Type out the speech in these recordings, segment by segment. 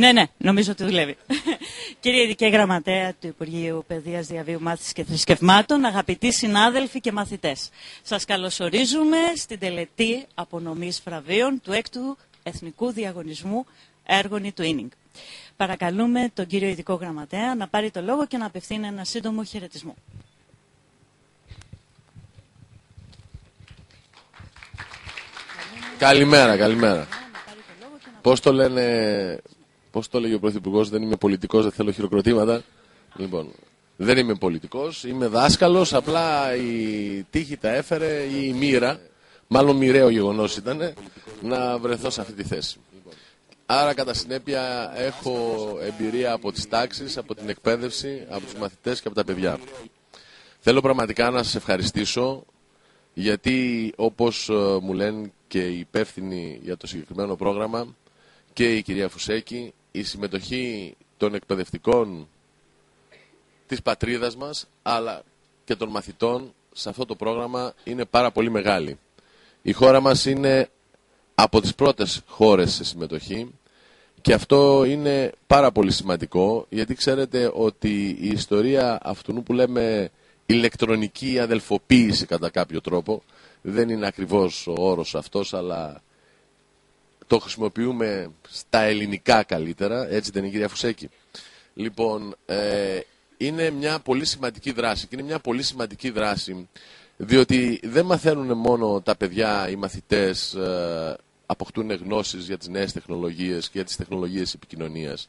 Ναι, ναι, νομίζω ότι δουλεύει. Κύριε Ειδική Γραμματέα του Υπουργείου Παιδείας Διαβίου Μάθησης και Θρησκευμάτων, αγαπητοί συνάδελφοι και μαθητές, σας καλωσορίζουμε στην τελετή απονομής βραβείων του έκτου Εθνικού Διαγωνισμού Έργων Twinning. Παρακαλούμε τον κύριο Ειδικό Γραμματέα να πάρει το λόγο και να απευθύνει ένα σύντομο χαιρετισμό. Καλημέρα, καλημέρα. Πώς το λένε, πώς το λέγει ο Πρωθυπουργός, δεν είμαι πολιτικός, δεν θέλω χειροκροτήματα. Λοιπόν, δεν είμαι πολιτικός, είμαι δάσκαλος, απλά η τύχη τα έφερε, ή η μοίρα, μάλλον μοιραίο γεγονός ήταν, να βρεθώ σε αυτή τη θέση. Άρα κατά συνέπεια έχω εμπειρία από τις τάξεις, από την εκπαίδευση, από τους μαθητές και από τα παιδιά. Θέλω πραγματικά να σας ευχαριστήσω γιατί όπως ε, μου λένε και οι υπεύθυνοι για το συγκεκριμένο πρόγραμμα και η κυρία Φουσέκη, η συμμετοχή των εκπαιδευτικών της πατρίδας μας αλλά και των μαθητών σε αυτό το πρόγραμμα είναι πάρα πολύ μεγάλη. Η χώρα μας είναι από τις πρώτες χώρες σε συμμετοχή και αυτό είναι πάρα πολύ σημαντικό γιατί ξέρετε ότι η ιστορία αυτού που λέμε ηλεκτρονική αδελφοποίηση κατά κάποιο τρόπο δεν είναι ακριβώς ο όρος αυτός αλλά το χρησιμοποιούμε στα ελληνικά καλύτερα, έτσι δεν είναι κυρία Φουσέκη. Λοιπόν, ε, είναι μια πολύ σημαντική δράση και είναι μια πολύ σημαντική δράση διότι δεν μαθαίνουν μόνο τα παιδιά, οι μαθητές ε, αποκτούν γνώσεις για τις νέες τεχνολογίες και για τις τεχνολογίες επικοινωνίας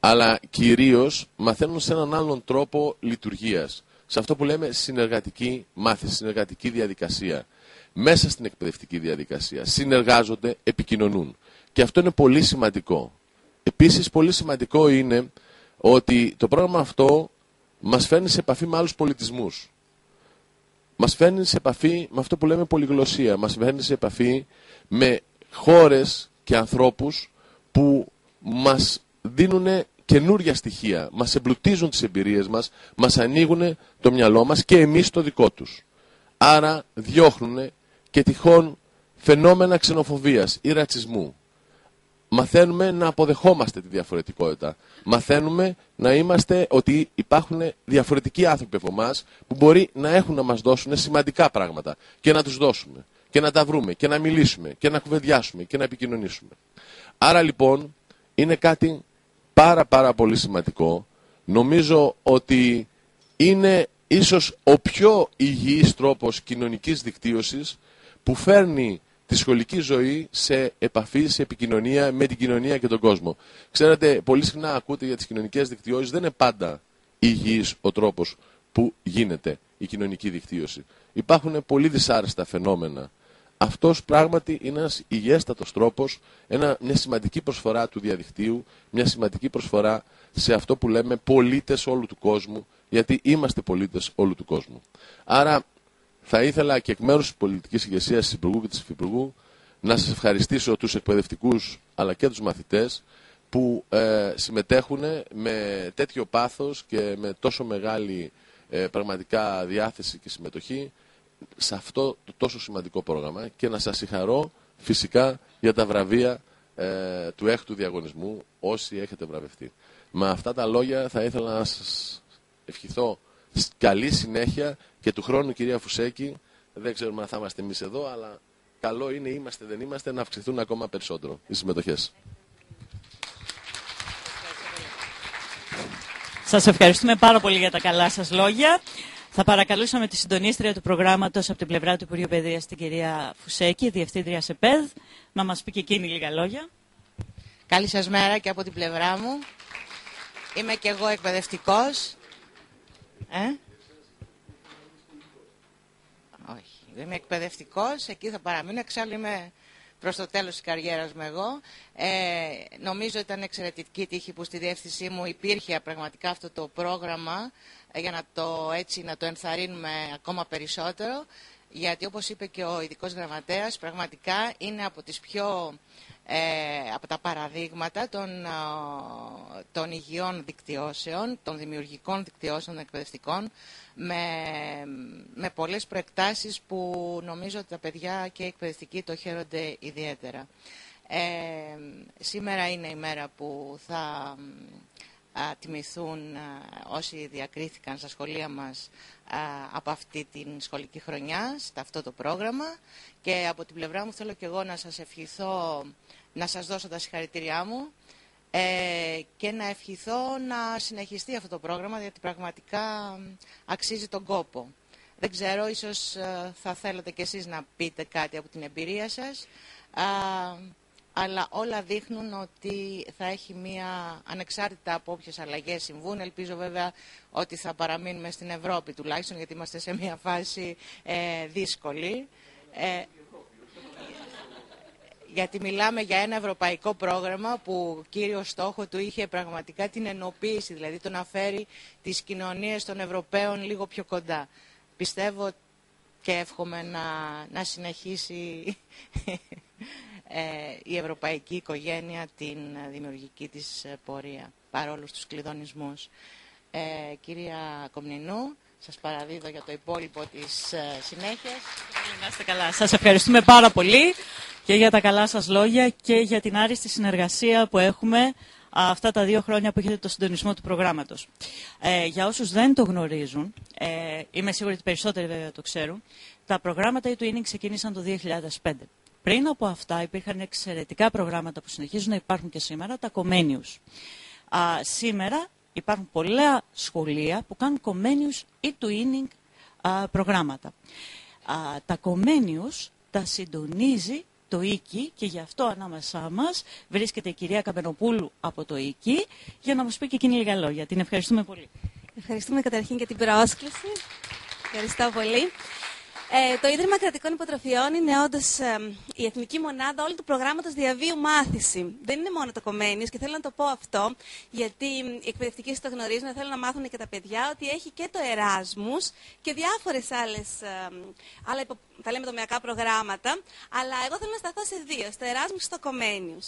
αλλά κυρίως μαθαίνουν σε έναν άλλον τρόπο λειτουργίας σε αυτό που λέμε συνεργατική μάθηση, συνεργατική διαδικασία μέσα στην εκπαιδευτική διαδικασία. Συνεργάζονται, επικοινωνούν. Και αυτό είναι πολύ σημαντικό. Επίσης πολύ σημαντικό είναι ότι το πρόγραμμα αυτό μας φέρνει σε επαφή με άλλους πολιτισμούς. Μας φέρνει σε επαφή με αυτό που λέμε πολυγλωσία. Μας φέρνει σε επαφή με χώρες και ανθρώπους που μας δίνουν καινούρια στοιχεία, μας εμπλουτίζουν τις εμπειρίες μας, μας ανοίγουν το μυαλό μας και εμείς το δικό τους. Άρα διώχνουν και τυχόν φαινόμενα ξενοφοβίας ή ρατσισμού. Μαθαίνουμε να αποδεχόμαστε τη διαφορετικότητα. Μαθαίνουμε να είμαστε ότι υπάρχουν διαφορετικοί άνθρωποι από εμάς που μπορεί να έχουν να μας δώσουν σημαντικά πράγματα και να τους δώσουμε και να τα βρούμε και να μιλήσουμε και να κουβεντιάσουμε και να επικοινωνήσουμε. Άρα λοιπόν είναι κάτι πάρα πάρα πολύ σημαντικό. Νομίζω ότι είναι ίσως ο πιο υγιής τρόπος κοινωνικής δικτύωσης που φέρνει τη σχολική ζωή σε επαφή, σε επικοινωνία με την κοινωνία και τον κόσμο. Ξέρετε, πολύ συχνά ακούτε για τις κοινωνικές δικτυώσεις, δεν είναι πάντα υγιής ο τρόπος που γίνεται η κοινωνική δικτύωση. Υπάρχουν πολύ δυσάρεστα φαινόμενα. Αυτός πράγματι είναι ένας υγιέστατος τρόπος, ένα, μια σημαντική προσφορά του διαδικτύου, μια σημαντική προσφορά σε αυτό που λέμε πολίτες όλου του κόσμου, γιατί είμαστε πολίτες όλου του κόσμου. Άρα θα ήθελα και εκ μέρους της πολιτικής ηγεσίας της Υπουργού και της Υφυπουργού να σας ευχαριστήσω τους εκπαιδευτικούς αλλά και τους μαθητές που ε, συμμετέχουν με τέτοιο πάθος και με τόσο μεγάλη ε, πραγματικά διάθεση και συμμετοχή σε αυτό το τόσο σημαντικό πρόγραμμα και να σας συγχαρώ φυσικά για τα βραβεία ε, του έκτου διαγωνισμού όσοι έχετε βραβευτεί. Με αυτά τα λόγια θα ήθελα να σας ευχηθώ καλή συνέχεια και του χρόνου κυρία Φουσέκη, δεν ξέρουμε αν θα είμαστε εμείς εδώ, αλλά καλό είναι είμαστε δεν είμαστε να αυξηθούν ακόμα περισσότερο οι συμμετοχές. Σας ευχαριστούμε πάρα πολύ για τα καλά σας λόγια. Θα παρακαλούσαμε τη συντονίστρια του προγράμματος από την πλευρά του Υπουργείου Παιδείας, την κυρία Φουσέκη, Διευθύντρια ΣΕΠΕΔ, να μας πει και εκείνη λίγα λόγια. Καλή σας μέρα και από την πλευρά μου. Είμαι και εγώ εκπαιδευτικός. Ε; Όχι. Είμαι εκπαιδευτικός, εκεί θα παραμείνω. Εξάλλου είμαι προς το τέλος της καριέρας μου εγώ. Ε, νομίζω ήταν εξαιρετική τύχη που στη διεύθυνσή μου υπήρχε πραγματικά αυτό το πρόγραμμα ε, για να το, έτσι, να το ενθαρρύνουμε ακόμα περισσότερο. Γιατί όπως είπε και ο ειδικός γραμματέας, πραγματικά είναι από τις πιο ε, από τα παραδείγματα των, ε, των υγιών δικτυώσεων, των δημιουργικών δικτυώσεων των εκπαιδευτικών, με, με πολλές προεκτάσεις που νομίζω ότι τα παιδιά και οι εκπαιδευτικοί το χαίρονται ιδιαίτερα. Ε, σήμερα είναι η μέρα που θα τιμηθούν όσοι διακρίθηκαν στα σχολεία μας από αυτή την σχολική χρονιά, σε αυτό το πρόγραμμα. Και από την πλευρά μου θέλω και εγώ να σας ευχηθώ, να σας δώσω τα συγχαρητήριά μου ε, και να ευχηθώ να συνεχιστεί αυτό το πρόγραμμα, γιατί πραγματικά αξίζει τον κόπο. Δεν ξέρω, ίσως ε, θα θέλατε κι εσείς να πείτε κάτι από την εμπειρία σας, αλλά όλα δείχνουν ότι θα έχει μία ανεξάρτητα από όποιες αλλαγές συμβούν. Ελπίζω βέβαια ότι θα παραμείνουμε στην Ευρώπη τουλάχιστον, γιατί είμαστε σε μία φάση ε, δύσκολη. Ε, γιατί μιλάμε για ένα ευρωπαϊκό πρόγραμμα που κύριο στόχο του είχε πραγματικά την ενοποίηση, δηλαδή το να φέρει τις κοινωνίες των Ευρωπαίων λίγο πιο κοντά. Πιστεύω και εύχομαι να, να συνεχίσει ε, η ευρωπαϊκή οικογένεια την δημιουργική της πορεία, παρόλους τους κλειδονισμούς. Ε, κυρία Κομνηνού, σας παραδίδω για το υπόλοιπο της ε, συνέχειας. Να καλά. Σας ευχαριστούμε πάρα πολύ και για τα καλά σας λόγια και για την άριστη συνεργασία που έχουμε αυτά τα δύο χρόνια που έχετε το συντονισμό του προγράμματος. Ε, για όσους δεν το γνωρίζουν, ε, είμαι σίγουρη ότι περισσότεροι βέβαια το ξέρουν, τα προγράμματα e-twinning ξεκίνησαν το 2005. Πριν από αυτά υπήρχαν εξαιρετικά προγράμματα που συνεχίζουν να υπάρχουν και σήμερα, τα Comenius. σήμερα υπάρχουν πολλά σχολεία που κάνουν Comenius ή twinning προγράμματα. Α, τα Comenius τα συντονίζει το ΙΚΙ και γι' αυτό ανάμεσά μας βρίσκεται η κυρία Καμπενοπούλου από το ΙΚΙ για να μας πει και εκείνη λίγα λόγια. Την ευχαριστούμε πολύ. Ευχαριστούμε καταρχήν για την πρόσκληση. Ευχαριστώ πολύ. Ε, το Ίδρυμα Κρατικών Υποτροφιών είναι όντως ε, η εθνική μονάδα όλου του προγράμματος διαβίου μάθηση. Δεν είναι μόνο το κομμένιος και θέλω να το πω αυτό, γιατί οι εκπαιδευτικοί το γνωρίζουν, θέλω να μάθουν και τα παιδιά, ότι έχει και το Εράσμους και διάφορες άλλες ε, άλλα υπο, τα λέμε τομεακά προγράμματα. Αλλά εγώ θέλω να σταθώ σε δύο, στο Εράσμου και στο κομμένιο.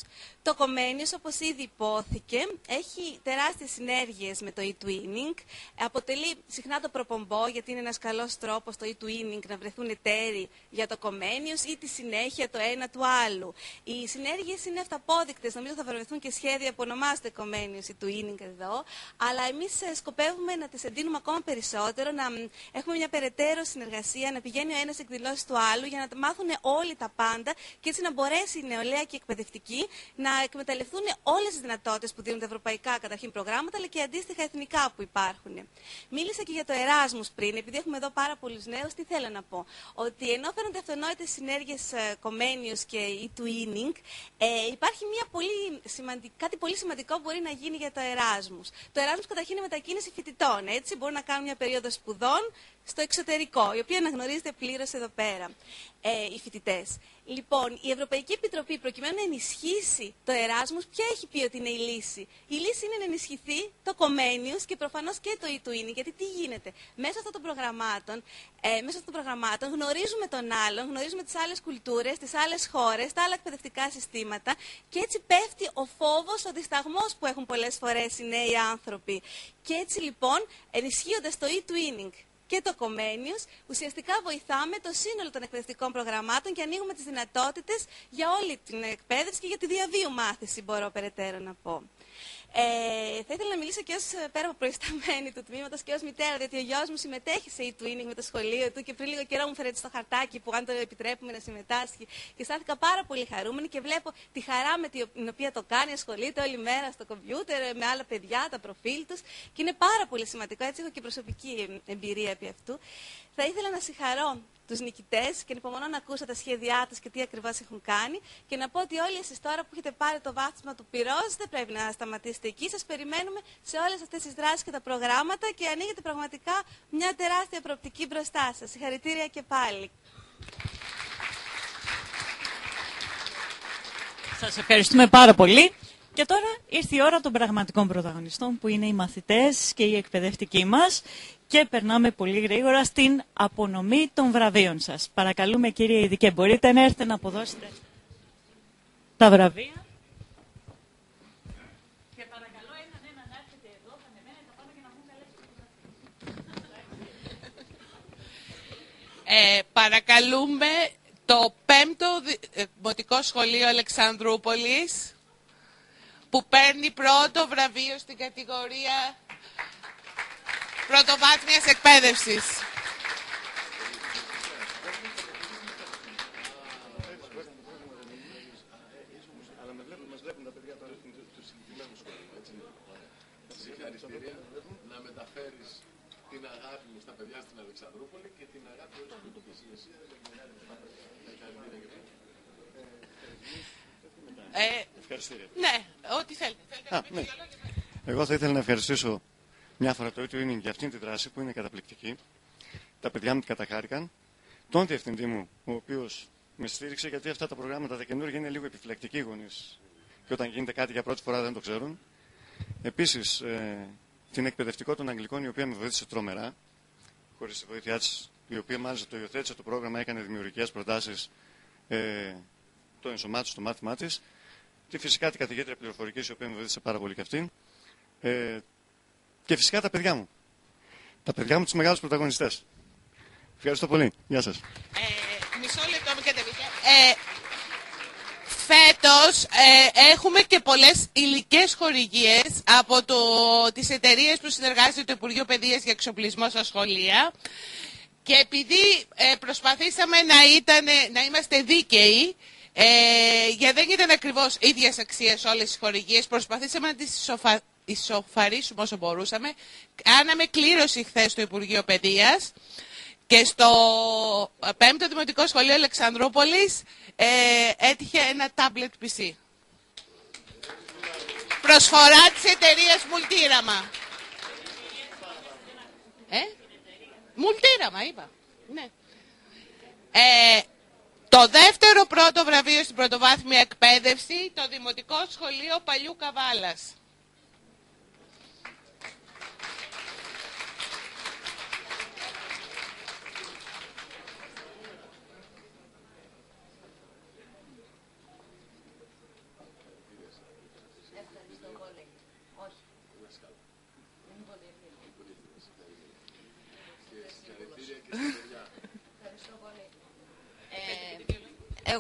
Το κομμένιο, όπως ήδη υπόθηκε, έχει τεράστιες συνέργειες με το e-twinning. Αποτελεί συχνά το προπομπό, γιατί είναι ένας καλός τρόπος το e-twinning να βρεθούν εταίροι για το κομμένιο ή τη συνέχεια το ένα του άλλου. Οι συνέργειες είναι αυταπόδεικτες. Νομίζω θα βρεθούν και σχέδια που ονομάζονται κομμένιο ή twinning εδώ. Αλλά εμείς ε, σκοπεύουμε να τις εντείνουμε ακόμα περισσότερο, να έχουμε μια περαιτέρω συνεργασία, να πηγαίνει ο ένας εκδηλώσει του άλλου για να μάθουν όλοι τα πάντα και έτσι να μπορέσει η νεολαία και η εκπαιδευτική να εκμεταλλευτούν όλες τις δυνατότητες που δίνουν τα ευρωπαϊκά καταρχήν προγράμματα, αλλά και αντίστοιχα εθνικά που υπάρχουν. Μίλησα και για το Εράσμους πριν, επειδή έχουμε εδώ πάρα πολλούς νέους, τι θέλω να πω ότι ενώ φαίνονται αυτονόητες συνέργειες κομμένιου και η twinning, ε, υπάρχει μια πολύ σημαντικ... κάτι πολύ σημαντικό που μπορεί να γίνει για το Εράσμους. Το Εράσμους καταρχήν είναι μετακίνηση φοιτητών. Έτσι, μπορούν να κάνουν μια περίοδο σπουδών στο εξωτερικό, η οποία αναγνωρίζεται πλήρως εδώ πέρα ε, οι φοιτητές. Λοιπόν, η Ευρωπαϊκή Επιτροπή, προκειμένου να ενισχύσει το Εράσμους, ποια έχει πει ότι είναι η λύση. Η λύση είναι να ενισχυθεί το Comenius και προφανώς και το e Γιατί τι γίνεται; Μέσα αυτών των προγραμμάτων, ε, μέσα αυτών των προγραμμάτων γνωρίζουμε τον άλλον, γνωρίζουμε τις άλλες κουλτούρες, τις άλλες χώρες, τα άλλα εκπαιδευτικά συστήματα και έτσι πέφτει ο φόβος, ο δισταγμός που έχουν πολλές φορές οι νέοι άνθρωποι. Και έτσι λοιπόν, ενισχύοντας το e-twinning και το Comenius, ουσιαστικά βοηθάμε το σύνολο των εκπαιδευτικών προγραμμάτων και ανοίγουμε τις δυνατότητες για όλη την εκπαίδευση και για τη διαβίου μάθηση, μπορώ περαιτέρω να πω. Ε, θα ήθελα να μιλήσω και ως πέρα από προϊσταμένη του τμήματος και ως μητέρα, διότι ο γιος μου συμμετέχει σε e-twinning με το σχολείο του και πριν λίγο καιρό μου φέρετε στο χαρτάκι που αν το επιτρέπουμε να συμμετάσχει. Και στάθηκα πάρα πολύ χαρούμενη και βλέπω τη χαρά με την οποία το κάνει, ασχολείται όλη μέρα στο κομπιούτερ, με άλλα παιδιά, τα προφίλ τους. Και είναι πάρα πολύ σημαντικό. Έτσι έχω και προσωπική εμπειρία επί αυτού. Θα ήθελα να συγχαρώ τους νικητές και υπομονώ να ακούσω τα σχέδιά τους και τι ακριβώς έχουν κάνει. Και να πω ότι όλοι εσείς τώρα που έχετε πάρει το βάθμα του πυρός δεν πρέπει να σταματήσετε εκεί. Σας περιμένουμε σε όλες αυτές τις δράσεις και τα προγράμματα και ανοίγετε πραγματικά μια τεράστια προοπτική μπροστά σας. Συγχαρητήρια και πάλι. Σας ευχαριστούμε πάρα πολύ. Και τώρα ήρθε η ώρα των πραγματικών πρωταγωνιστών που είναι οι μαθητές και οι εκπαιδευτικοί μας και περνάμε πολύ γρήγορα στην απονομή των βραβείων σας. Παρακαλούμε κύριε Ειδικέ, μπορείτε να έρθετε να αποδώσετε τα βραβεία. Και παρακαλώ έναν έναν να έρθετε εδώ, θα ανεβαίνετε πάνω και να μου ε, παρακαλούμε το 5ο Δημοτικό Σχολείο Αλεξανδρούπολης που παίρνει πρώτο βραβείο στην κατηγορία πρωτοβάθμιας εκπαίδευσης. να μεταφέρει την αγάπη μου στα παιδιά στην Αλεξανδρούπολη και την αγάπη όλη τη ηγεσία. Ε, ναι, ό,τι θέλετε. Α, ναι. Εγώ θα ήθελα να ευχαριστήσω μια φορά το ίδιο είναι για αυτήν τη δράση που είναι καταπληκτική. Τα παιδιά μου καταχάρηκαν. Τον διευθυντή μου, ο οποίος με στήριξε γιατί αυτά τα προγράμματα τα καινούργια είναι λίγο επιφυλακτικοί γονείς. Και όταν γίνεται κάτι για πρώτη φορά δεν το ξέρουν. Επίσης, ε, την εκπαιδευτικό των Αγγλικών, η οποία με βοήθησε τρομερά, χωρίς τη βοήθειά της, η οποία μάλιστα το υιοθέτησε το πρόγραμμα, έκανε δημιουργικές προτάσεις, ε, το ενσωμάτωσε στο μάθημά της. Και φυσικά την καθηγήτρια πληροφορικής, η οποία με βοήθησε πάρα πολύ και αυτήν. Ε, και φυσικά τα παιδιά μου. Τα παιδιά μου, τους μεγάλους πρωταγωνιστές. Ευχαριστώ πολύ. Γεια σας. Ε, μισό λεπτό, μην κατεβείτε. Ε, φέτος ε, έχουμε και πολλές υλικές χορηγίες από το, τις εταιρείες που συνεργάζεται το Υπουργείο Παιδείας για εξοπλισμό στα σχολεία και επειδή ε, προσπαθήσαμε να, ήταν, να είμαστε δίκαιοι ε, γιατί δεν ήταν ακριβώς ίδιας αξίας όλες τις χορηγίες, προσπαθήσαμε να τις ισοφα... ισοφαρίσουμε όσο μπορούσαμε. Κάναμε κλήρωση χθες στο Υπουργείο Παιδείας και στο 5ο Δημοτικό Σχολείο Αλεξανδρούπολης ε, έτυχε ένα tablet PC. Προσφορά της εταιρείας Μουλτήραμα. Ε; Μουλτήραμα είπα. Ναι. Ε, το δεύτερο πρώτο βραβείο στην πρωτοβάθμια εκπαίδευση, το Δημοτικό Σχολείο Παλιού Καβάλας.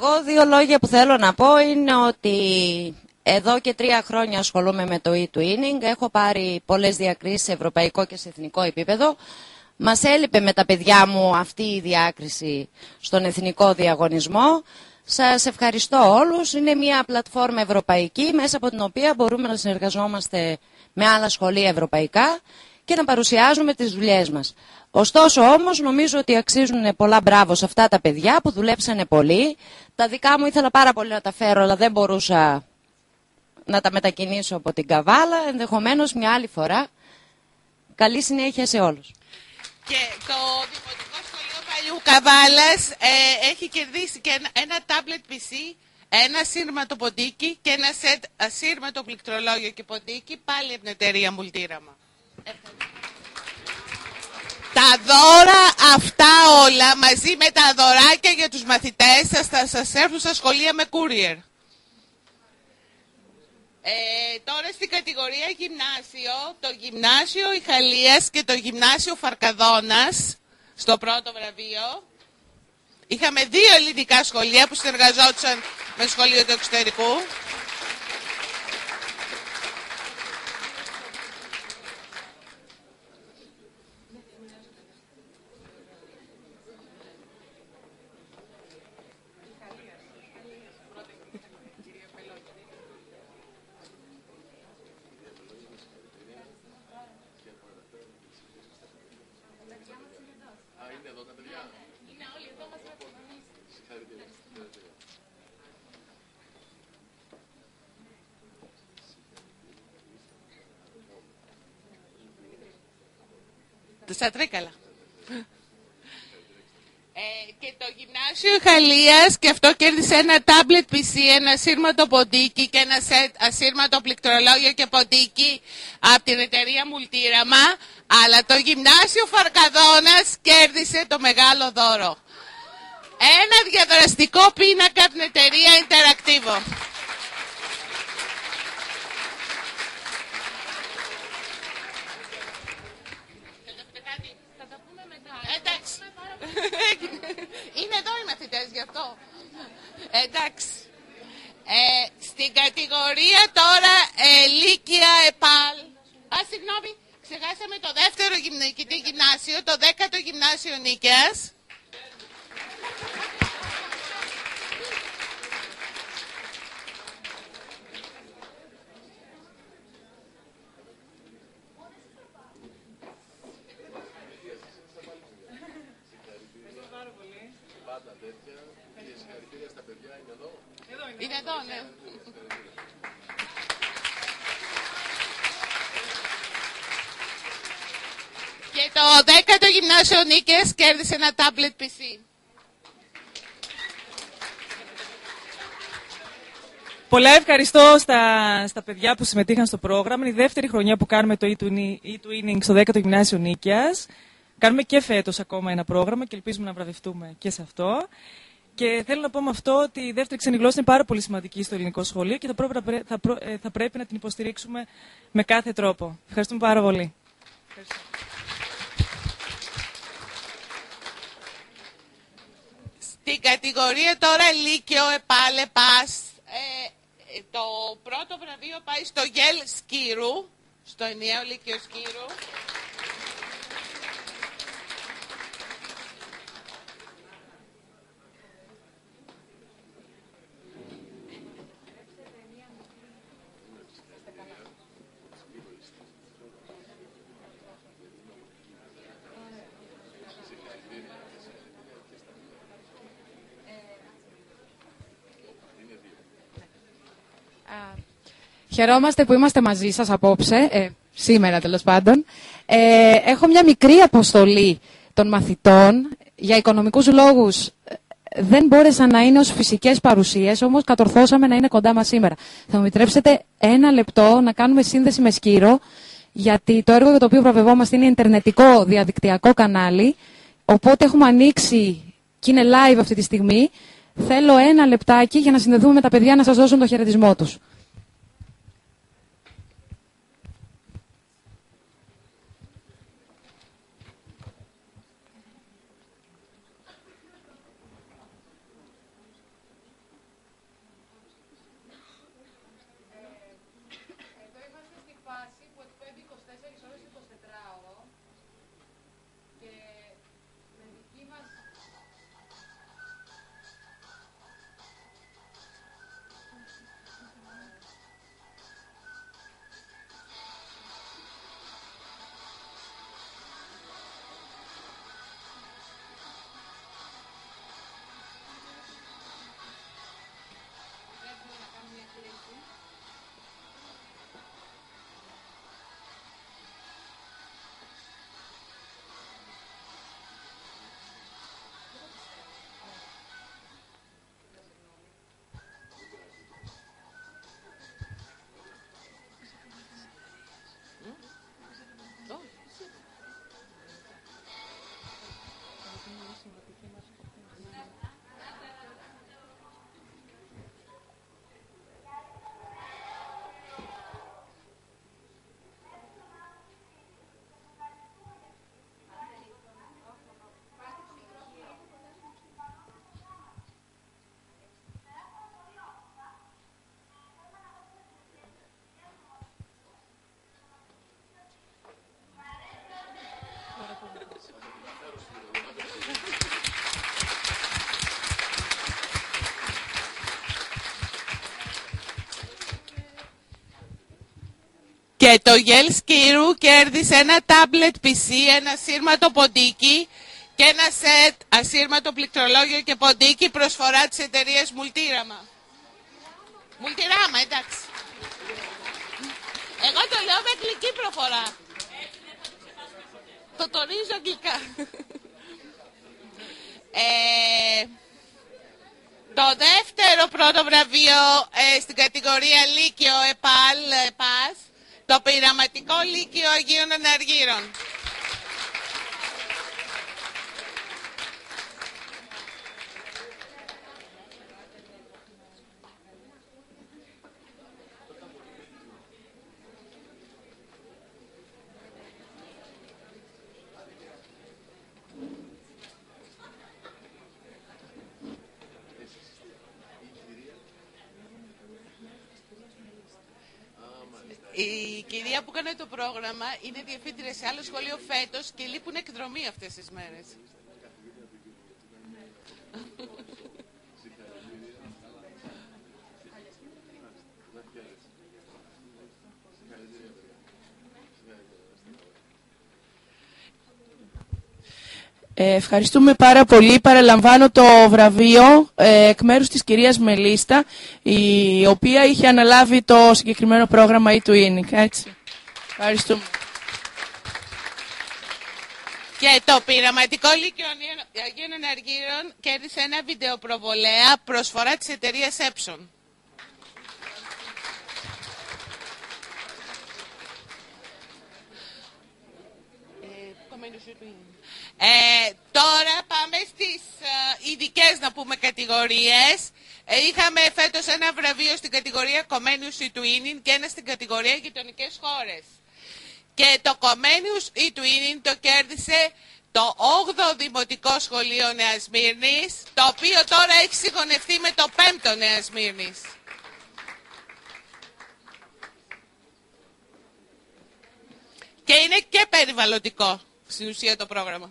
Εγώ δύο λόγια που θέλω να πω είναι ότι εδώ και τρία χρόνια ασχολούμαι με το e-twinning. Έχω πάρει πολλές διακρίσεις σε ευρωπαϊκό και σε εθνικό επίπεδο. Μας έλειπε με τα παιδιά μου αυτή η διάκριση στον εθνικό διαγωνισμό. Σας ευχαριστώ όλους. Είναι μια πλατφόρμα ευρωπαϊκή μέσα από την οποία μπορούμε να συνεργαζόμαστε με άλλα σχολεία ευρωπαϊκά και να παρουσιάζουμε τις δουλειές μας. Ωστόσο όμως νομίζω ότι αξίζουν πολλά μπράβο σε αυτά τα παιδιά που δουλέψανε πολύ. Τα δικά μου ήθελα πάρα πολύ να τα φέρω αλλά δεν μπορούσα να τα μετακινήσω από την Καβάλα. Ενδεχομένως μια άλλη φορά. Καλή συνέχεια σε όλους. Και το Δημοτικό Σχολείο Παλιού Καβάλας ε, έχει κερδίσει και ένα, ένα tablet PC, ένα σύρματο ποντίκι και ένα σετ ασύρματο πληκτρολόγιο και ποντίκι πάλι από την εταιρεία Μουλτήραμα. Τα δώρα αυτά όλα μαζί με τα δωράκια για τους μαθητές σας θα σας έρθουν στα σχολεία με courier. Ε, τώρα στην κατηγορία γυμνάσιο, το γυμνάσιο Ιχαλίας και το γυμνάσιο Φαρκαδόνας στο πρώτο βραβείο. Είχαμε δύο ελληνικά σχολεία που συνεργαζόντουσαν με σχολείο του εξωτερικού. Στα Τρίκαλα. Ε, και το γυμνάσιο Χαλίας και αυτό κέρδισε ένα tablet PC, ένα σύρματο ποντίκι και ένα σετ ασύρματο πληκτρολόγιο και ποντίκι από την εταιρεία Μουλτήραμα, αλλά το γυμνάσιο Φαρκαδόνας κέρδισε το μεγάλο δώρο. Ένα διαδραστικό πίνακα από την εταιρεία Interactivo. Εντάξει. Είναι εδώ οι μαθητές γι' αυτό. Εντάξει. Ε, στην κατηγορία τώρα ε, Λύκεια ΕΠΑΛ. Α, συγγνώμη, ξεχάσαμε το δεύτερο γυμνάσιο, το δέκατο γυμνάσιο Νίκαιας. Είναι εδώ, ναι. Και το 10ο γυμνάσιο Νίκες κέρδισε ένα tablet PC. Πολλά ευχαριστώ στα, στα παιδιά που συμμετείχαν στο πρόγραμμα. Είναι η δεύτερη χρονιά που κάνουμε το e-twinning στο 10ο Γυμνάσιο Νίκιας. Κάνουμε και φέτος ακόμα ένα πρόγραμμα και ελπίζουμε να βραβευτούμε και σε αυτό. Και θέλω να πω με αυτό ότι η δεύτερη ξένη γλώσσα είναι πάρα πολύ σημαντική στο ελληνικό σχολείο και θα, θα, ε, θα πρέπει να την υποστηρίξουμε με κάθε τρόπο. Ευχαριστούμε πάρα πολύ. Στην κατηγορία τώρα Λύκειο, ΕΠΑΛ, ΕΠΑΣ, ε, το πρώτο βραβείο πάει στο Γελ Σκύρου, στο ενιαίο Λύκειο Σκύρου. Χαιρόμαστε που είμαστε μαζί σας απόψε, ε, σήμερα τέλος πάντων. Ε, έχω μια μικρή αποστολή των μαθητών. Για οικονομικούς λόγους ε, δεν μπόρεσαν να είναι ως φυσικές παρουσίες, όμως κατορθώσαμε να είναι κοντά μας σήμερα. Θα μου επιτρέψετε ένα λεπτό να κάνουμε σύνδεση με Σκύρο, γιατί το έργο για το οποίο βραβευόμαστε είναι ιντερνετικό διαδικτυακό κανάλι, οπότε έχουμε ανοίξει και είναι live αυτή τη στιγμή. Θέλω ένα λεπτάκι για να συνδεθούμε με τα παιδιά να σας δώσουν το χαιρετισμό τους. Και το Γελ Σκύρου κέρδισε ένα tablet PC, ένα σύρματο ποντίκι και ένα σετ ασύρματο πληκτρολόγιο και ποντίκι προσφορά της εταιρείας Multirama. Multirama, εντάξει. Εγώ το λέω με αγγλική προφορά. Το τονίζω αγγλικά. Ε, το δεύτερο πρώτο βραβείο ε, στην κατηγορία Λύκειο ΕΠΑΛ, ΕΠΑΣ, το πειραματικό Λύκειο Αγίων Αναργύρων. Κυρία που έκανε το πρόγραμμα είναι διευθύντρια σε άλλο σχολείο φέτος και λείπουν εκδρομή αυτές τις μέρες. Ε, ευχαριστούμε πάρα πολύ. Παραλαμβάνω το βραβείο ε, εκ μέρους της κυρίας Μελίστα, η οποία είχε αναλάβει το συγκεκριμένο πρόγραμμα e-twinning. Έτσι. Ευχαριστούμε. Και το πειραματικό Λύκειο Αγίων Εναργύρων κέρδισε ένα βιντεοπροβολέα προσφορά της εταιρείας Epson. Ε, τώρα πάμε στις ε, ειδικές να πούμε κατηγορίες. Ε, είχαμε φέτος ένα βραβείο στην κατηγορία Comenius ή Twinning και ένα στην κατηγορία γειτονικές χώρες. Και το Comenius ή Twinning το κέρδισε το 8ο Δημοτικό Σχολείο Νέας Μύρνης, το οποίο τώρα έχει συγχωνευτεί με το 5ο Νέας Μύρνης. Και είναι και περιβαλλοντικό στην ουσία το πρόγραμμα.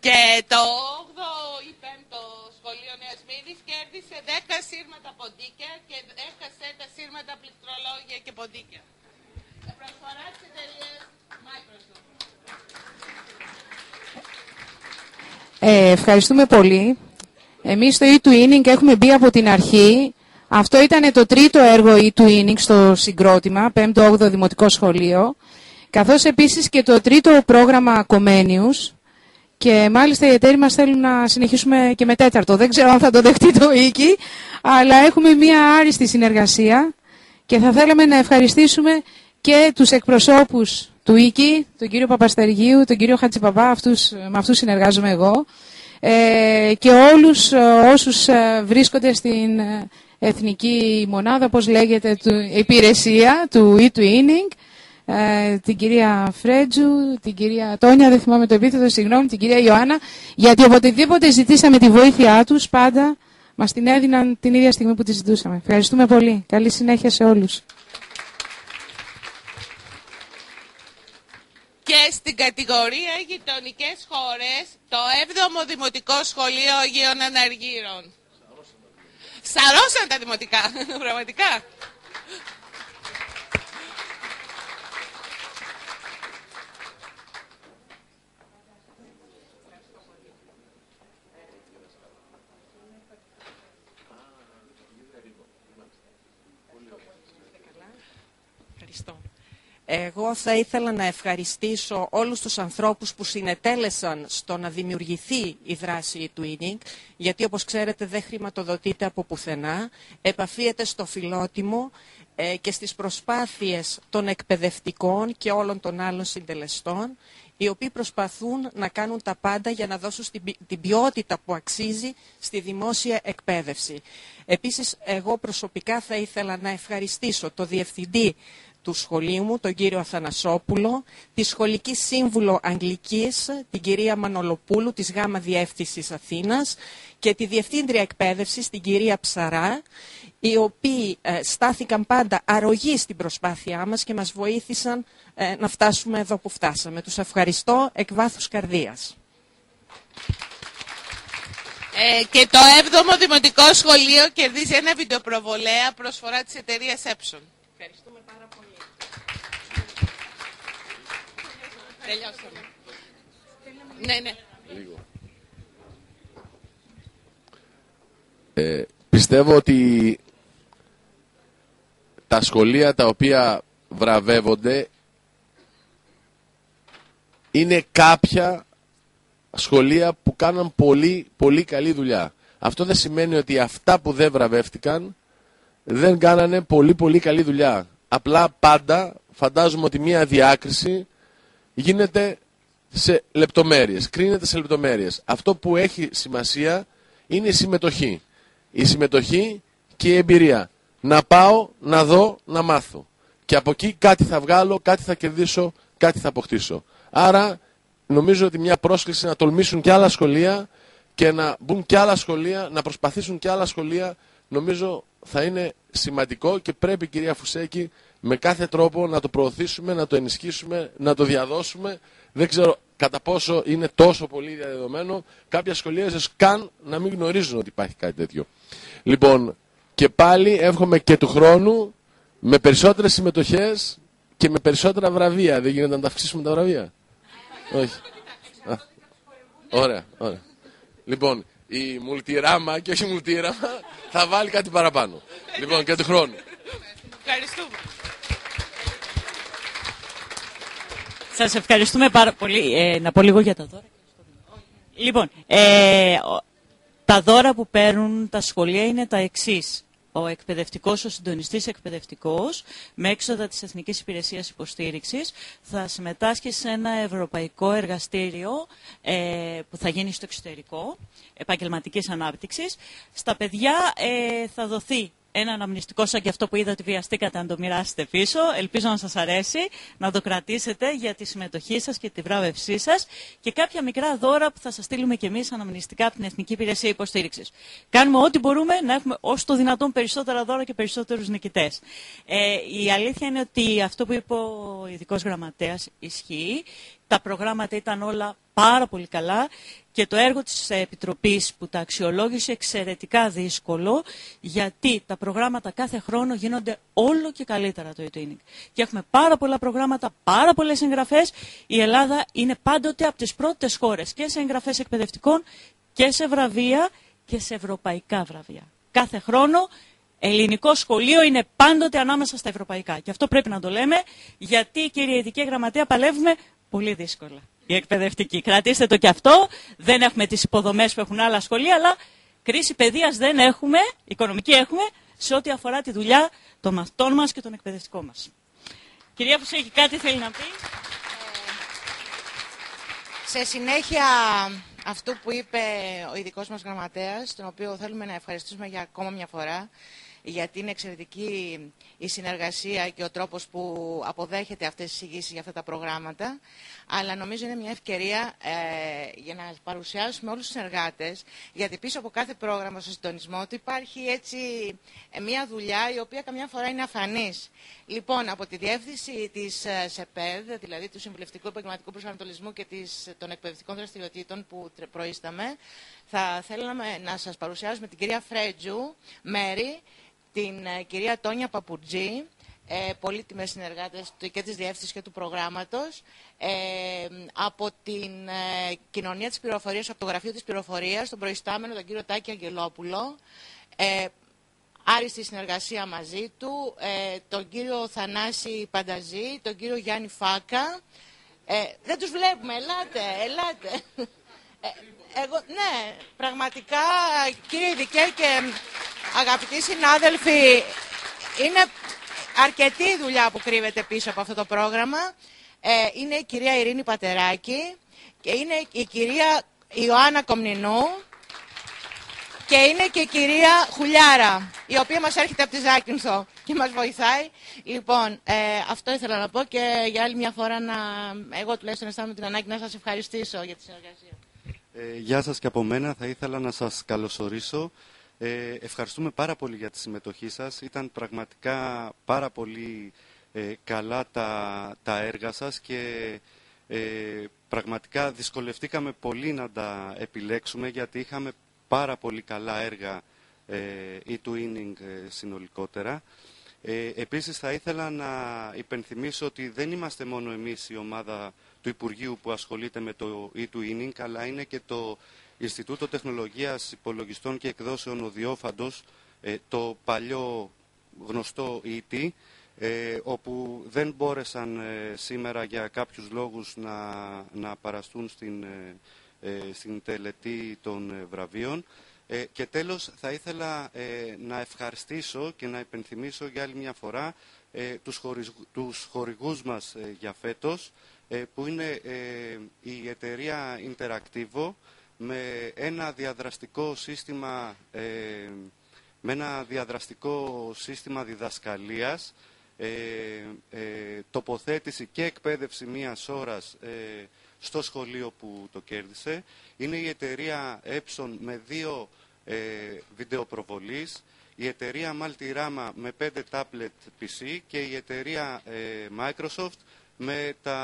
Και το 8ο ή 5ο σχολείο Νέας Μήνης κέρδισε 10 σύρματα ποντίκια και έχασε τα σύρματα πληκτρολόγια και ποντίκια. Προσφορά της εταιρείας Microsoft. Ε, ευχαριστούμε πολύ. Εμείς στο e-twinning έχουμε μπει από την αρχή αυτό ήταν το τρίτο έργο e-twinning στο συγκρότημα, 5ο-8ο Δημοτικό Σχολείο, καθώς επίσης και το τρίτο πρόγραμμα Comenius και μάλιστα οι εταίροι μας θέλουν να συνεχίσουμε και με τέταρτο. Δεν ξέρω αν θα το δεχτεί το οίκη, αλλά έχουμε μια άριστη συνεργασία και θα θέλαμε να ευχαριστήσουμε και τους εκπροσώπους του οίκη, τον κύριο Παπαστεργίου, τον κύριο Χατζηπαπά, αυτούς, με αυτούς συνεργάζομαι εγώ, ε, και όλους όσους ε, βρίσκονται στην ε, εθνική μονάδα, πώς λέγεται, του, υπηρεσία του e-twinning, ε, την κυρία Φρέτζου, την κυρία Τόνια, δεν θυμάμαι το επίθετο, συγγνώμη, την κυρία Ιωάννα, γιατί οποτεδήποτε ζητήσαμε τη βοήθειά τους, πάντα μας την έδιναν την ίδια στιγμή που τη ζητούσαμε. Ευχαριστούμε πολύ. Καλή συνέχεια σε όλους. Και στην κατηγορία γειτονικές χώρες, το 7ο Δημοτικό Σχολείο Αγίων Αναργύρων. Σαρώσαν τα δημοτικά, πραγματικά. Εγώ θα ήθελα να ευχαριστήσω όλους τους ανθρώπους που συνετέλεσαν στο να δημιουργηθεί η δράση του Twinning, γιατί όπως ξέρετε δεν χρηματοδοτείται από πουθενά, επαφίεται στο φιλότιμο ε, και στις προσπάθειες των εκπαιδευτικών και όλων των άλλων συντελεστών, οι οποίοι προσπαθούν να κάνουν τα πάντα για να δώσουν την ποιότητα που αξίζει στη δημόσια εκπαίδευση. Επίσης, εγώ προσωπικά θα ήθελα να ευχαριστήσω το Διευθυντή του σχολείου μου, τον κύριο Αθανασόπουλο, τη σχολική σύμβουλο Αγγλικής, την κυρία Μανολοπούλου, της ΓΑΜΑ Διεύθυνσης Αθήνας και τη Διευθύντρια Εκπαίδευσης, την κυρία Ψαρά, οι οποίοι ε, στάθηκαν πάντα αρρωγοί στην προσπάθειά μας και μας βοήθησαν ε, να φτάσουμε εδώ που φτάσαμε. Τους ευχαριστώ εκ βάθους καρδίας. Ε, και το 7ο Δημοτικό Σχολείο κερδίζει ένα βιντεοπροβολέα προσφορά της εταιρείας Epson. Ευχαριστούμε πάρα πολύ. Τελειώσαμε. Ναι, ναι. Ε, πιστεύω ότι τα σχολεία τα οποία βραβεύονται είναι κάποια σχολεία που κάναν πολύ, πολύ καλή δουλειά. Αυτό δεν σημαίνει ότι αυτά που δεν βραβεύτηκαν δεν κάνανε πολύ πολύ καλή δουλειά. Απλά πάντα φαντάζομαι ότι μία διάκριση γίνεται σε λεπτομέρειες, κρίνεται σε λεπτομέρειες. Αυτό που έχει σημασία είναι η συμμετοχή. Η συμμετοχή και η εμπειρία. Να πάω, να δω, να μάθω. Και από εκεί κάτι θα βγάλω, κάτι θα κερδίσω, κάτι θα αποκτήσω. Άρα νομίζω ότι μια πρόσκληση να τολμήσουν και άλλα σχολεία και να μπουν και άλλα σχολεία, να προσπαθήσουν και άλλα σχολεία, νομίζω θα είναι σημαντικό και πρέπει κυρία Φουσέκη με κάθε τρόπο να το προωθήσουμε, να το ενισχύσουμε, να το διαδώσουμε. Δεν ξέρω κατά πόσο είναι τόσο πολύ διαδεδομένο. Κάποια σχολεία ίσως καν να μην γνωρίζουν ότι υπάρχει κάτι τέτοιο. Λοιπόν, και πάλι εύχομαι και του χρόνου με περισσότερες συμμετοχές και με περισσότερα βραβεία. Δεν γίνεται να τα αυξήσουμε τα βραβεία. Όχι. Α, ωραία, ωραία. Λοιπόν, η μουλτιράμα και όχι η μουλτιράμα θα βάλει κάτι παραπάνω. Λοιπόν, και του χρόνου. Ευχαριστούμε. Σας ευχαριστούμε πάρα πολύ. Ε, να πω λίγο για τα δώρα. Λοιπόν, ε, τα δώρα που παίρνουν τα σχολεία είναι τα εξής ο εκπαιδευτικός, ο συντονιστής εκπαιδευτικός, με έξοδα της Εθνικής Υπηρεσίας Υποστήριξης, θα συμμετάσχει σε ένα ευρωπαϊκό εργαστήριο ε, που θα γίνει στο εξωτερικό, επαγγελματικής ανάπτυξης. Στα παιδιά ε, θα δοθεί ένα αναμνηστικό σαν και αυτό που είδα ότι βιαστήκατε να το μοιράσετε πίσω. Ελπίζω να σας αρέσει, να το κρατήσετε για τη συμμετοχή σας και τη βράβευσή σας και κάποια μικρά δώρα που θα σας στείλουμε κι εμείς αναμνηστικά από την Εθνική Υπηρεσία Υποστήριξης. Κάνουμε ό,τι μπορούμε να έχουμε όσο το δυνατόν περισσότερα δώρα και περισσότερους νικητές. Ε, η αλήθεια είναι ότι αυτό που είπε ο ειδικός γραμματέας ισχύει. Τα προγράμματα ήταν όλα πάρα πολύ καλά και το έργο της Επιτροπής που τα αξιολόγησε εξαιρετικά δύσκολο γιατί τα προγράμματα κάθε χρόνο γίνονται όλο και καλύτερα το e Και έχουμε πάρα πολλά προγράμματα, πάρα πολλές εγγραφές. Η Ελλάδα είναι πάντοτε από τις πρώτες χώρες και σε εγγραφές εκπαιδευτικών και σε βραβεία και σε ευρωπαϊκά βραβεία. Κάθε χρόνο ελληνικό σχολείο είναι πάντοτε ανάμεσα στα ευρωπαϊκά. Και αυτό πρέπει να το λέμε, γιατί κύριε Ειδική Γραμματέα παλεύουμε πολύ δύσκολα η εκπαιδευτική. Κρατήστε το και αυτό. Δεν έχουμε τις υποδομές που έχουν άλλα σχολεία, αλλά κρίση παιδείας δεν έχουμε, οικονομική έχουμε, σε ό,τι αφορά τη δουλειά των μαθητών μας και των εκπαιδευτικών μας. Κυρία που έχει κάτι θέλει να πει; Σε συνέχεια αυτού που είπε ο ειδικός μας γραμματέας, τον οποίο θέλουμε να ευχαριστήσουμε για ακόμα μια φορά, γιατί είναι εξαιρετική η συνεργασία και ο τρόπος που αποδέχεται αυτές τις εισηγήσεις για αυτά τα προγράμματα. Αλλά νομίζω είναι μια ευκαιρία ε, για να παρουσιάσουμε όλους τους συνεργάτες, γιατί πίσω από κάθε πρόγραμμα στο συντονισμό του υπάρχει έτσι ε, μια δουλειά η οποία καμιά φορά είναι αφανής. Λοιπόν, από τη διεύθυνση της ε, ΣΕΠΕΔ, δηλαδή του Συμβουλευτικού Επαγγελματικού Προσανατολισμού και της, των εκπαιδευτικών δραστηριοτήτων που προείσταμε, θα θέλαμε να σας παρουσιάσουμε την κυρία Φρέτζου Μέρη, την ε, κυρία Τόνια Παπουρτζή, ε, πολύτιμες συνεργάτες και της διεύθυνσης και του προγράμματος, ε, από την ε, Κοινωνία της Πληροφορίας, από το Γραφείο της Πληροφορίας, τον προϊστάμενο, τον κύριο Τάκη Αγγελόπουλο, ε, άριστη συνεργασία μαζί του, ε, τον κύριο Θανάση Πανταζή, τον κύριο Γιάννη Φάκα. Ε, δεν τους βλέπουμε, ελάτε, ελάτε. Εγώ, ναι, πραγματικά, κύριε Ειδικέ και Αγαπητοί συνάδελφοι, είναι αρκετή δουλειά που κρύβεται πίσω από αυτό το πρόγραμμα. Ε, είναι η κυρία Ειρήνη Πατεράκη και είναι η κυρία Ιωάννα Κομνηνού και είναι και η κυρία Χουλιάρα, η οποία μας έρχεται από τη Ζάκυνθο και μας βοηθάει. Λοιπόν, ε, αυτό ήθελα να πω και για άλλη μια φορά να, εγώ τουλάχιστον αισθάνομαι την ανάγκη να σας ευχαριστήσω για τη συνεργασία. Ε, γεια σας και από μένα. Θα ήθελα να σας καλωσορίσω ε, ευχαριστούμε πάρα πολύ για τη συμμετοχή σας. Ήταν πραγματικά πάρα πολύ ε, καλά τα, τα έργα σας και ε, πραγματικά δυσκολευτήκαμε πολύ να τα επιλέξουμε γιατί είχαμε πάρα πολύ καλά έργα ε, e-twinning ε, συνολικότερα. Ε, επίσης θα ήθελα να υπενθυμίσω ότι δεν είμαστε μόνο εμείς η ομάδα του Υπουργείου που ασχολείται με το e-twinning αλλά είναι και το Ινστιτούτο Τεχνολογίας Υπολογιστών και Εκδόσεων Οδιόφαντος, ε, το παλιό γνωστό ET, ε, όπου δεν μπόρεσαν ε, σήμερα για κάποιους λόγους να, να παραστούν στην, στην τελετή των βραβείων. Και τέλος θα ήθελα να ευχαριστήσω και να υπενθυμίσω για άλλη μια φορά τους, χορηγού τους χορηγούς μας για φέτος, που είναι η εταιρεία Interactivo, με ένα διαδραστικό σύστημα, ε, με ένα διαδραστικό σύστημα διδασκαλίας, ε, ε, τοποθέτηση και εκπαίδευση μίας ώρας στο σχολείο που το κέρδισε. Είναι η εταιρεία Epson με δύο ε, βιντεοπροβολής, η εταιρεία Multirama με πέντε tablet PC και η εταιρεία ε, Microsoft με τα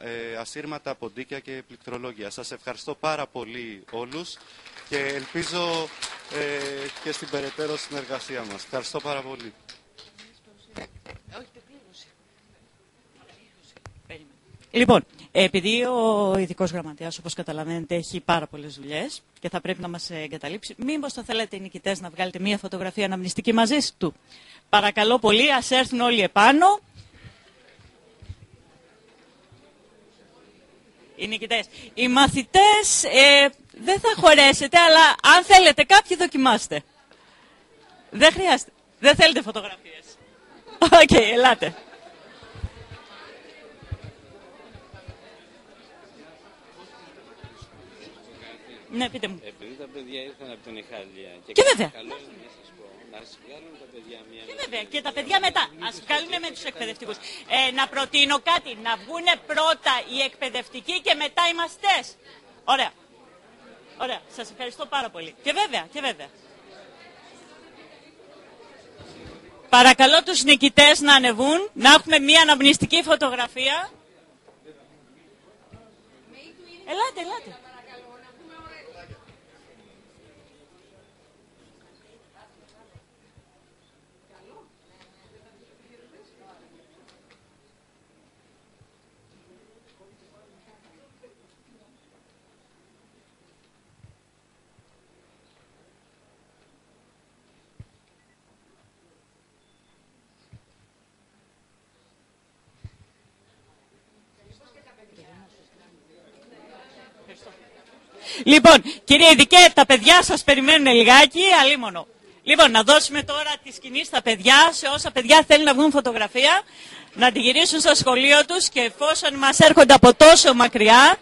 ε, ασύρματα ποντίκια και πληκτρολόγια. Σας ευχαριστώ πάρα πολύ όλους και ελπίζω ε, και στην περαιτέρω συνεργασία μας. Ευχαριστώ πάρα πολύ. Λοιπόν, επειδή ο ειδικός γραμματέας, όπως καταλαβαίνετε, έχει πάρα πολλές δουλειές και θα πρέπει να μας εγκαταλείψει, μήπως θα θέλετε οι νικητές να βγάλετε μία φωτογραφία αναμνηστική μαζί του; Παρακαλώ πολύ, ας έρθουν όλοι επάνω. Οι νικητές. Οι μαθητές ε, δεν θα χωρέσετε, αλλά αν θέλετε κάποιοι δοκιμάστε. Δεν χρειάζεται. Δεν θέλετε φωτογραφίες. OK, okay, ελάτε. Ναι, πείτε μου. Επειδή τα παιδιά ήρθαν από την Οιχαλία και, και βέβαια. Καλό είναι να σας πω, να βγάλουν τα παιδιά μία Και βέβαια, και τα παιδιά μετά. Ας βγάλουν με τους εκπαιδευτικούς. Ε, να προτείνω κάτι, να βγουν πρώτα οι εκπαιδευτικοί και μετά οι μαθητές. Ωραία. Ωραία. Σας ευχαριστώ πάρα πολύ. Και βέβαια, και βέβαια. Παρακαλώ τους νικητές να ανεβούν, να έχουμε μία αναμνηστική φωτογραφία. Ελάτε, ελάτε. Λοιπόν, κύριε Ειδικέ, τα παιδιά σας περιμένουν λιγάκι, αλίμονο. Λοιπόν, να δώσουμε τώρα τη σκηνή στα παιδιά, σε όσα παιδιά θέλουν να βγουν φωτογραφία, να τη γυρίσουν στο σχολείο τους και εφόσον μας έρχονται από τόσο μακριά,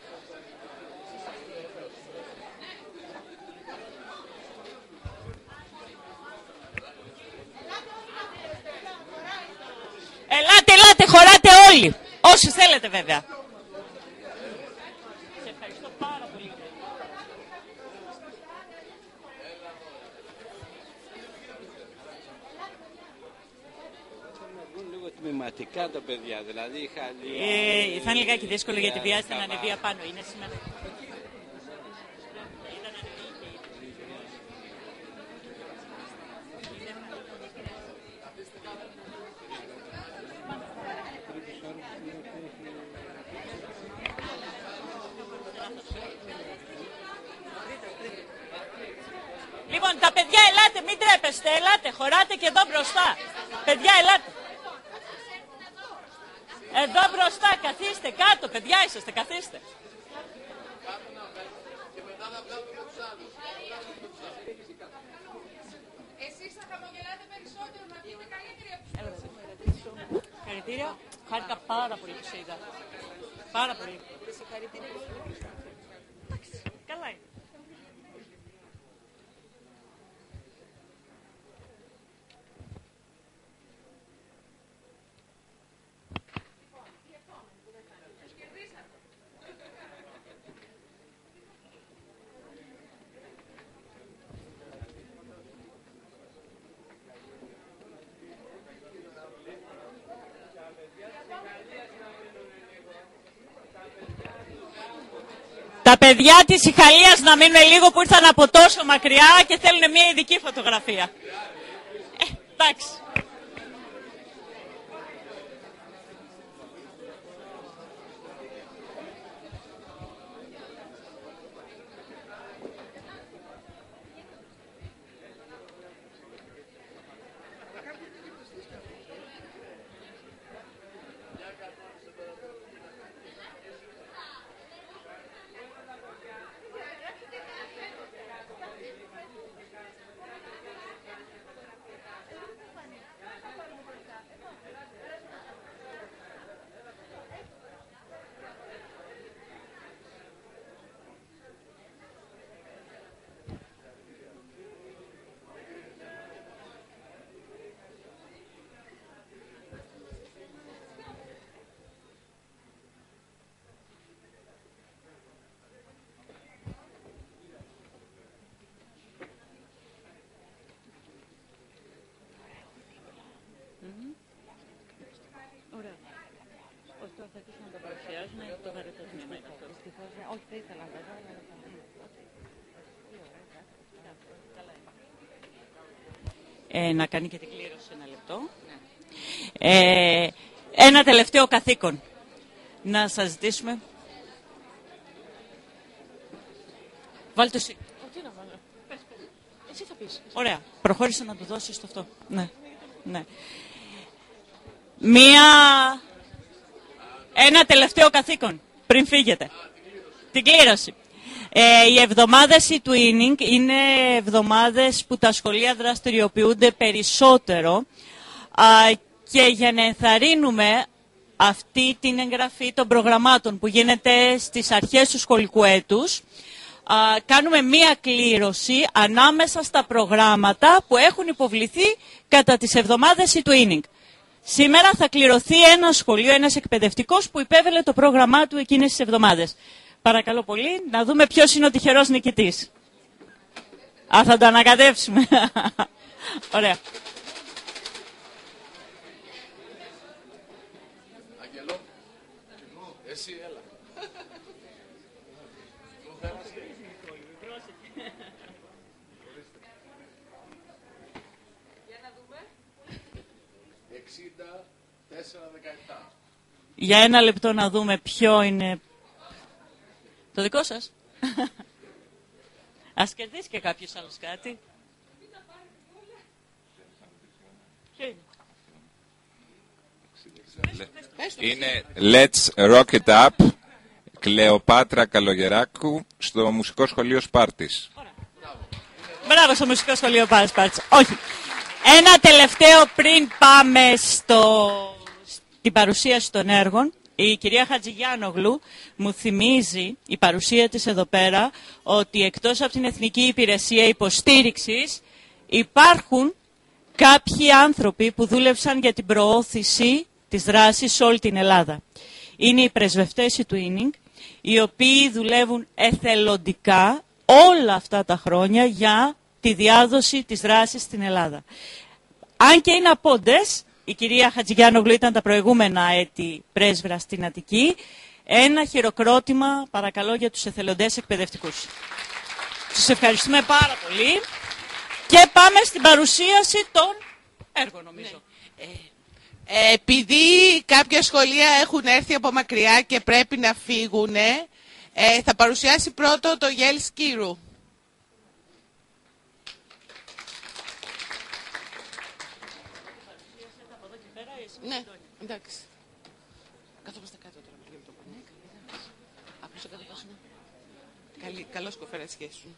Ελάτε, ελάτε, χωράτε όλοι. Όσοι θέλετε βέβαια. Τμηματικά τα παιδιά, δηλαδή χαλιά... Ε, θα είναι λιγάκι δύσκολο γιατί βιάζεται να ανεβεί απάνω. Είναι σήμερα. Λοιπόν, τα παιδιά ελάτε, μην τρέπεστε, ελάτε, χωράτε και εδώ μπροστά. Παιδιά, ελάτε. Εδώ μπροστά, καθίστε κάτω, παιδιά είσαστε, καθίστε. Εσείς θα χαμογελάτε περισσότερο, να πείτε καλύτερη από Χαρητήρια, χάρηκα πάρα πολύ που σε είδα. Πάρα πολύ. Συγχαρητήρια. Καλά είναι. Τα παιδιά της Ιχαλίας να μείνουν λίγο που ήρθαν από τόσο μακριά και θέλουν μια ειδική φωτογραφία. Ε, εντάξει. Ε, να κάνει και την κλήρωση ένα λεπτό. Ε, ένα τελευταίο καθήκον. Να σας ζητήσουμε. Βάλτε εσύ. Εσύ θα πεις. Ωραία. Προχώρησε να του δώσεις το αυτό. Ναι. ναι. Μία... Ένα τελευταίο καθήκον πριν φύγετε. Την κλήρωση. Ε, οι εβδομάδες η twinning είναι εβδομάδες που τα σχολεία δραστηριοποιούνται περισσότερο α, και για να ενθαρρύνουμε αυτή την εγγραφή των προγραμμάτων που γίνεται στις αρχές του σχολικού έτους, α, κάνουμε μία κλήρωση ανάμεσα στα προγράμματα που έχουν υποβληθεί κατά τις εβδομάδες η twinning. Σήμερα θα κληρωθεί ένα σχολείο, ένας εκπαιδευτικός που υπέβελε το πρόγραμμά του εκείνες τις εβδομάδες. Παρακαλώ πολύ να δούμε ποιος είναι ο τυχερός νικητής. Α, θα το ανακατεύσουμε. Ωραία. Εσύ έλα. Για ένα λεπτό να δούμε ποιο είναι το δικό σας. Ας κερδίσει και κάποιος άλλος κάτι. Ποιο είναι; Είναι Let's Rock It Up, Κλεοπάτρα Καλογεράκου, στο Μουσικό Σχολείο Σπάρτης. Μπράβο στο Μουσικό Σχολείο Πάρης Πάρτης. Όχι. Ένα τελευταίο πριν πάμε στο... στην παρουσίαση των έργων. Η κυρία Χατζηγιάνογλου μου θυμίζει η παρουσία της εδώ πέρα ότι εκτός από την Εθνική Υπηρεσία Υποστήριξης υπάρχουν κάποιοι άνθρωποι που δούλεψαν για την προώθηση της δράσης σε όλη την Ελλάδα. Είναι οι πρεσβευτές του Twinning, οι οποίοι δουλεύουν εθελοντικά όλα αυτά τα χρόνια για τη διάδοση της δράσης στην Ελλάδα. Αν και είναι απόντες, η κυρία Χατζηγιάνογλου ήταν τα προηγούμενα έτη πρέσβρα στην Αττική, ένα χειροκρότημα παρακαλώ για τους εθελοντές εκπαιδευτικούς. Τους ευχαριστούμε πάρα πολύ και πάμε στην παρουσίαση των έργων νομίζω. Ε, επειδή κάποια σχολεία έχουν έρθει από μακριά και πρέπει να φύγουν, ε, θα παρουσιάσει πρώτο το Γέλ Σκύρου. Ναι, εντάξει. Καθόμαστε κάτω τώρα με το πανέκ. Απλώς θα κατεβάσουμε. Καλή, καλώς κοφέρα σχέση σου.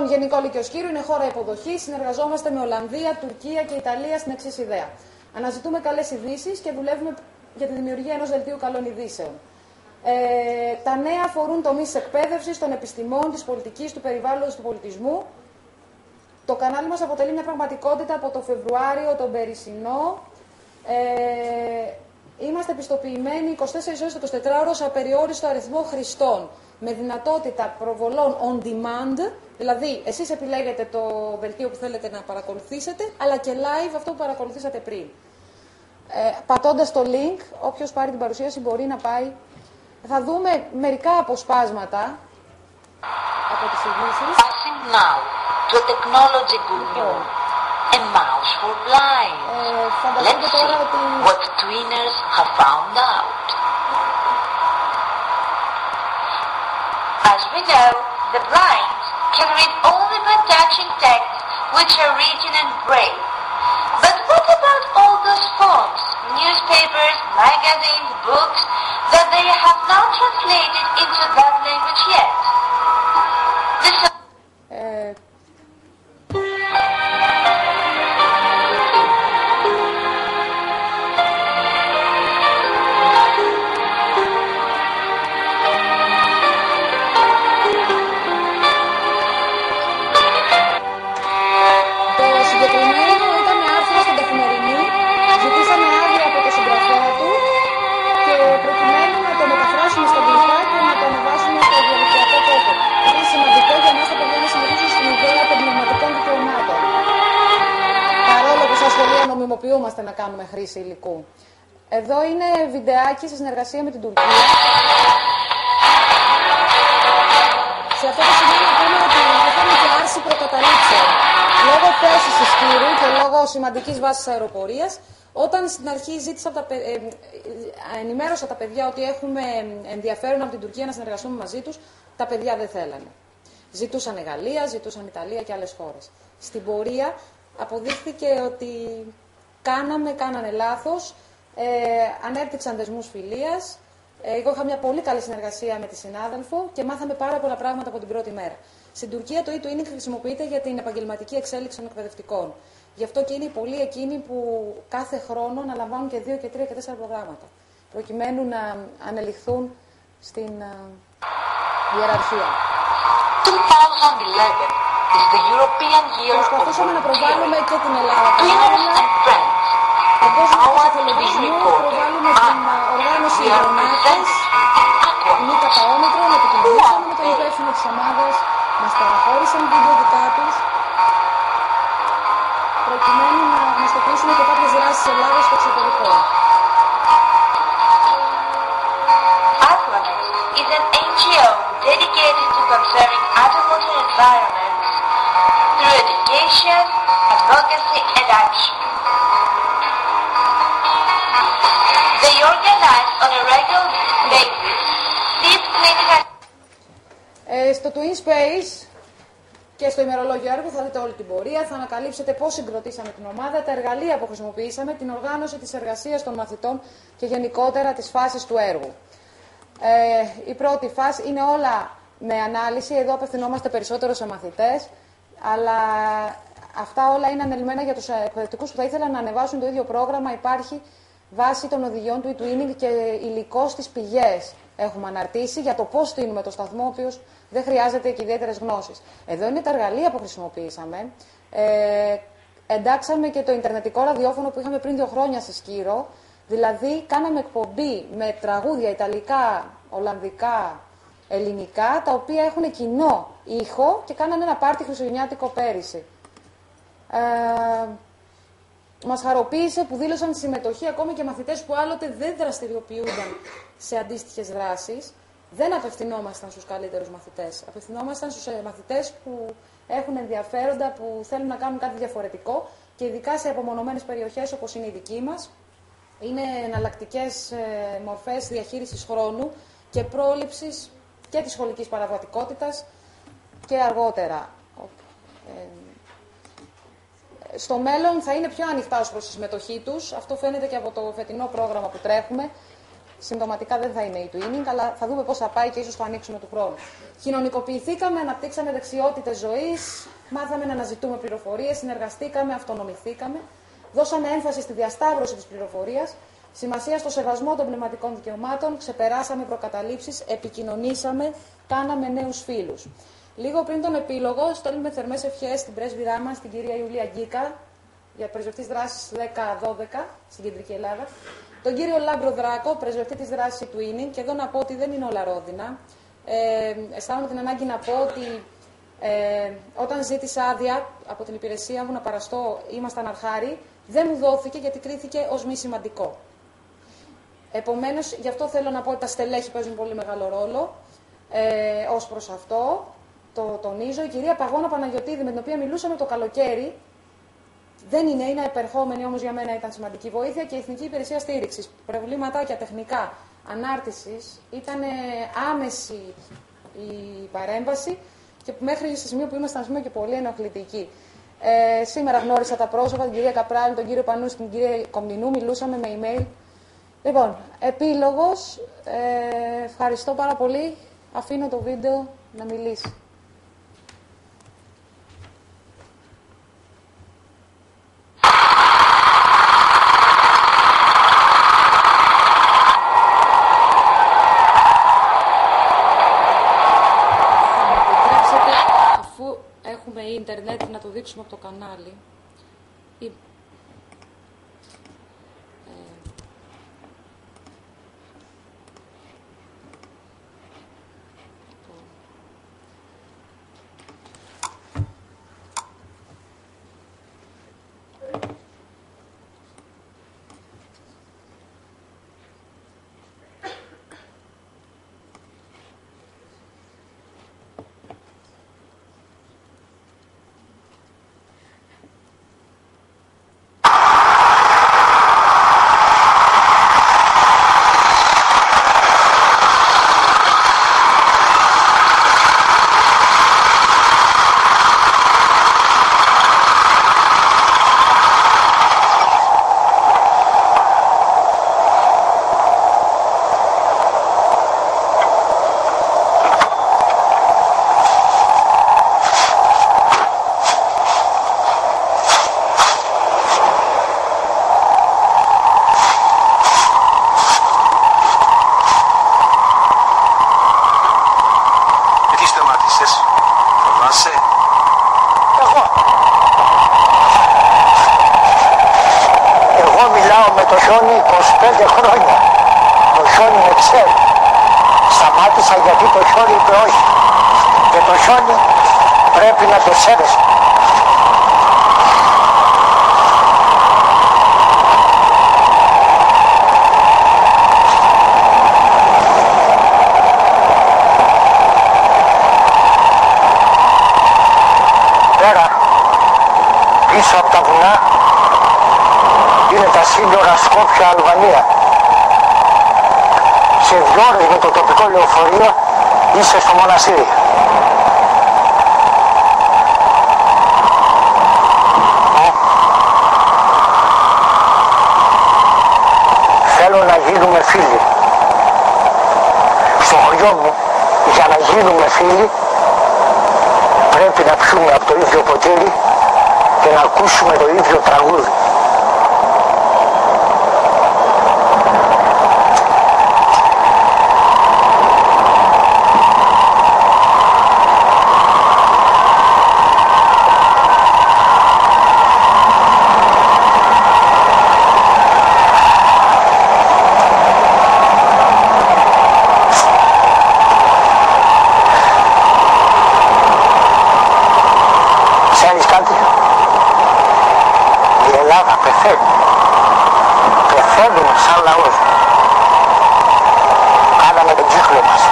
Ελλάδα λοιπόν, Γενικό Λύκειο Σκύρου, είναι χώρα υποδοχής. Συνεργαζόμαστε με Ολλανδία, Τουρκία και Ιταλία στην εξής ιδέα. Αναζητούμε καλές ειδήσεις και δουλεύουμε για τη δημιουργία ενός δελτίου καλών ειδήσεων. Ε, τα νέα αφορούν τομείς τη εκπαίδευσης, των επιστημών, της πολιτικής, του περιβάλλοντος, του πολιτισμού. Το κανάλι μας αποτελεί μια πραγματικότητα από το Φεβρουάριο, τον περσινό. Ε, είμαστε επιστοποιημένοι 24 ώρες το 24 ώρο σε απεριόριστο αριθμό χρηστών με δυνατότητα προβολών on demand, δηλαδή εσείς επιλέγετε το δελτίο που θέλετε να παρακολουθήσετε, αλλά και live αυτό που παρακολουθήσατε πριν. Ε, πατώντας το link, όποιος πάρει την παρουσίαση μπορεί να πάει. Θα δούμε μερικά αποσπάσματα από τις ειδήσεις. Passing now to a technology good news. A mouse for blind. Ε, Let's φανταστείτε see τώρα ότι what tweeners have found out. As we know, the blind can read only by touching text which are written in braille. But what about all those fonts, newspapers, magazines, books that they have not translated into that language yet? This νομιμοποιούμαστε να κάνουμε χρήση υλικού. Εδώ είναι βιντεάκι σε συνεργασία με την Τουρκία. Σε αυτό το σημείο να πούμε ότι είχαμε και άρση προκαταλήψεων. Λόγω θέση ισχύρου και λόγω σημαντικής βάσης αεροπορίας, όταν στην αρχή ζήτησα από τα, παι- ε, ε, ενημέρωσα τα παιδιά ότι έχουμε ενδιαφέρον από την Τουρκία να συνεργαστούμε μαζί τους, τα παιδιά δεν θέλανε. Ζητούσαν Γαλλία, ζητούσαν Ιταλία και άλλες χώρες. Στην πορεία αποδείχθηκε ότι κάναμε, κάνανε λάθος, ε, ανέπτυξαν δεσμούς φιλίας. Ε, εγώ είχα μια πολύ καλή συνεργασία με τη συνάδελφο και μάθαμε πάρα πολλά πράγματα από την πρώτη μέρα. Στην Τουρκία το e-twinning χρησιμοποιείται για την επαγγελματική εξέλιξη των εκπαιδευτικών. Γι' αυτό και είναι οι πολλοί εκείνοι που κάθε χρόνο αναλαμβάνουν και δύο και τρία και τέσσερα προγράμματα. Προκειμένου να ανελιχθούν στην α, ιεραρχία. 2011 is the European Year of Προσπαθούσαμε να προβάλλουμε και την Ελλάδα Tweeners παράλληλα. and Friends. Παγκόσμιο Our Εθελοντισμό, twin reporter, προβάλλουμε την α, οργάνωση we are Ιδρυμάτες, μη καταόμετρο, να επικοινωνήσαμε με τον υπεύθυνο της ομάδας, μας παραχώρησαν βίντεο δικά τους, προκειμένου να γνωστοποιήσουμε και κάποιες δράσεις της Ελλάδας στο εξωτερικό. Atlanet is an NGO dedicated to conserving underwater environments through education, advocacy and action. They organize on a regular basis deep clinical Ε, στο Twin Space και στο ημερολόγιο έργου θα δείτε όλη την πορεία, θα ανακαλύψετε πώς συγκροτήσαμε την ομάδα, τα εργαλεία που χρησιμοποιήσαμε, την οργάνωση της εργασίας των μαθητών και γενικότερα τις φάσεις του έργου. Ε, η πρώτη φάση είναι όλα με ανάλυση, εδώ απευθυνόμαστε περισσότερο σε μαθητές, αλλά αυτά όλα είναι ανελημμένα για τους εκπαιδευτικούς που θα ήθελαν να ανεβάσουν το ίδιο πρόγραμμα. Υπάρχει βάση των οδηγιών του e-twinning και υλικό στις πηγές. έχουμε αναρτήσει για το πώς στείλουμε το σταθμό, ο οποίος δεν χρειάζεται και ιδιαίτερες γνώσεις. Εδώ είναι τα εργαλεία που χρησιμοποιήσαμε. Ε, εντάξαμε και το Ιντερνετικό ραδιόφωνο που είχαμε πριν δύο χρόνια στη Σκύρο. Δηλαδή, κάναμε εκπομπή με τραγούδια Ιταλικά, Ολλανδικά, Ελληνικά, τα οποία έχουν κοινό ήχο και κάνανε ένα πάρτι χριστουγεννιάτικο πέρυσι. Ε, Μας χαροποίησε που δήλωσαν συμμετοχή ακόμη και μαθητές που άλλοτε δεν δραστηριοποιούνταν σε αντίστοιχες δράσεις. Δεν απευθυνόμασταν στους καλύτερους μαθητές. Απευθυνόμασταν στους ε, μαθητές που έχουν ενδιαφέροντα, που θέλουν να κάνουν κάτι διαφορετικό και ειδικά σε απομονωμένες περιοχές όπως είναι η δική μας. Είναι εναλλακτικές ε, μορφές διαχείρισης χρόνου και πρόληψης και της σχολικής παραβατικότητας και αργότερα. Ε, στο μέλλον θα είναι πιο ανοιχτά ως προς τη συμμετοχή τους. Αυτό φαίνεται και από το φετινό πρόγραμμα που τρέχουμε. Συμπτωματικά δεν θα είναι η twinning, αλλά θα δούμε πώς θα πάει και ίσως το ανοίξουμε του χρόνου. Κοινωνικοποιηθήκαμε, αναπτύξαμε δεξιότητες ζωής, μάθαμε να αναζητούμε πληροφορίες, συνεργαστήκαμε, αυτονομηθήκαμε. Δώσαμε έμφαση στη διασταύρωση της πληροφορίας, σημασία στο σεβασμό των πνευματικών δικαιωμάτων, ξεπεράσαμε προκαταλήψεις, επικοινωνήσαμε, κάναμε νέους φίλους. Λίγο πριν τον επίλογο, στέλνουμε θερμές ευχές στην πρέσβυρά μας, την κυρία Ιουλία Γκίκα, για πρεσβευτής δράσης 10-12 στην κεντρική Ελλάδα. Τον κύριο Λάμπρο Δράκο, πρεσβευτή της δράσης eTwinning. Και εδώ να πω ότι δεν είναι όλα ρόδινα. Ε, αισθάνομαι την ανάγκη να πω ότι ε, όταν ζήτησα άδεια από την υπηρεσία μου να παραστώ ήμασταν αρχάρι, δεν μου δόθηκε γιατί κρίθηκε ως μη σημαντικό. Επομένως, γι' αυτό θέλω να πω ότι τα στελέχη παίζουν πολύ μεγάλο ρόλο ε, ως προς αυτό το τονίζω, η κυρία Παγώνα Παναγιωτήδη, με την οποία μιλούσαμε το καλοκαίρι, δεν είναι, είναι επερχόμενη όμως για μένα ήταν σημαντική βοήθεια και η Εθνική Υπηρεσία Στήριξης. Προβλήματάκια τεχνικά ανάρτησης ήταν άμεση η παρέμβαση και μέχρι σε σημείο που ήμασταν σημείο και πολύ ενοχλητικοί. Ε, σήμερα γνώρισα τα πρόσωπα, την κυρία Καπράλη, τον κύριο Πανού, την κυρία Κομνηνού, μιλούσαμε με email. Λοιπόν, επίλογος, ε, ευχαριστώ πάρα πολύ. Αφήνω το βίντεο να μιλήσει. ίντερνετ να το δείξουμε από το κανάλι. στα σύνορα Σκόφια-Αλβανία. Σε δυο ώρες με το τοπικό λεωφορείο είσαι στο μοναστήρι. Ε. Θέλω να γίνουμε φίλοι. Στο χωριό μου, για να γίνουμε φίλοι, πρέπει να πιούμε από το ίδιο ποτήρι και να ακούσουμε το ίδιο τραγούδι. Λαός. Κάναμε τον κύκλο μας.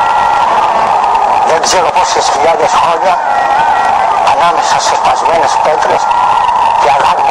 Δεν ξέρω πόσες χιλιάδες χρόνια ανάμεσα σε σπασμένες πέτρες και αγάλματα.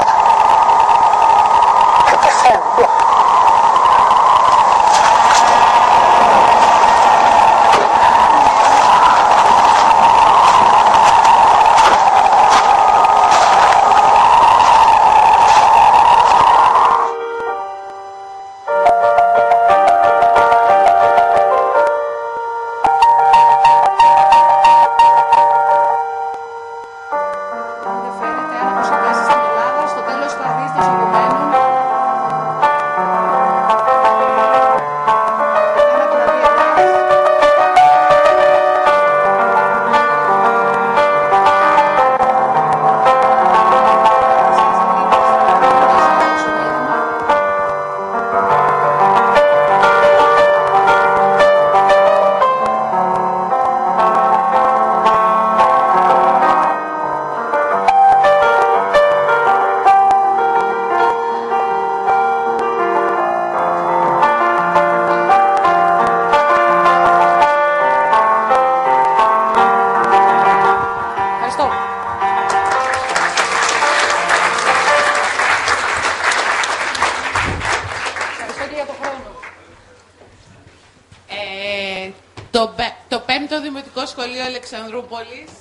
Το, πέ- το πέμπτο Δημοτικό Σχολείο Αλεξανδρούπολης.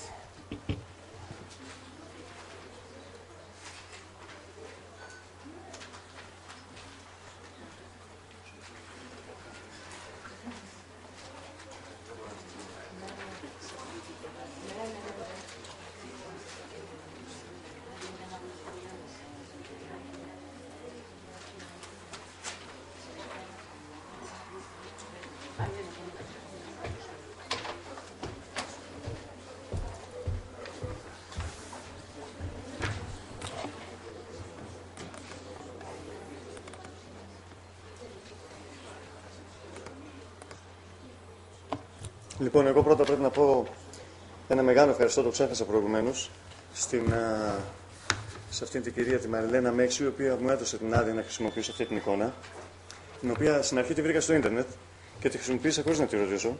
Λοιπόν, εγώ πρώτα πρέπει να πω ένα μεγάλο ευχαριστώ, το ξέχασα προηγουμένως, στην, α, σε αυτήν την κυρία τη Μαριλένα Μέξου, η οποία μου έδωσε την άδεια να χρησιμοποιήσω αυτή την εικόνα, την οποία στην αρχή τη βρήκα στο ίντερνετ και τη χρησιμοποίησα χωρίς να τη ρωτήσω.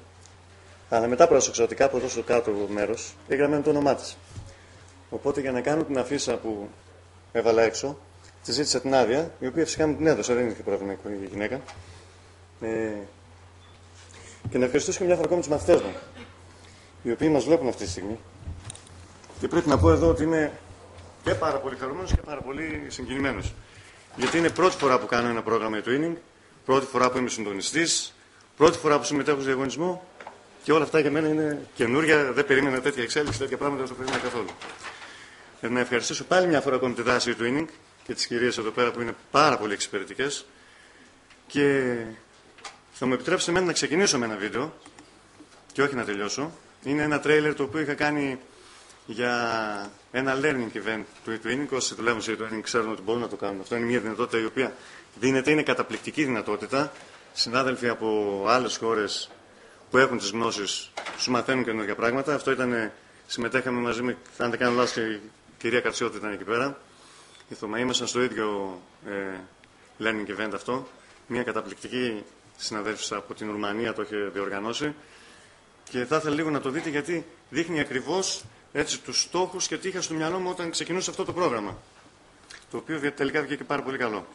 Αλλά μετά πρόσεξα ότι κάπου εδώ στο κάτω μέρος έχει γραμμένο το όνομά της. Οπότε για να κάνω την αφίσα που έβαλα έξω, τη ζήτησα την άδεια, η οποία φυσικά μου την έδωσε, δεν είχε πρόβλημα η γυναίκα. Ε, και να ευχαριστήσω και μια φορά ακόμη τους μαθητές μου, οι οποίοι μας βλέπουν αυτή τη στιγμή. Και πρέπει να πω εδώ ότι είμαι και πάρα πολύ χαρούμενος και πάρα πολύ συγκινημένος. Γιατί είναι πρώτη φορά που κάνω ένα πρόγραμμα Twinning, πρώτη φορά που είμαι συντονιστής, πρώτη φορά που συμμετέχω στο διαγωνισμό και όλα αυτά για μένα είναι καινούρια. Δεν περίμενα τέτοια εξέλιξη, τέτοια πράγματα δεν το περίμενα καθόλου. Ε, να ευχαριστήσω πάλι μια φορά ακόμη τη δράση Twinning και τις κυρίες εδώ πέρα που είναι πάρα πολύ εξυπηρετικές. Και θα μου επιτρέψετε εμένα να ξεκινήσω με ένα βίντεο και όχι να τελειώσω. Είναι ένα τρέιλερ το οποίο είχα κάνει για ένα learning event του e-twinning. Όσοι δουλεύουν σε e-twinning ξέρουν ότι μπορούν να το κάνουν. Αυτό είναι μια δυνατότητα η οποία δίνεται, είναι καταπληκτική δυνατότητα. Συνάδελφοι από άλλες χώρες που έχουν τις γνώσεις σου μαθαίνουν καινούργια πράγματα. Αυτό ήταν, συμμετέχαμε μαζί με, αν δεν κάνω λάθος, και η κυρία Καρσιώτη ήταν εκεί πέρα. Η Θωμά ήμασταν στο ίδιο ε, learning event αυτό. Μια καταπληκτική συναδέλφισσα από την Ουρμανία το είχε διοργανώσει. Και θα ήθελα λίγο να το δείτε γιατί δείχνει ακριβώς έτσι τους στόχους και τι είχα στο μυαλό μου όταν ξεκινούσε αυτό το πρόγραμμα. Το οποίο τελικά βγήκε πάρα πολύ καλό.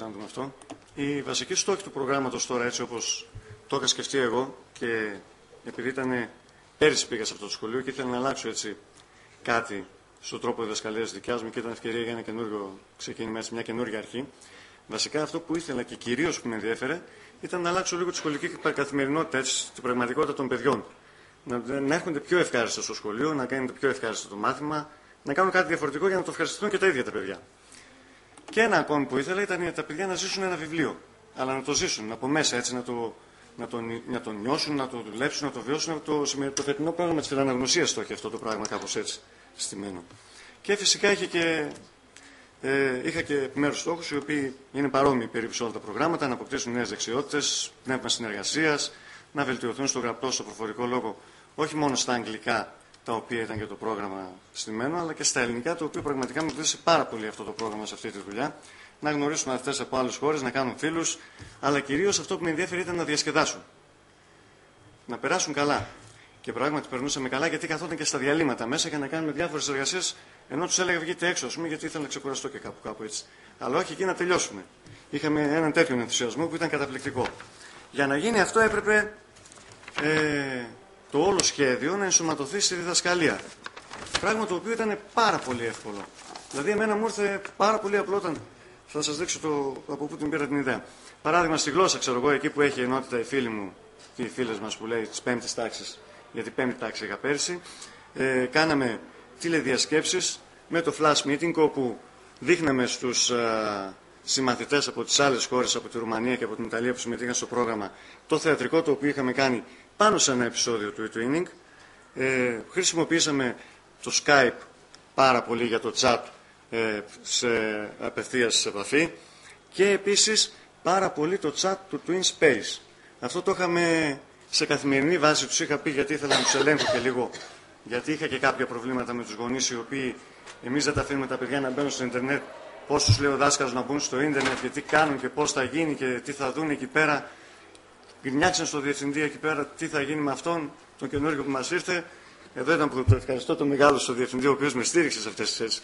Ξαναδούμε αυτό. Η βασική στόχη του προγράμματος τώρα, έτσι όπως το είχα σκεφτεί εγώ και επειδή ήταν πέρυσι πήγα σε αυτό το σχολείο και ήθελα να αλλάξω έτσι κάτι στον τρόπο διδασκαλίας δικιάς μου και ήταν ευκαιρία για ένα καινούργιο ξεκίνημα, έτσι, μια καινούργια αρχή. Βασικά αυτό που ήθελα και κυρίως που με ενδιέφερε ήταν να αλλάξω λίγο τη σχολική καθημερινότητα, έτσι, την πραγματικότητα των παιδιών. Να, να έρχονται πιο ευχάριστα στο σχολείο, να κάνουν πιο ευχάριστο το μάθημα, να κάνουν κάτι διαφορετικό για να το ευχαριστηθούν και τα ίδια τα παιδιά. Και ένα ακόμη που ήθελα ήταν τα παιδιά να ζήσουν ένα βιβλίο. Αλλά να το ζήσουν από μέσα έτσι, να το, να το, να το νιώσουν, να το δουλέψουν, να το βιώσουν. Να το, το φετινό πρόγραμμα της φιλαναγνωσίας το έχει αυτό το πράγμα κάπως έτσι στημένο. Και φυσικά είχε και, ε, είχα και επιμέρους στόχους, οι οποίοι είναι παρόμοιοι περίπου σε όλα τα προγράμματα, να αποκτήσουν νέες δεξιότητες, πνεύμα συνεργασίας, να βελτιωθούν στο γραπτό, στο προφορικό λόγο, όχι μόνο στα αγγλικά, τα οποία ήταν και το πρόγραμμα στημένο, αλλά και στα ελληνικά, το οποίο πραγματικά με βοήθησε πάρα πολύ αυτό το πρόγραμμα σε αυτή τη δουλειά. Να γνωρίσουν αυτές από άλλες χώρες, να κάνουν φίλους, αλλά κυρίως αυτό που με ενδιαφέρει ήταν να διασκεδάσουν. Να περάσουν καλά. Και πράγματι περνούσαμε καλά γιατί καθόταν και στα διαλύματα μέσα για να κάνουμε διάφορες εργασίες, ενώ τους έλεγα βγείτε έξω, ας πούμε, γιατί ήθελα να ξεκουραστώ και κάπου, κάπου έτσι. Αλλά όχι εκεί να τελειώσουμε. Είχαμε έναν τέτοιο ενθουσιασμό που ήταν καταπληκτικό. Για να γίνει αυτό έπρεπε ε, το όλο σχέδιο να ενσωματωθεί στη διδασκαλία. Πράγμα το οποίο ήταν πάρα πολύ εύκολο. Δηλαδή, εμένα μου ήρθε πάρα πολύ απλό όταν. Θα σας δείξω το, από πού την πήρα την ιδέα. Παράδειγμα, στη γλώσσα, ξέρω εγώ, εκεί που έχει ενότητα η φίλη μου και οι φίλες μας που λέει τη πέμπτη τάξη, γιατί πέμπτη τάξη είχα πέρσι, ε, κάναμε τηλεδιασκέψεις με το flash meeting όπου δείχναμε στους ε, συμμαθητές από τις άλλες χώρες, από τη Ρουμανία και από την Ιταλία που συμμετείχαν στο πρόγραμμα, το θεατρικό το οποίο είχαμε κάνει πάνω σε ένα επεισόδιο του e-twinning. Ε, χρησιμοποιήσαμε το Skype πάρα πολύ για το chat ε, σε απευθείας επαφή και επίσης πάρα πολύ το chat του Twin Space. Αυτό το είχαμε σε καθημερινή βάση, τους είχα πει γιατί ήθελα να τους ελέγχω και λίγο, γιατί είχα και κάποια προβλήματα με τους γονείς οι οποίοι εμείς δεν τα αφήνουμε τα παιδιά να μπαίνουν στο ίντερνετ, πώς τους λέει ο δάσκαλος να μπουν στο ίντερνετ και τι κάνουν και πώς θα γίνει και τι θα δουν εκεί πέρα γκρινιάξαν στο διευθυντή εκεί πέρα τι θα γίνει με αυτόν, τον καινούργιο που μας ήρθε. Εδώ ήταν που το ευχαριστώ τον μεγάλο στο διευθυντή, ο οποίος με στήριξε σε αυτές τις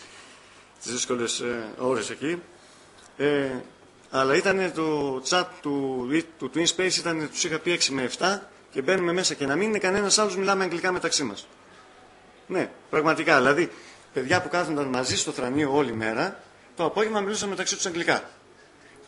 δύσκολες ε, ώρες εκεί. Ε, αλλά ήταν το chat του, του Twin Space, ήταν, τους είχα πει 6 με 7 και μπαίνουμε μέσα και να μην είναι κανένας άλλος, μιλάμε αγγλικά μεταξύ μας. Ναι, πραγματικά. Δηλαδή, παιδιά που κάθονταν μαζί στο θρανείο όλη μέρα, το απόγευμα μιλούσαν μεταξύ τους αγγλικά.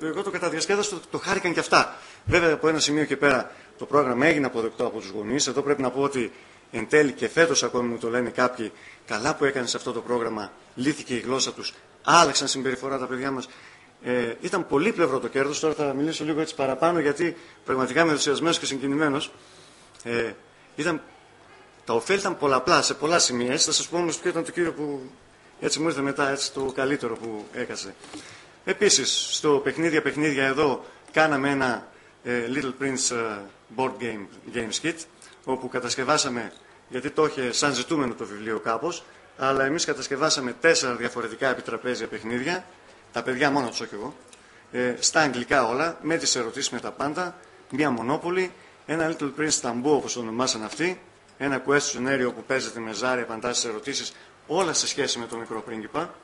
Εγώ το καταδιασκέδασα, το, το χάρηκαν και αυτά. Βέβαια, από ένα σημείο και πέρα το πρόγραμμα έγινε αποδεκτό από τους γονείς. Εδώ πρέπει να πω ότι εν τέλει και φέτος ακόμη μου το λένε κάποιοι, καλά που έκανες αυτό το πρόγραμμα, λύθηκε η γλώσσα τους, άλλαξαν συμπεριφορά τα παιδιά μας. Ε, ήταν πολύ πλευρό το κέρδος. Τώρα θα μιλήσω λίγο έτσι παραπάνω, γιατί πραγματικά είμαι ενθουσιασμένος και συγκινημένος. Ε, ήταν, τα ωφέλη ήταν πολλαπλά σε πολλά σημεία. Έτσι, θα σας πω όμως ποιο ήταν το κύριο που έτσι μου ήρθε μετά έτσι, το καλύτερο που έκασε. Επίσης, στο παιχνίδια παιχνίδια εδώ κάναμε ένα ε, Little Prince ε, Board Game, Games Kit, όπου κατασκευάσαμε, γιατί το είχε σαν ζητούμενο το βιβλίο κάπως, αλλά εμείς κατασκευάσαμε τέσσερα διαφορετικά επιτραπέζια παιχνίδια, τα παιδιά μόνο τους, όχι εγώ, ε, στα αγγλικά όλα, με τις ερωτήσεις με τα πάντα, μια μονόπολη, ένα Little Prince Tambo όπως το ονομάσαν αυτοί, ένα questionnaire που παίζεται με ζάρι, απαντά στις ερωτήσεις, όλα σε σχέση με τον μικρό πρίγκιπα,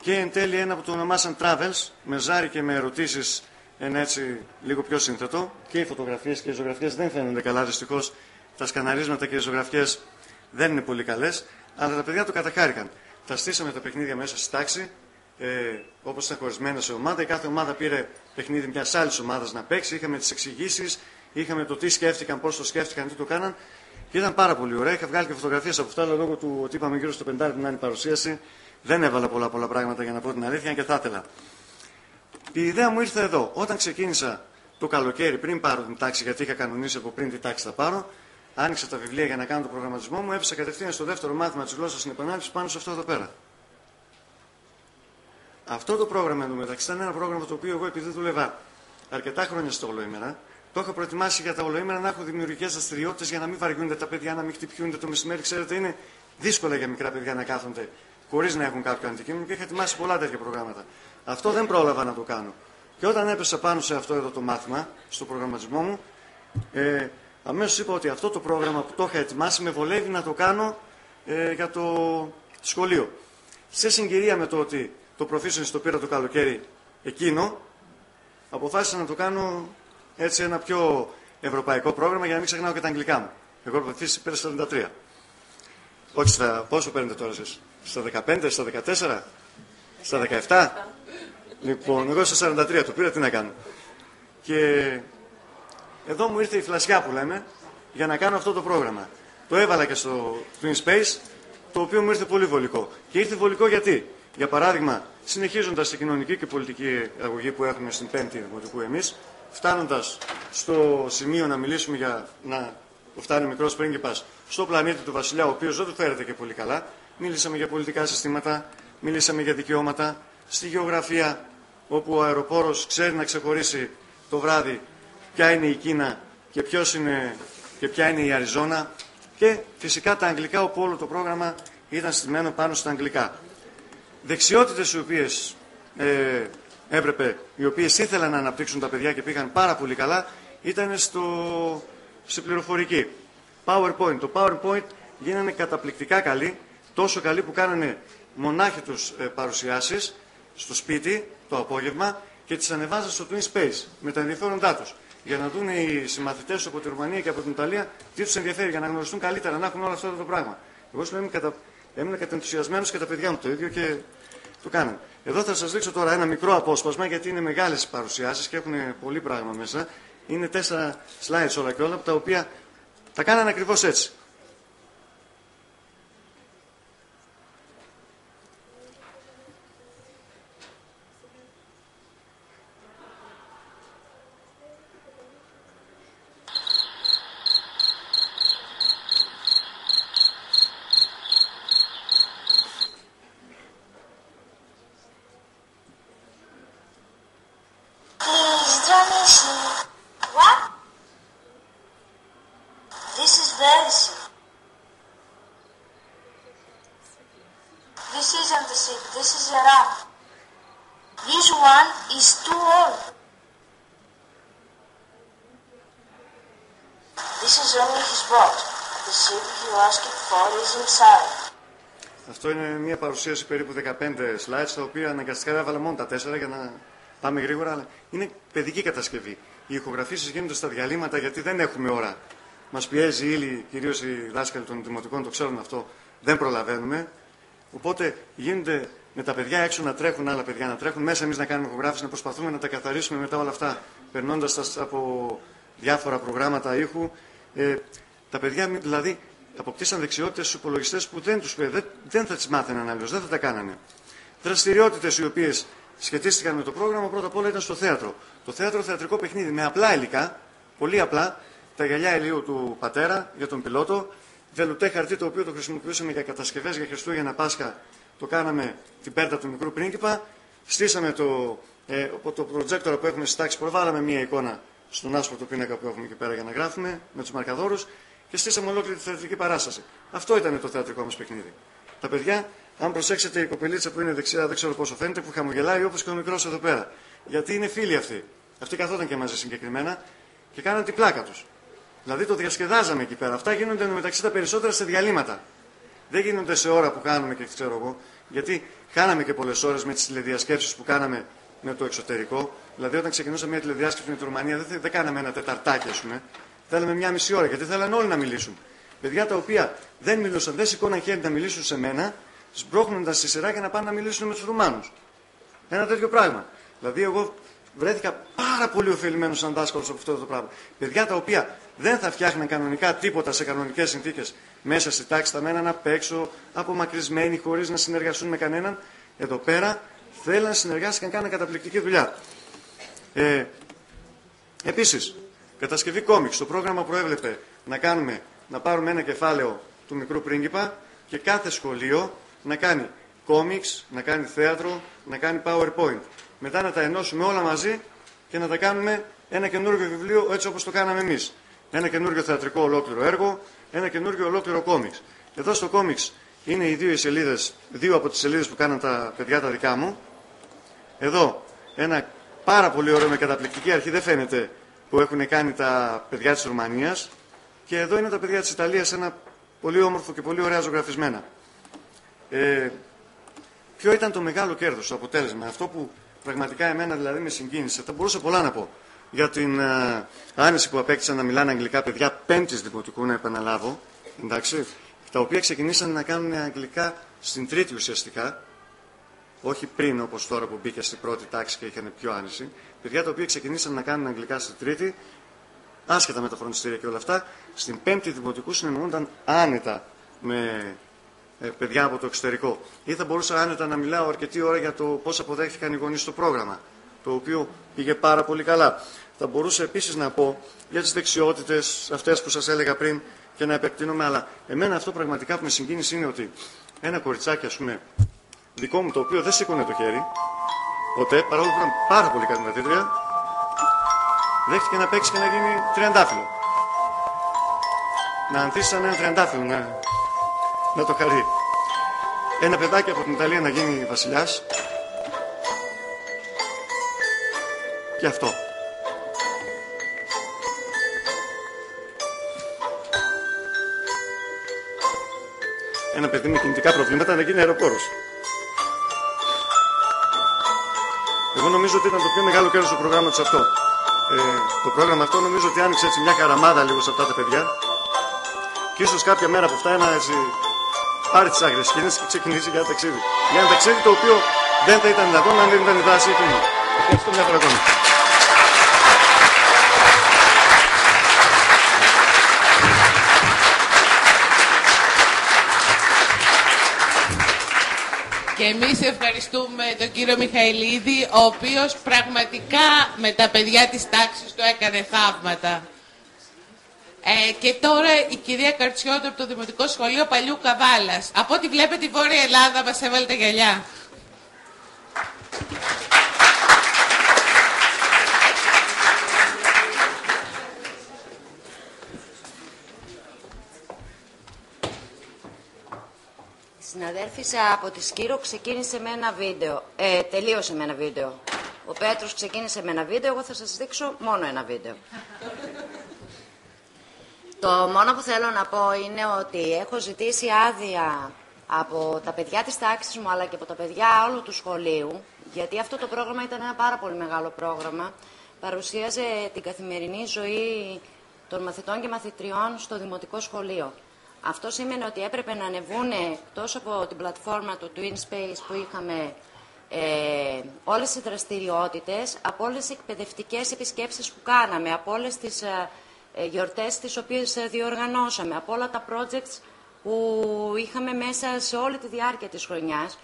και εν τέλει ένα που το ονομάσαν Travels, με ζάρι και με ερωτήσεις ένα έτσι λίγο πιο σύνθετο και οι φωτογραφίες και οι ζωγραφιές δεν φαίνονται καλά. Δυστυχώς τα σκαναρίσματα και οι ζωγραφιές δεν είναι πολύ καλές, αλλά τα παιδιά το καταχάρηκαν. Τα στήσαμε τα παιχνίδια μέσα στη τάξη, ε, όπως ήταν χωρισμένα σε ομάδα. Η κάθε ομάδα πήρε παιχνίδι μιας άλλης ομάδας να παίξει. Είχαμε τις εξηγήσεις, είχαμε το τι σκέφτηκαν, πώς το σκέφτηκαν, τι το κάναν. Και ήταν πάρα πολύ ωραία. Είχα βγάλει και φωτογραφίες από αυτά, αλλά λόγω του ότι είπαμε γύρω στο πεντάρι να είναι παρουσίαση, δεν έβαλα πολλά πολλά πράγματα για να πω την αλήθεια και θα ήθελα. Η ιδέα μου ήρθε εδώ. Όταν ξεκίνησα το καλοκαίρι, πριν πάρω την τάξη, γιατί είχα κανονίσει από πριν την τάξη θα πάρω, άνοιξα τα βιβλία για να κάνω το προγραμματισμό μου, έπεσα κατευθείαν στο δεύτερο μάθημα της γλώσσας στην επανάληψη πάνω σε αυτό εδώ πέρα. Αυτό το πρόγραμμα εντωμεταξύ ήταν ένα πρόγραμμα το οποίο εγώ επειδή δούλευα αρκετά χρόνια στο ολοήμερα, το είχα προετοιμάσει για τα ολοήμερα να έχω δημιουργικές δραστηριότητες για να μην βαριούνται τα παιδιά, να μην χτυπιούνται το μεσημέρι. Ξέρετε, είναι δύσκολα για μικρά παιδιά να κάθονται χωρίς να έχουν κάποιο αντικείμενο και είχα ετοιμάσει πολλά τέτοια προγράμματα. Αυτό δεν πρόλαβα να το κάνω. Και όταν έπεσα πάνω σε αυτό εδώ το μάθημα, στο προγραμματισμό μου, ε, αμέσως είπα ότι αυτό το πρόγραμμα που το είχα ετοιμάσει με βολεύει να το κάνω ε, για το σχολείο. Σε συγκυρία με το ότι το Proficiency το πήρα το καλοκαίρι εκείνο, αποφάσισα να το κάνω έτσι ένα πιο ευρωπαϊκό πρόγραμμα για να μην ξεχνάω και τα αγγλικά μου. Εγώ έχω πετύχει πέρα στα 93. Όχι στα. Πόσο παίρνετε τώρα εσείς, Στα 15, στα 14, στα 17. Λοιπόν, εγώ στα 43 το πήρα, τι να κάνω. Και εδώ μου ήρθε η φλασιά που λέμε για να κάνω αυτό το πρόγραμμα. Το έβαλα και στο Twin Space, το οποίο μου ήρθε πολύ βολικό. Και ήρθε βολικό γιατί, για παράδειγμα, συνεχίζοντας την κοινωνική και πολιτική αγωγή που έχουμε στην Πέμπτη Δημοτικού εμείς, φτάνοντας στο σημείο να μιλήσουμε για να φτάνει ο μικρό πρίγκιπα στο πλανήτη του Βασιλιά, ο οποίος δεν του φέρεται και πολύ καλά, μίλησαμε για πολιτικά συστήματα, μίλησαμε για δικαιώματα, στη γεωγραφία, όπου ο αεροπόρος ξέρει να ξεχωρίσει το βράδυ ποια είναι η Κίνα και, ποιος είναι, και ποια είναι η Αριζόνα και φυσικά τα αγγλικά όπου όλο το πρόγραμμα ήταν στημένο πάνω στα αγγλικά. Δεξιότητες οι οποίες ε, έπρεπε, οι οποίες ήθελαν να αναπτύξουν τα παιδιά και πήγαν πάρα πολύ καλά ήταν στο, στη πληροφορική. PowerPoint. Το PowerPoint γίνανε καταπληκτικά καλή, τόσο καλή που κάνανε μονάχοι τους ε, παρουσιάσεις στο σπίτι το απόγευμα και τις ανεβάζαν στο Twin Space με τα ενδιαφέροντά τους για να δουν οι συμμαθητές από τη Ρουμανία και από την Ιταλία τι τους ενδιαφέρει, για να γνωριστούν καλύτερα, να έχουν όλα αυτά το πράγμα. Εγώ σου έμεινα, κατα... έμεινα κατενθουσιασμένο και τα παιδιά μου το ίδιο και το κάναμε. Εδώ θα σας δείξω τώρα ένα μικρό απόσπασμα, γιατί είναι μεγάλες παρουσιάσεις και έχουν πολύ πράγμα μέσα. Είναι τέσσερα slides όλα και όλα, τα οποία τα κάνανε ακριβώς έτσι. Please, donation. What? This is very sick. This isn't the sick, this is a ram. This one is too old. This is only his box. The sheep you asked for is inside. Αυτό είναι μια παρουσίαση περίπου 15 slides, τα οποία αναγκαστικά έβαλα μόνο τα τέσσερα για να πάμε γρήγορα, αλλά είναι παιδική κατασκευή. Οι ηχογραφήσεις γίνονται στα διαλύματα γιατί δεν έχουμε ώρα. Μας πιέζει η ύλη, κυρίως οι δάσκαλοι των δημοτικών το ξέρουν αυτό, δεν προλαβαίνουμε. Οπότε γίνονται με τα παιδιά έξω να τρέχουν, άλλα παιδιά να τρέχουν, μέσα εμείς να κάνουμε ηχογράφηση, να προσπαθούμε να τα καθαρίσουμε μετά όλα αυτά, περνώντας από διάφορα προγράμματα ήχου. Ε, τα παιδιά δηλαδή αποκτήσαν δεξιότητες στους υπολογιστές που δεν, τους, δεν, δεν θα τις μάθαιναν αλλιώς, δεν θα τα κάνανε. Δραστηριότητες οι οποίες σχετίστηκαν με το πρόγραμμα πρώτα απ' όλα ήταν στο θέατρο. Το θέατρο θεατρικό παιχνίδι με απλά υλικά, πολύ απλά, τα γυαλιά ηλίου του πατέρα για τον πιλότο, βελουτέ χαρτί το οποίο το χρησιμοποιούσαμε για κατασκευές για Χριστούγεννα Πάσχα, το κάναμε την πέρτα του μικρού πρίγκιπα, στήσαμε το, ε, το προτζέκτορα που έχουμε στη τάξη, προβάλαμε μία εικόνα στον άσπρο πίνακα που έχουμε εκεί πέρα για να γράφουμε με τους μαρκαδόρους και στήσαμε ολόκληρη τη θεατρική παράσταση. Αυτό ήταν το θεατρικό μας παιχνίδι. Τα παιδιά, αν προσέξετε, η κοπελίτσα που είναι δεξιά, δεν ξέρω πόσο φαίνεται, που χαμογελάει όπως και ο μικρός εδώ πέρα. Γιατί είναι φίλοι αυτοί. Αυτοί καθόταν και μαζί συγκεκριμένα και κάναν την πλάκα τους. Δηλαδή το διασκεδάζαμε εκεί πέρα. Αυτά γίνονται μεταξύ τα περισσότερα σε διαλύματα. Δεν γίνονται σε ώρα που κάνουμε και ξέρω εγώ, γιατί χάναμε και πολλές ώρες με τις τηλεδιασκέψεις που κάναμε με το εξωτερικό. Δηλαδή, όταν ξεκινούσαμε μια τηλεδιάσκεψη με τη Ρουμανία, δεν, δεν κάναμε ένα τεταρτάκι, ας πούμε. Θέλαμε μια μισή ώρα, γιατί θέλανε όλοι να μιλήσουν. Παιδιά τα οποία δεν μιλούσαν, δεν σηκώναν χέρι να μιλήσουν σε μένα, σπρώχνοντας στη σειρά για να πάνε να μιλήσουν με τους Ρουμάνους. Ένα τέτοιο πράγμα. Δηλαδή, εγώ βρέθηκα πάρα πολύ ωφελημένος σαν δάσκαλος από αυτό το πράγμα. Παιδιά τα οποία δεν θα φτιάχναν κανονικά τίποτα σε κανονικές συνθήκες μέσα στη τάξη, θα μέναν απ' έξω, απομακρυσμένοι, χωρίς να συνεργαστούν με κανέναν. Εδώ πέρα θέλαν να συνεργάστηκαν, κάναν καταπληκτική δουλειά. Ε, Επίσης, κατασκευή κόμιξ. Το πρόγραμμα προέβλεπε να, κάνουμε, να πάρουμε ένα κεφάλαιο του μικρού πρίγκιπα και κάθε σχολείο να κάνει κόμιξ, να κάνει θέατρο, να κάνει PowerPoint. Μετά να τα ενώσουμε όλα μαζί και να τα κάνουμε ένα καινούργιο βιβλίο έτσι όπως το κάναμε εμείς. Ένα καινούργιο θεατρικό ολόκληρο έργο, ένα καινούργιο ολόκληρο κόμιξ. Εδώ στο κόμιξ είναι οι δύο, σελίδες, δύο από τις σελίδες που κάναν τα παιδιά τα δικά μου. Εδώ ένα πάρα πολύ ωραίο με καταπληκτική αρχή, δεν φαίνεται, που έχουν κάνει τα παιδιά της Ρουμανίας. Και εδώ είναι τα παιδιά της Ιταλίας, ένα πολύ όμορφο και πολύ ωραία ζωγραφισμένα. Ε, ποιο ήταν το μεγάλο κέρδος, το αποτέλεσμα, αυτό που πραγματικά εμένα δηλαδή με συγκίνησε. Θα μπορούσα πολλά να πω για την ε, άνεση που απέκτησαν να μιλάνε αγγλικά παιδιά πέμπτης δημοτικού, να επαναλάβω, εντάξει, τα οποία ξεκινήσαν να κάνουν αγγλικά στην τρίτη ουσιαστικά, όχι πριν όπως τώρα που μπήκε στην πρώτη τάξη και είχαν πιο άνεση, παιδιά τα οποία ξεκινήσαν να κάνουν αγγλικά στην τρίτη, άσχετα με τα φροντιστήρια και όλα αυτά, στην πέμπτη δημοτικού συνεννοούνταν άνετα με ε, παιδιά από το εξωτερικό. Ή θα μπορούσα άνετα να μιλάω αρκετή ώρα για το πώς αποδέχτηκαν οι γονείς στο πρόγραμμα, το οποίο πήγε πάρα πολύ καλά. Θα μπορούσα επίσης να πω για τις δεξιότητες αυτές που σας έλεγα πριν και να επεκτείνομαι, αλλά εμένα αυτό πραγματικά που με συγκίνησε είναι ότι ένα κοριτσάκι, ας πούμε, δικό μου το οποίο δεν σήκωνε το χέρι, ποτέ, παρόλο που ήταν πάρα πολύ καλή μαθήτρια, δέχτηκε να παίξει και να γίνει τριαντάφυλλο. Να ανθίσει σαν ένα τριαντάφυλλο, να, να το χαρεί. Ένα παιδάκι από την Ιταλία να γίνει βασιλιάς. Και αυτό. Ένα παιδί με κινητικά προβλήματα να γίνει αεροπόρος. Εγώ νομίζω ότι ήταν το πιο μεγάλο κέρδος του προγράμματος αυτό. Ε, το πρόγραμμα αυτό νομίζω ότι άνοιξε έτσι μια καραμάδα λίγο σε αυτά τα παιδιά και ίσως κάποια μέρα από αυτά ένα έτσι πάρει τις άγριες σκηνές και ξεκινήσει για ένα ταξίδι. Για ένα ταξίδι το οποίο δεν θα ήταν δυνατόν αν δεν ήταν η δράση του. Ευχαριστώ μια φορά ακόμη. Εμείς ευχαριστούμε τον κύριο Μιχαηλίδη, ο οποίος πραγματικά με τα παιδιά της τάξης του έκανε θαύματα. Ε, και τώρα η κυρία Καρτσιώτο από το Δημοτικό Σχολείο Παλιού Καβάλας. Από ό,τι βλέπετε η Βόρεια Ελλάδα μας έβαλε τα γυαλιά. Η συναδέλφισσα από τη Σκύρο ξεκίνησε με ένα βίντεο. Ε, τελείωσε με ένα βίντεο. Ο Πέτρος ξεκίνησε με ένα βίντεο, εγώ θα σας δείξω μόνο ένα βίντεο. Το μόνο που θέλω να πω είναι ότι έχω ζητήσει άδεια από τα παιδιά της τάξης μου αλλά και από τα παιδιά όλου του σχολείου γιατί αυτό το πρόγραμμα ήταν ένα πάρα πολύ μεγάλο πρόγραμμα. Παρουσίαζε την καθημερινή ζωή των μαθητών και μαθητριών στο δημοτικό σχολείο. Αυτό σήμαινε ότι έπρεπε να ανεβούν τόσο από την πλατφόρμα του Twin Space που είχαμε ε, όλες οι δραστηριότητες, από όλες τις εκπαιδευτικές επισκέψεις που κάναμε, από όλες τις ε, ε, γιορτές τις οποίες ε, διοργανώσαμε, από όλα τα projects που είχαμε μέσα σε όλη τη διάρκεια της χρονιάς.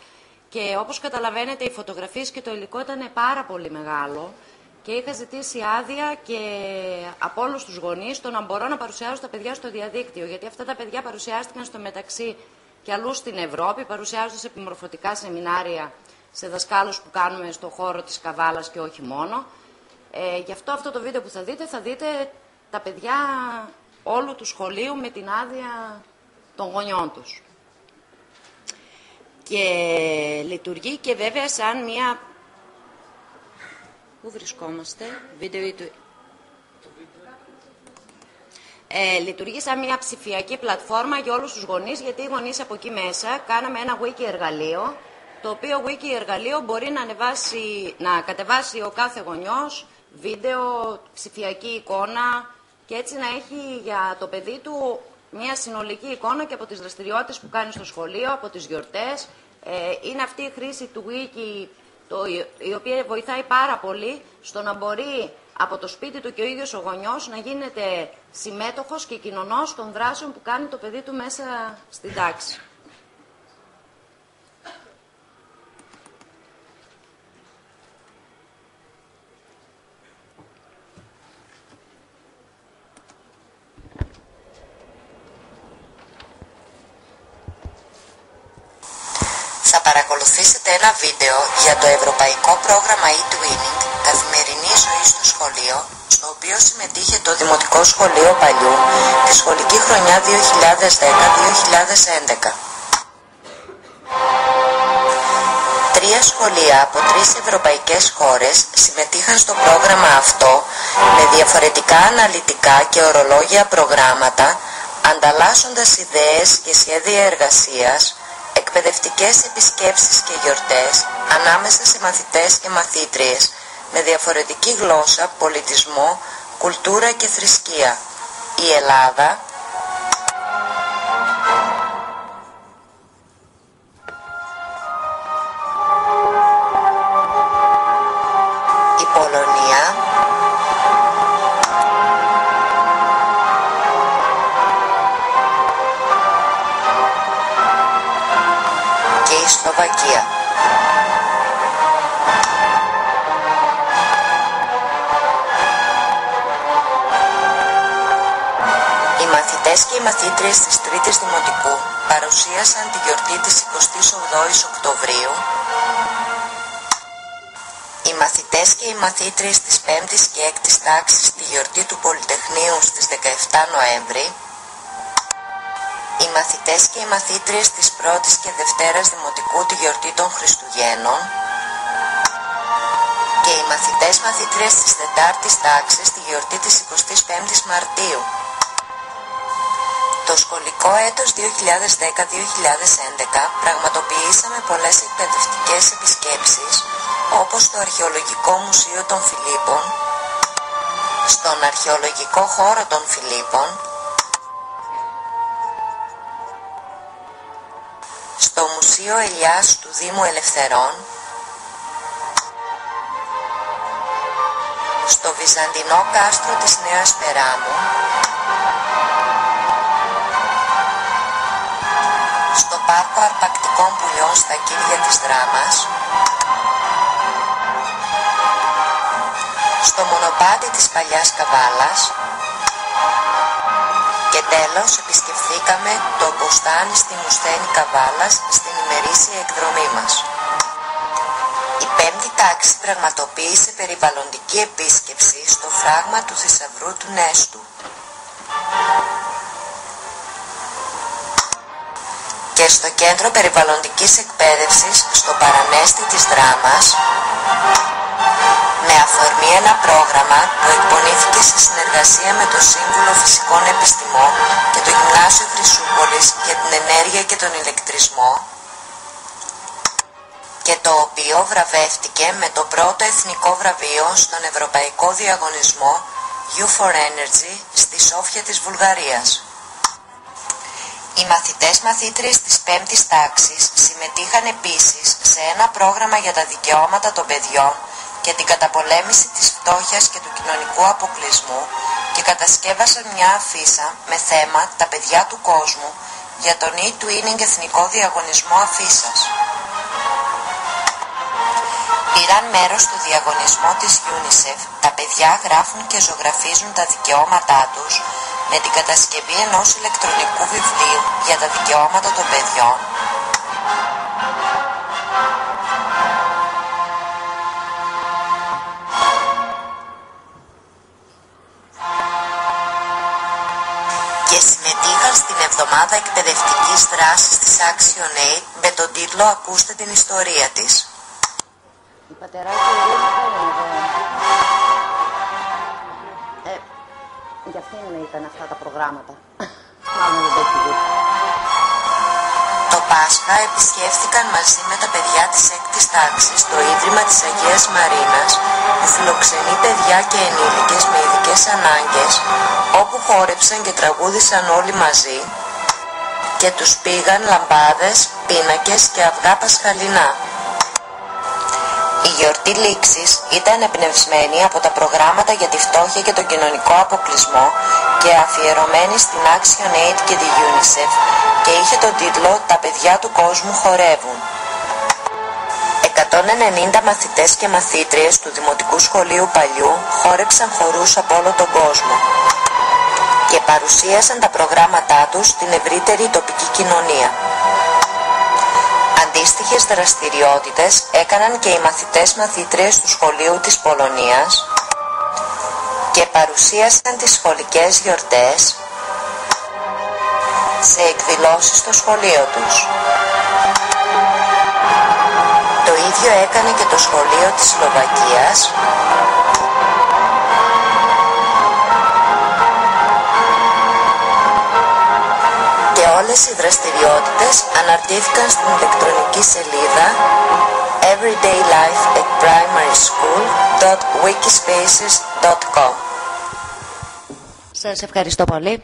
Και όπως καταλαβαίνετε, οι φωτογραφίες και το υλικό ήταν πάρα πολύ μεγάλο και είχα ζητήσει άδεια και από όλους τους γονείς το να μπορώ να παρουσιάσω τα παιδιά στο διαδίκτυο. Γιατί αυτά τα παιδιά παρουσιάστηκαν στο μεταξύ και αλλού στην Ευρώπη, παρουσιάζονται σε επιμορφωτικά σεμινάρια σε δασκάλους που κάνουμε στο χώρο της Καβάλας και όχι μόνο. Ε, γι' αυτό αυτό το βίντεο που θα δείτε, θα δείτε τα παιδιά όλου του σχολείου με την άδεια των γονιών τους. Και λειτουργεί και βέβαια σαν μια... Πού βρισκόμαστε, βίντεο του... Ε, λειτουργεί σαν μια ψηφιακή πλατφόρμα για όλους τους γονείς, γιατί οι γονείς από εκεί μέσα κάναμε ένα wiki εργαλείο, το οποίο wiki εργαλείο μπορεί να, ανεβάσει, να κατεβάσει ο κάθε γονιός, βίντεο, ψηφιακή εικόνα, και έτσι να έχει για το παιδί του μια συνολική εικόνα και από τις δραστηριότητες που κάνει στο σχολείο, από τις γιορτές. Ε, είναι αυτή η χρήση του Wiki το, η οποία βοηθάει πάρα πολύ στο να μπορεί από το σπίτι του και ο ίδιος ο γονιός να γίνεται συμμέτοχος και κοινωνός των δράσεων που κάνει το παιδί του μέσα στην τάξη. Θα παρακολουθήσετε ένα βίντεο για το ευρωπαϊκό πρόγραμμα e-twinning καθημερινή ζωή στο σχολείο, στο οποίο συμμετείχε το Δημοτικό Σχολείο Παλιού τη σχολική χρονιά 2010-2011. Τρία σχολεία από τρεις ευρωπαϊκές χώρες συμμετείχαν στο πρόγραμμα αυτό με διαφορετικά αναλυτικά και ορολόγια προγράμματα, ανταλλάσσοντας ιδέες και σχέδια εργασίας εκπαιδευτικές επισκέψεις και γιορτές ανάμεσα σε μαθητές και μαθήτριες με διαφορετική γλώσσα, πολιτισμό, κουλτούρα και θρησκεία. Η Ελλάδα μαθήτριες της Τρίτης Δημοτικού παρουσίασαν τη γιορτή της 28ης Οκτωβρίου οι μαθητές και οι μαθήτριες της 5ης και 6ης τάξης τη γιορτή του Πολυτεχνείου στις 17 Νοέμβρη, οι μαθητές και οι μαθήτριες της 1ης και 2ης Δημοτικού τη γιορτή των Χριστουγέννων και οι μαθητές μαθήτριες της 4ης τάξης τη γιορτή της 25ης Μαρτίου. Το σχολικό έτος 2010-2011 πραγματοποιήσαμε πολλές εκπαιδευτικές επισκέψεις όπως το Αρχαιολογικό Μουσείο των Φιλίππων, στον Αρχαιολογικό Χώρο των Φιλίππων, στο Μουσείο Ελιάς του Δήμου Ελευθερών, στο Βυζαντινό Κάστρο της Νέας Περάμου, στο Πάρκο Αρπακτικών Πουλιών στα Κύρια της Δράμας, στο μονοπάτι της Παλιάς Καβάλας και τέλος επισκεφθήκαμε το μποστάνι στη Μουσθένη Καβάλας στην ημερήσια εκδρομή μας. Η πέμπτη τάξη πραγματοποίησε περιβαλλοντική επίσκεψη στο φράγμα του θησαυρού του Νέστου. Και στο Κέντρο Περιβαλλοντικής Εκπαίδευσης στο Παρανέστη της Δράμας με αφορμή ένα πρόγραμμα που εκπονήθηκε σε συνεργασία με το Σύμβουλο Φυσικών Επιστημών και το Γυμνάσιο Χρυσούπολης για την ενέργεια και τον ηλεκτρισμό και το οποίο βραβεύτηκε με το πρώτο εθνικό βραβείο στον Ευρωπαϊκό Διαγωνισμό U4Energy στη Σόφια της Βουλγαρίας. Οι μαθητές μαθήτριες της πέμπτης τάξης συμμετείχαν επίσης σε ένα πρόγραμμα για τα δικαιώματα των παιδιών και την καταπολέμηση της φτώχειας και του κοινωνικού αποκλεισμού και κατασκεύασαν μια αφίσα με θέμα «Τα παιδιά του κόσμου» για τον e-twinning εθνικό διαγωνισμό αφίσας. Πήραν μέρος στο διαγωνισμό της UNICEF, τα παιδιά γράφουν και ζωγραφίζουν τα δικαιώματά τους με την κατασκευή ενός ηλεκτρονικού βιβλίου για τα δικαιώματα των παιδιών και συμμετείχαν στην εβδομάδα εκπαιδευτικής δράσης της Action Aid με τον τίτλο «Ακούστε την ιστορία της». Η για αυτήν ήταν αυτά τα προγράμματα. Μάλλον δεν το έχει δει. Το Πάσχα επισκέφθηκαν μαζί με τα παιδιά της έκτης τάξης το Ίδρυμα της Αγίας Μαρίνας που φιλοξενεί παιδιά και ενήλικες με ειδικές ανάγκες όπου χόρεψαν και τραγούδησαν όλοι μαζί και τους πήγαν λαμπάδες, πίνακες και αυγά πασχαλινά. Η γιορτή λήξης ήταν εμπνευσμένη από τα προγράμματα για τη φτώχεια και τον κοινωνικό αποκλεισμό και αφιερωμένη στην Action Aid και τη UNICEF και είχε τον τίτλο «Τα παιδιά του κόσμου χορεύουν». 190 μαθητές και μαθήτριες του Δημοτικού Σχολείου Παλιού χόρεψαν χορούς από όλο τον κόσμο και παρουσίασαν τα προγράμματά τους στην ευρύτερη τοπική κοινωνία. Αντίστοιχες δραστηριότητες έκαναν και οι μαθητές μαθήτριες του σχολείου της Πολωνίας και παρουσίασαν τις σχολικές γιορτές σε εκδηλώσεις στο σχολείο τους. Το ίδιο έκανε και το σχολείο της Σλοβακίας όλες Όλες οι δραστηριότητες αναρτήθηκαν στην ηλεκτρονική σελίδα everydaylifeatprimaryschool.wikispaces.com Σας ευχαριστώ πολύ.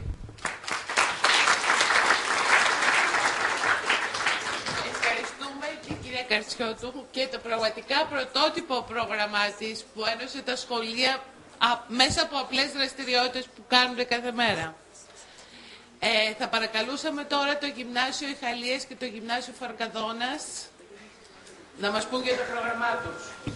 Ευχαριστούμε την κυρία Καρτσιώτου και το πραγματικά πρωτότυπο πρόγραμμά της που ένωσε τα σχολεία α- μέσα από απλές δραστηριότητες που κάνουν κάθε μέρα. Ε, θα παρακαλούσαμε τώρα το Γυμνάσιο Ιχαλίας και το Γυμνάσιο Φαρκαδόνας να μας πούν για το πρόγραμμά τους.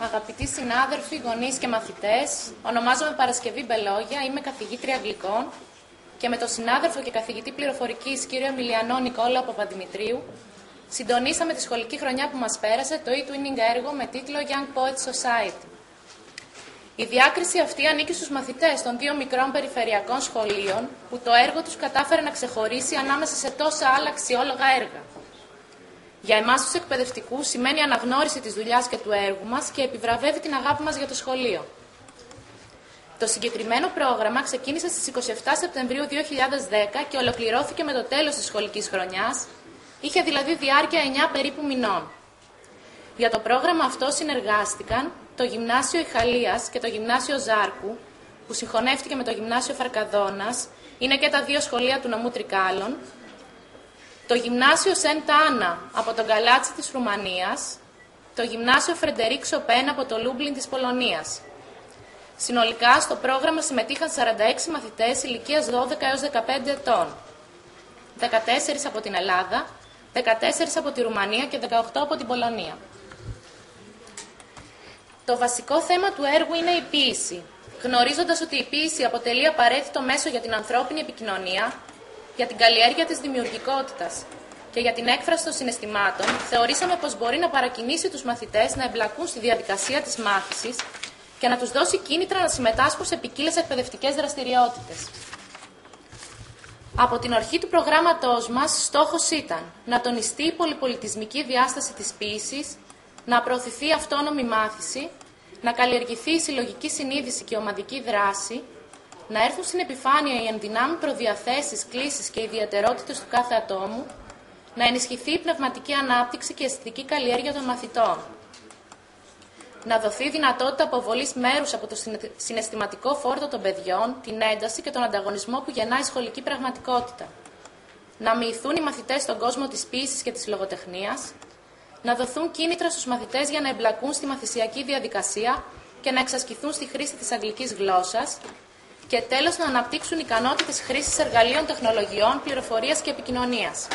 Αγαπητοί συνάδελφοι, γονείς και μαθητές, ονομάζομαι Παρασκευή Μπελόγια, είμαι καθηγήτρια Αγγλικών και με τον συνάδελφο και καθηγητή πληροφορικής κύριο Εμιλιανό Νικόλα Παπαδημητρίου συντονίσαμε τη σχολική χρονιά που μας πέρασε το e-twinning έργο με τίτλο Young Poets Society. Η διάκριση αυτή ανήκει στους μαθητές των δύο μικρών περιφερειακών σχολείων που το έργο τους κατάφερε να ξεχωρίσει ανάμεσα σε τόσα άλλα αξιόλογα έργα. Για εμάς τους εκπαιδευτικούς σημαίνει αναγνώριση της δουλειάς και του έργου μας και επιβραβεύει την αγάπη μας για το σχολείο. Το συγκεκριμένο πρόγραμμα ξεκίνησε στις 27 Σεπτεμβρίου 2010 και ολοκληρώθηκε με το τέλος της σχολικής χρονιάς, είχε δηλαδή διάρκεια 9 περίπου μηνών. Για το πρόγραμμα αυτό συνεργάστηκαν το Γυμνάσιο Ιχαλίας και το Γυμνάσιο Ζάρκου, που συγχωνεύτηκε με το Γυμνάσιο Φαρκαδόνας, είναι και τα δύο σχολεία του νομού Τρικάλων, το Γυμνάσιο Σεντ Άννα από τον Γκαλάτσι της Ρουμανίας, το Γυμνάσιο Φρεντερίκ Σοπέν από το Λούμπλιν της Πολωνίας. Συνολικά στο πρόγραμμα συμμετείχαν 46 μαθητές ηλικίας 12 έως 15 ετών, 14 από την Ελλάδα, 14 από τη Ρουμανία και 18 από την Πολωνία. Το βασικό θέμα του έργου είναι η ποίηση. Γνωρίζοντας ότι η ποίηση αποτελεί απαραίτητο μέσο για την ανθρώπινη επικοινωνία, για την καλλιέργεια της δημιουργικότητας και για την έκφραση των συναισθημάτων, θεωρήσαμε πως μπορεί να παρακινήσει τους μαθητές να εμπλακούν στη διαδικασία της μάθησης και να τους δώσει κίνητρα να συμμετάσχουν σε ποικίλες εκπαιδευτικές δραστηριότητες. Από την αρχή του προγράμματός μας, στόχος ήταν να τονιστεί η πολυπολιτισμική διάσταση της ποίησης, να προωθηθεί η αυτόνομη μάθηση, να καλλιεργηθεί η συλλογική συνείδηση και η ομαδική δράση, να έρθουν στην επιφάνεια οι ενδυνάμει προδιαθέσεις, κλήσεις και ιδιαιτερότητες του κάθε ατόμου, να ενισχυθεί η πνευματική ανάπτυξη και η αισθητική καλλιέργεια των μαθητών, να δοθεί δυνατότητα αποβολής μέρους από το συνε- συναισθηματικό φόρτο των παιδιών, την ένταση και τον ανταγωνισμό που γεννάει η σχολική πραγματικότητα. Να μοιηθούν οι μαθητές στον κόσμο της ποιήση και της λογοτεχνίας. Να δοθούν κίνητρα στους μαθητές για να εμπλακούν στη μαθησιακή διαδικασία και να εξασκηθούν στη χρήση της αγγλικής γλώσσας. Και τέλος, να αναπτύξουν ικανότητε χρήσης εργαλείων τεχνολογιών, πληροφορίας και επικοινωνίας.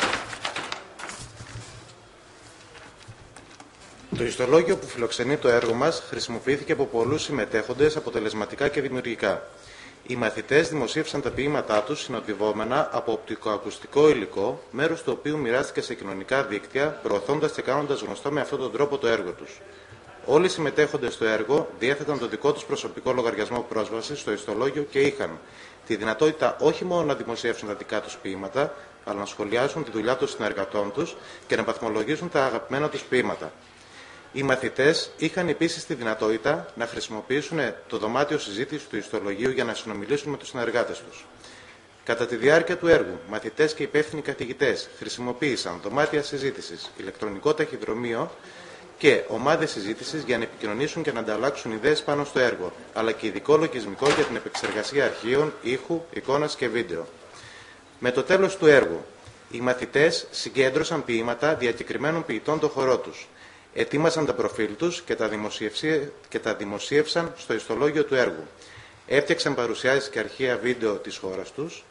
Το ιστολόγιο που φιλοξενεί το έργο μας χρησιμοποιήθηκε από πολλούς συμμετέχοντες αποτελεσματικά και δημιουργικά. Οι μαθητές δημοσίευσαν τα ποίηματά τους συνοδευόμενα από οπτικοακουστικό υλικό, μέρος του οποίου μοιράστηκε σε κοινωνικά δίκτυα, προωθώντας και κάνοντας γνωστό με αυτόν τον τρόπο το έργο τους. Όλοι οι συμμετέχοντες στο έργο διέθεταν το δικό τους προσωπικό λογαριασμό πρόσβασης στο ιστολόγιο και είχαν τη δυνατότητα όχι μόνο να δημοσιεύσουν τα δικά τους ποίηματα, αλλά να σχολιάσουν τη δουλειά των συνεργατών τους και να βαθμολογήσουν τα αγαπημένα τους ποίηματα. Οι μαθητές είχαν επίσης τη δυνατότητα να χρησιμοποιήσουν το δωμάτιο συζήτησης του ιστολογίου για να συνομιλήσουν με τους συνεργάτες τους. Κατά τη διάρκεια του έργου, μαθητές και υπεύθυνοι καθηγητές χρησιμοποίησαν δωμάτια συζήτησης, ηλεκτρονικό ταχυδρομείο και ομάδες συζήτησης για να επικοινωνήσουν και να ανταλλάξουν ιδέες πάνω στο έργο, αλλά και ειδικό λογισμικό για την επεξεργασία αρχείων, ήχου, εικόνας και βίντεο. Με το τέλος του έργου, οι μαθητές συγκέντρωσαν ποίηματα διακεκριμένων ποιητών το χωρό τους, ετοίμασαν τα προφίλ τους και τα, δημοσίευσε- και τα δημοσίευσαν στο ιστολόγιο του έργου. Έφτιαξαν παρουσιάσεις και αρχεία βίντεο της χώρας τους,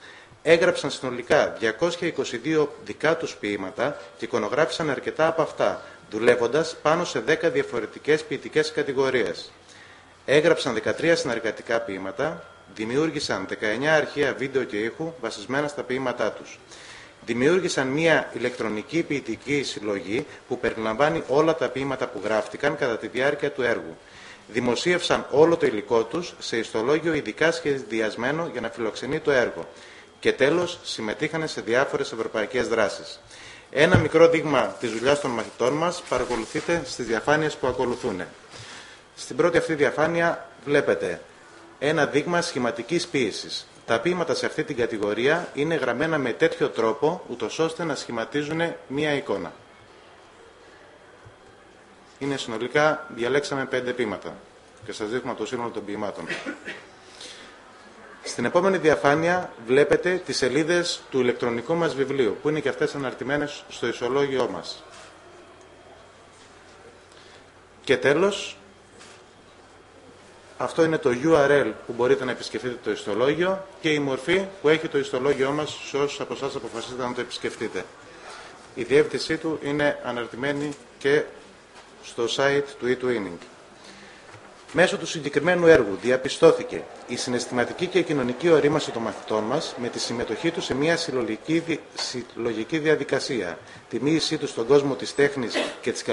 έγραψαν συνολικά 222 δικά τους ποίηματα και εικονογράφησαν αρκετά από αυτά, δουλεύοντας πάνω σε 10 διαφορετικές ποιητικές κατηγορίες. Έγραψαν 13 συνεργατικά ποίηματα, δημιούργησαν 19 αρχεία βίντεο και ήχου βασισμένα στα ποίηματά τους. Δημιούργησαν μια ηλεκτρονική ποιητική συλλογή που περιλαμβάνει όλα τα ποίηματα που γράφτηκαν κατά τη διάρκεια του έργου. Δημοσίευσαν όλο το υλικό τους σε ιστολόγιο ειδικά σχεδιασμένο για να φιλοξενεί το έργο. Και τέλος, συμμετείχαν σε διάφορες ευρωπαϊκές δράσεις. Ένα μικρό δείγμα της δουλειάς των μαθητών μας παρακολουθείτε στις διαφάνειες που ακολουθούν. Στην πρώτη αυτή διαφάνεια βλέπετε ένα δείγμα σχηματικής ποίησης. Τα ποίηματα σε αυτή την κατηγορία είναι γραμμένα με τέτοιο τρόπο, ούτως ώστε να σχηματίζουν μία εικόνα. Είναι συνολικά, διαλέξαμε πέντε ποίηματα και σας δείχνουμε το σύνολο των ποιημάτων. Στην επόμενη διαφάνεια βλέπετε τις σελίδες του ηλεκτρονικού μας βιβλίου, που είναι και αυτές αναρτημένες στο ισολόγιό μας. Και τέλος, αυτό είναι το URL που μπορείτε να επισκεφτείτε το ιστολόγιο και η μορφή που έχει το ιστολόγιό μας σε όσους από εσάς αποφασίσετε να το επισκεφτείτε. Η διεύθυνσή του είναι αναρτημένη και στο site του e-twinning. Μέσω του συγκεκριμένου έργου διαπιστώθηκε η συναισθηματική και κοινωνική ορίμαση των μαθητών μας με τη συμμετοχή τους σε μια συλλογική, συλλογική διαδικασία, τη μοίησή τους στον κόσμο της τέχνης και της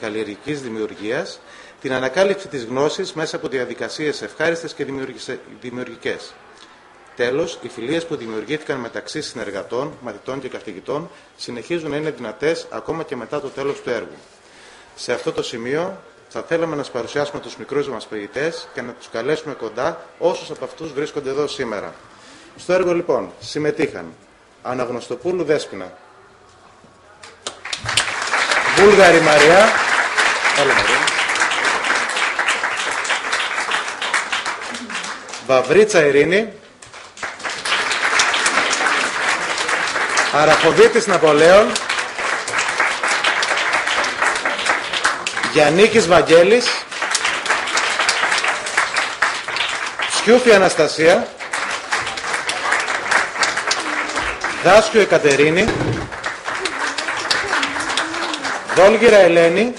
καλλιεργικής δημιουργίας, την ανακάλυψη της γνώσης μέσα από διαδικασίες ευχάριστες και δημιουργικές. Τέλος, οι φιλίες που δημιουργήθηκαν μεταξύ συνεργατών, μαθητών και καθηγητών συνεχίζουν να είναι δυνατές ακόμα και μετά το τέλος του έργου. Σε αυτό το σημείο θα θέλαμε να σας παρουσιάσουμε τους μικρούς μας ποιητές και να τους καλέσουμε κοντά όσους από αυτούς βρίσκονται εδώ σήμερα. Στο έργο λοιπόν συμμετείχαν Αναγνωστοπούλου Δέσποινα, Βούλγαρη Μαριά, Έλα, Μαρία. Βαβρίτσα Ειρήνη, Αραχοβίτης Ναπολέων, Γιαννίκης Βαγγέλης, Σιούφη Αναστασία, Δάσκιο Εκατερίνη, Δόλγυρα Ελένη,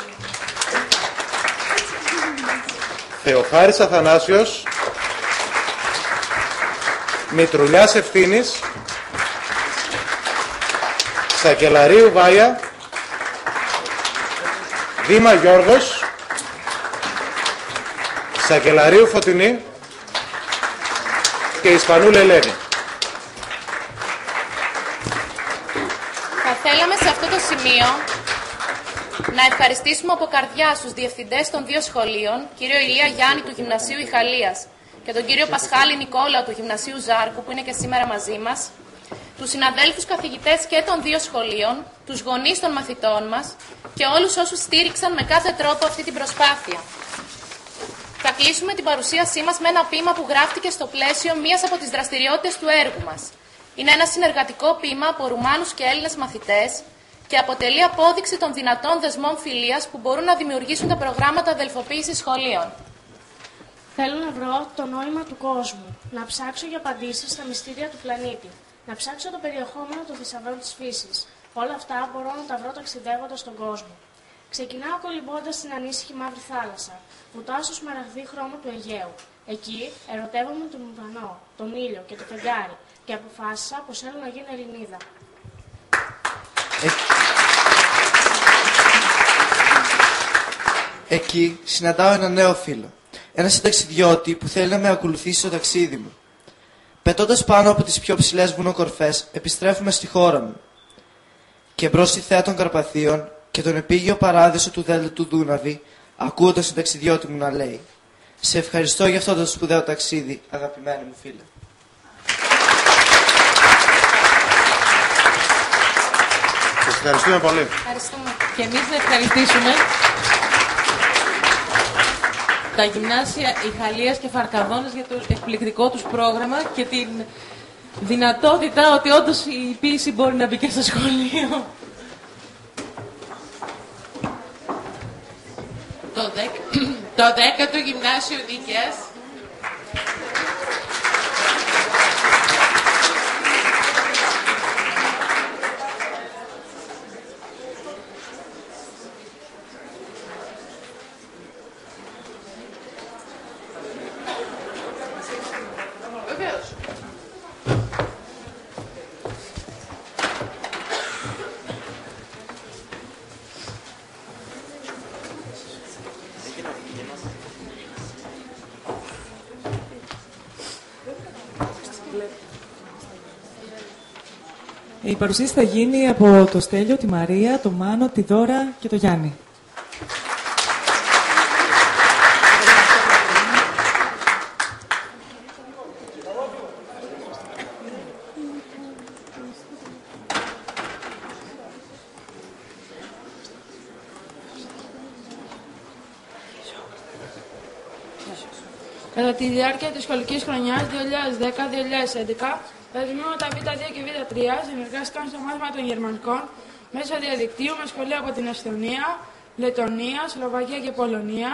Θεοχάρης Αθανάσιος, Μητρουλιάς Ευθύνης, Σακελαρίου Βάια, Δήμα Γιώργος, Σακελαρίου Φωτεινή. Και Ισπανούλα Ελένη. Θα θέλαμε σε αυτό το σημείο να ευχαριστήσουμε από καρδιά στους διευθυντές των δύο σχολείων, κύριο Ηλία Γιάννη του Γυμνασίου Ιχαλίας και τον κύριο Πασχάλη Νικόλα του Γυμνασίου Ζάρκου που είναι και σήμερα μαζί μας, τους συναδέλφους καθηγητές και των δύο σχολείων, τους γονείς των μαθητών μας και όλους όσους στήριξαν με κάθε τρόπο αυτή την προσπάθεια. Θα κλείσουμε την παρουσίασή μας με ένα ποίημα που γράφτηκε στο πλαίσιο μίας από τις δραστηριότητες του έργου μας. Είναι ένα συνεργατικό ποίημα από Ρουμάνους και Έλληνες μαθητές και αποτελεί απόδειξη των δυνατών δεσμών φιλίας που μπορούν να δημιουργήσουν τα προγράμματα αδελφοποίησης σχολείων. Θέλω να βρω το νόημα του κόσμου, να ψάξω για απαντήσεις στα μυστήρια του πλανήτη, να ψάξω το περιεχόμενο των θησαυρών της φύσης. Όλα αυτά μπορώ να τα βρω ταξιδεύοντας στον κόσμο. Ξεκινάω κολυμπώντας στην ανήσυχη μαύρη θάλασσα. Βουτάω στο σμαραγδί χρώμα του Αιγαίου. Εκεί ερωτεύομαι τον ουρανό, τον ήλιο και το φεγγάρι και αποφάσισα πως θέλω να γίνω Ελληνίδα. Εκεί συναντάω ένα νέο φίλο. Ένα συνταξιδιώτη που θέλει να με ακολουθήσει στο ταξίδι μου. Πετώντας πάνω από τις πιο ψηλές βουνοκορφές, επιστρέφουμε στη χώρα μου. Και μπρος στη θέα των Καρπαθίων και τον επίγειο παράδεισο του Δέλτα του Δούναβη, ακούω τον συνταξιδιώτη μου να λέει: Σε ευχαριστώ για αυτό το σπουδαίο ταξίδι, αγαπημένη μου φίλε. Σας ευχαριστούμε πολύ. Ευχαριστούμε. Και εμείς να ευχαριστήσουμε τα γυμνάσια Ιχαλίας και Φαρκαδόνες για το εκπληκτικό τους πρόγραμμα και την δυνατότητα ότι όντως η ποίηση μπορεί να μπει και στο σχολείο. Το, δέκ... το δέκατο γυμνάσιο Νίκαιας Η παρουσίαση θα γίνει από το Στέλιο, τη Μαρία, το Μάνο, τη Δώρα και το Γιάννη. Κατά τη διάρκεια της σχολικής χρονιάς 2010-2011, τα τμήματα Β2 και Β3 συνεργάστηκαν στο μάθημα των γερμανικών μέσω διαδικτύου με σχολεία από την Εσθονία, Λετωνία, Σλοβακία και Πολωνία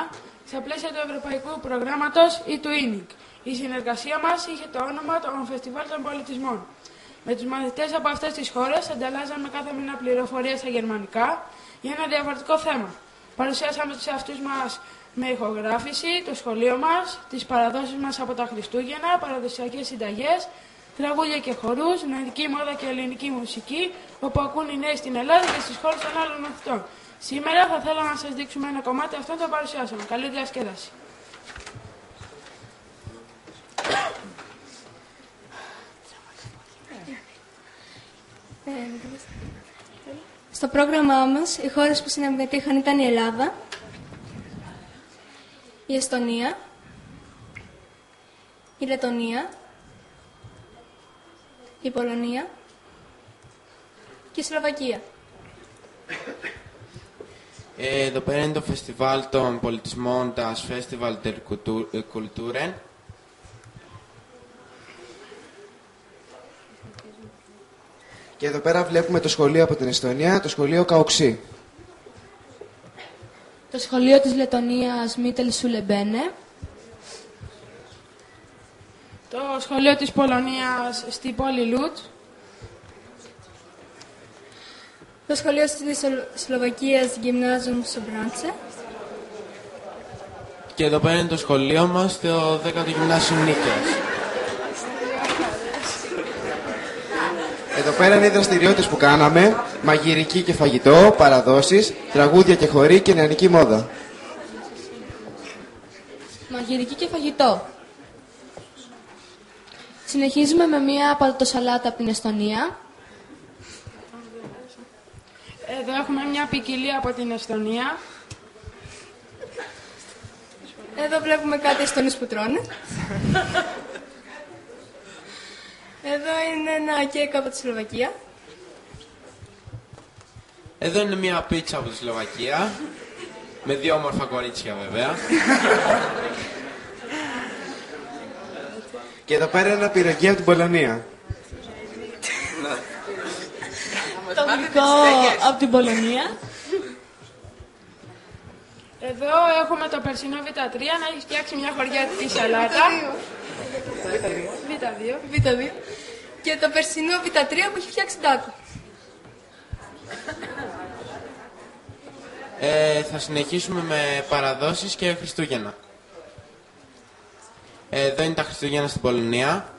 στα πλαίσια του ευρωπαϊκού προγράμματος e-twinning. Η συνεργασία μας είχε το όνομα των Φεστιβάλ των Πολιτισμών. Με τους μαθητές από αυτές τις χώρες ανταλλάζαμε κάθε μήνα πληροφορίες στα γερμανικά για ένα διαφορετικό θέμα. Παρουσιάσαμε τους εαυτούς μας με ηχογράφηση, το σχολείο μας, τις παραδόσεις μας από τα Χριστούγεννα, παραδοσιακές συνταγές, τραγούδια και χορούς, νοητική μόδα και ελληνική μουσική, όπου ακούν οι νέοι στην Ελλάδα και στις χώρες των άλλων μαθητών. Σήμερα θα θέλω να σας δείξουμε ένα κομμάτι αυτών των παρουσιάσεων. Καλή διασκέδαση. Στο πρόγραμμά μας, οι χώρες που συμμετείχαν ήταν η Ελλάδα, η Εστονία, η Λετωνία, η Πολωνία και η Σλοβακία. Ε, εδώ πέρα είναι το φεστιβάλ των πολιτισμών, τα Festival der Kultur- Kulturen. Και εδώ πέρα βλέπουμε το σχολείο από την Εστονία, το σχολείο Καοξή. Το σχολείο της Λετωνίας Μίτελ Σουλεμπένε. Το σχολείο της Πολωνίας στη πόλη Λουτ. Το σχολείο της Σλο- Σλοβακίας Gymnasium Sobrance. Και εδώ πέρα είναι το σχολείο μας, το 10ο Γυμνάσιο Νίκαιας. Εδώ πέρα είναι οι δραστηριότητες που κάναμε, μαγειρική και φαγητό, παραδόσεις, τραγούδια και χορή και νεανική μόδα. Μαγειρική και φαγητό. Συνεχίζουμε με μία πατατοσαλάτα από την Εστονία. Εδώ έχουμε μια ποικιλία από την Εστονία. Εδώ βλέπουμε κάτι Εστονείς που τρώνε. Εδώ είναι ένα κέικ από τη Σλοβακία. Εδώ είναι μια πίτσα από τη Σλοβακία. Με δύο όμορφα κορίτσια βέβαια. Και εδώ πέρα ένα πυρογγί από την Πολωνία. Το γλυκό από την Πολωνία. Εδώ έχουμε το περσινό Β3 να έχεις φτιάξει μια χωριάτικη σαλάτα. Β2. Β2. Και το περσινό Β3 που έχει φτιάξει Ντάκο. Ε, θα συνεχίσουμε με παραδόσεις και Χριστούγεννα. Ε, Εδώ είναι τα Χριστούγεννα στην Πολωνία.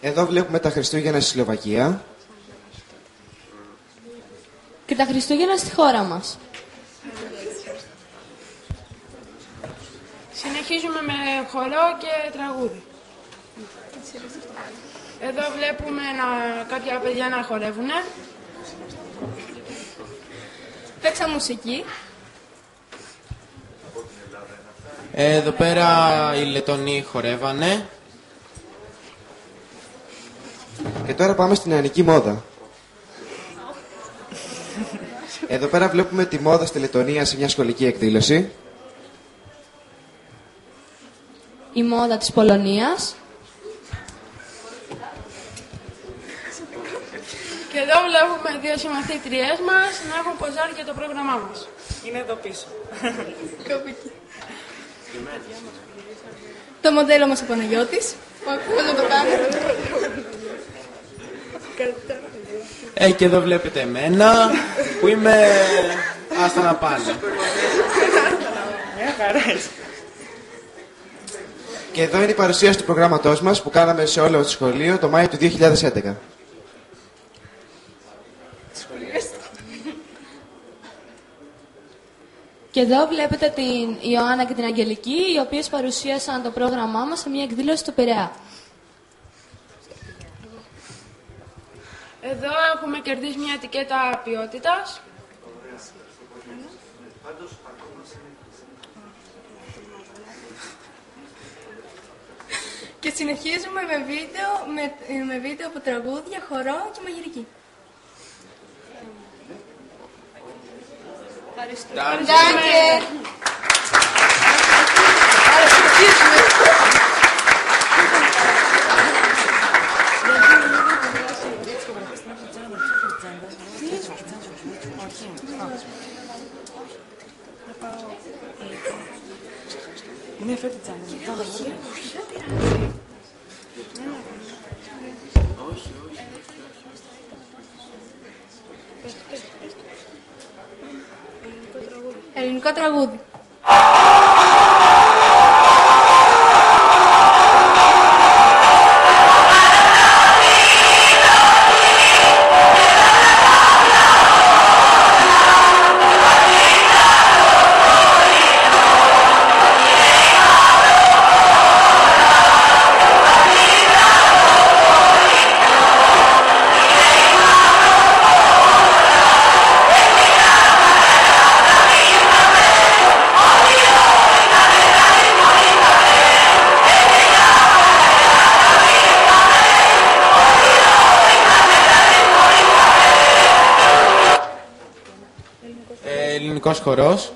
Εδώ βλέπουμε τα Χριστούγεννα στη Σλοβακία. Και τα Χριστούγεννα στη χώρα μας. Συνεχίζουμε με χορό και τραγούδι. Εδώ βλέπουμε να, κάποια παιδιά να χορεύουν. Παίξα μουσική. Ε, Εδώ πέρα οι Λετονοί χορεύανε. Και τώρα πάμε στην νεανική μόδα. Εδώ πέρα βλέπουμε τη μόδα στη Λετωνία σε μια σχολική εκδήλωση. Η μόδα της Πολωνίας. Και εδώ βλέπουμε δύο συμμαθήτριές μας να έχουν ποζάρει και το πρόγραμμά μας. Είναι εδώ πίσω. Κάπου εκεί. Το μοντέλο μας ο Παναγιώτης. Που ακούω να το κάνω. Ε, και εδώ βλέπετε εμένα που είμαι άστα να πάνε. Μια χαρά. Και εδώ είναι η παρουσίαση του προγράμματός μας που κάναμε σε όλο το σχολείο το Μάιο του 2011. Και εδώ βλέπετε την Ιωάννα και την Αγγελική, οι οποίες παρουσίασαν το πρόγραμμά μας σε μια εκδήλωση του Πειραιά. Εδώ έχουμε κερδίσει μια ετικέτα ποιότητας. Και συνεχίζουμε με βίντεο, με, με βίντεο από τραγούδια, χορό και μαγειρική. Ευχαριστώ. Danke. Μην φέρει τσάντα. Ελληνικό τραγούδι. Ε, nunca trago. Συγγνώμη.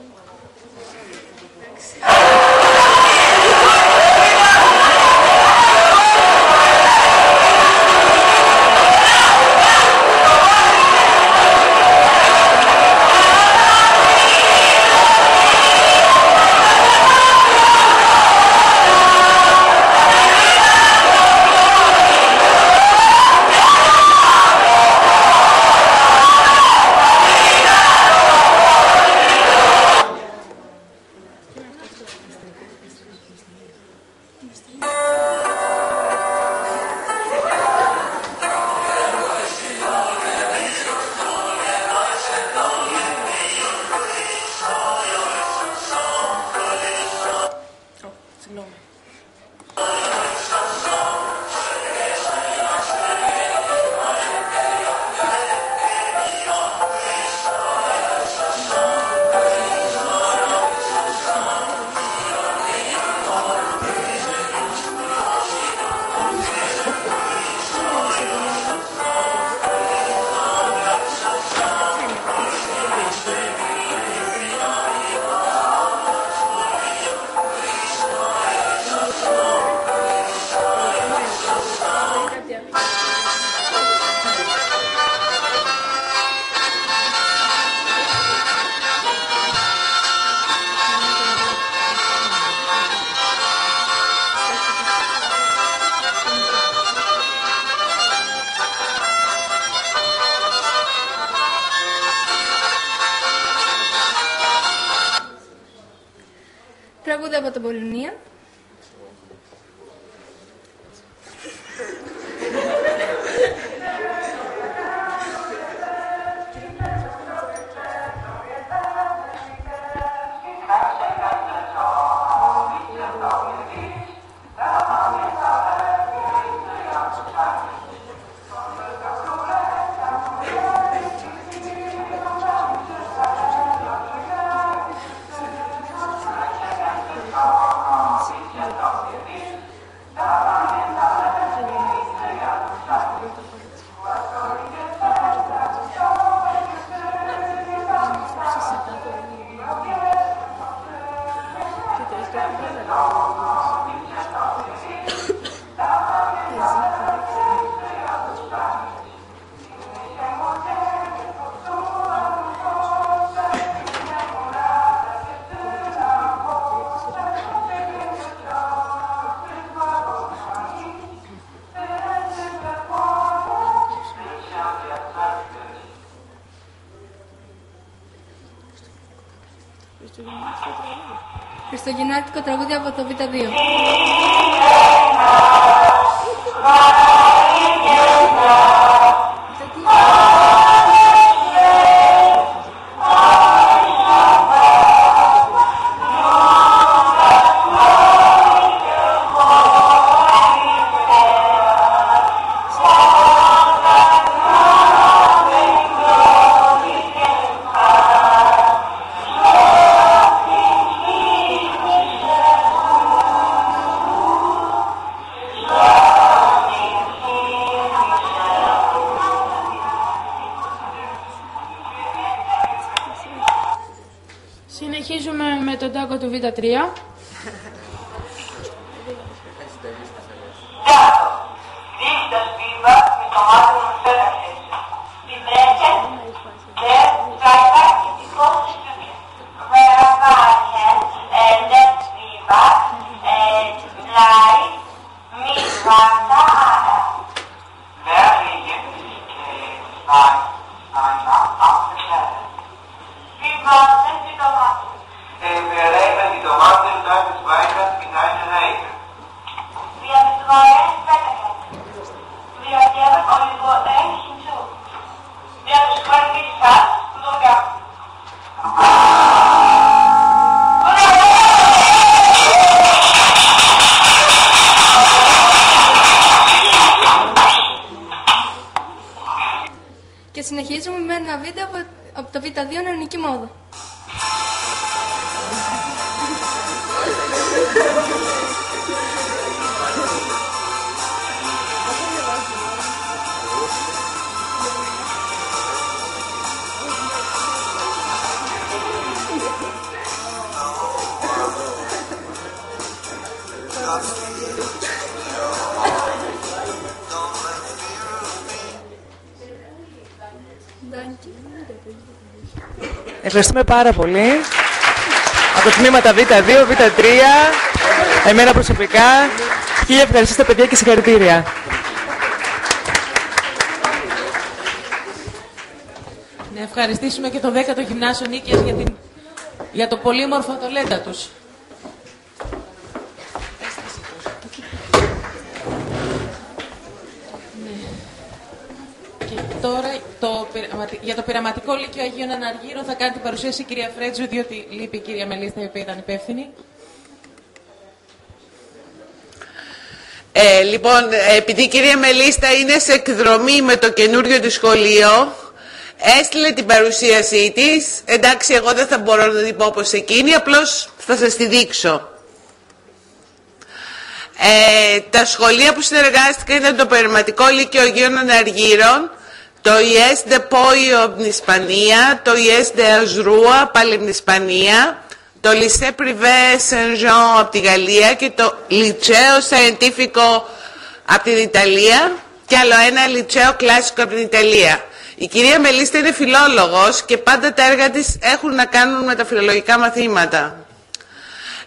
Ευχαριστούμε πάρα πολύ. Από τα τμήματα Β2, Β3, εμένα προσωπικά. Χίλια ευχαριστώ στα παιδιά και συγχαρητήρια. Να ευχαριστήσουμε και το 10ο Γυμνάσιο Νίκης για, την... για το πολύμορφο τολέτα τους. Ναι. Και τώρα το, πειραματι- για το πειραματικό Λύκειο Αγίων Αναργύρων θα κάνει την παρουσίαση η κυρία Φρέτζου, διότι λείπει η κυρία Μελίστα, η οποία ήταν υπεύθυνη. Ε, λοιπόν, ε, επειδή η κυρία Μελίστα είναι σε εκδρομή με το καινούριο της σχολείο, έστειλε την παρουσίασή της. Εντάξει, εγώ δεν θα μπορώ να την πω όπως εκείνη, απλώς θα σας τη δείξω. Ε, τα σχολεία που συνεργάστηκαν ήταν το Περιματικό Λύκειο Αγίων Αναργύρων, το IES de Poio από την Ισπανία, το IES de Azrua πάλι από την Ισπανία, το Lycée Privé Saint-Jean από τη Γαλλία και το Liceo Scientifico από την Ιταλία και άλλο ένα Liceo Classico από την Ιταλία. Η κυρία Μελίστα είναι φιλόλογος και πάντα τα έργα της έχουν να κάνουν με τα φιλολογικά μαθήματα.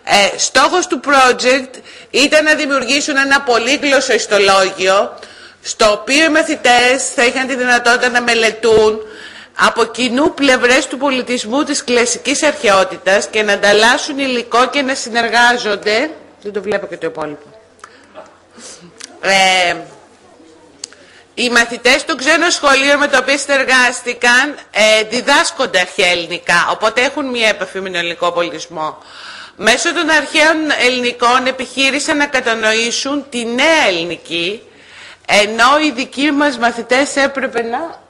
Ε, στόχος του project ήταν να δημιουργήσουν ένα πολύγλωσσο ιστολόγιο στο οποίο οι μαθητές θα είχαν τη δυνατότητα να μελετούν από κοινού πλευρές του πολιτισμού της κλασικής αρχαιότητας και να ανταλλάσσουν υλικό και να συνεργάζονται. Δεν το βλέπω και το υπόλοιπο. Ε, οι μαθητές των ξένων σχολείων με τα οποία συνεργάστηκαν ε, διδάσκονται αρχαία ελληνικά, οπότε έχουν μία επαφή με τον ελληνικό πολιτισμό. Μέσω των αρχαίων ελληνικών επιχείρησαν να κατανοήσουν τη νέα ελληνική, ενώ οι δικοί μας μαθητές έπρεπε να,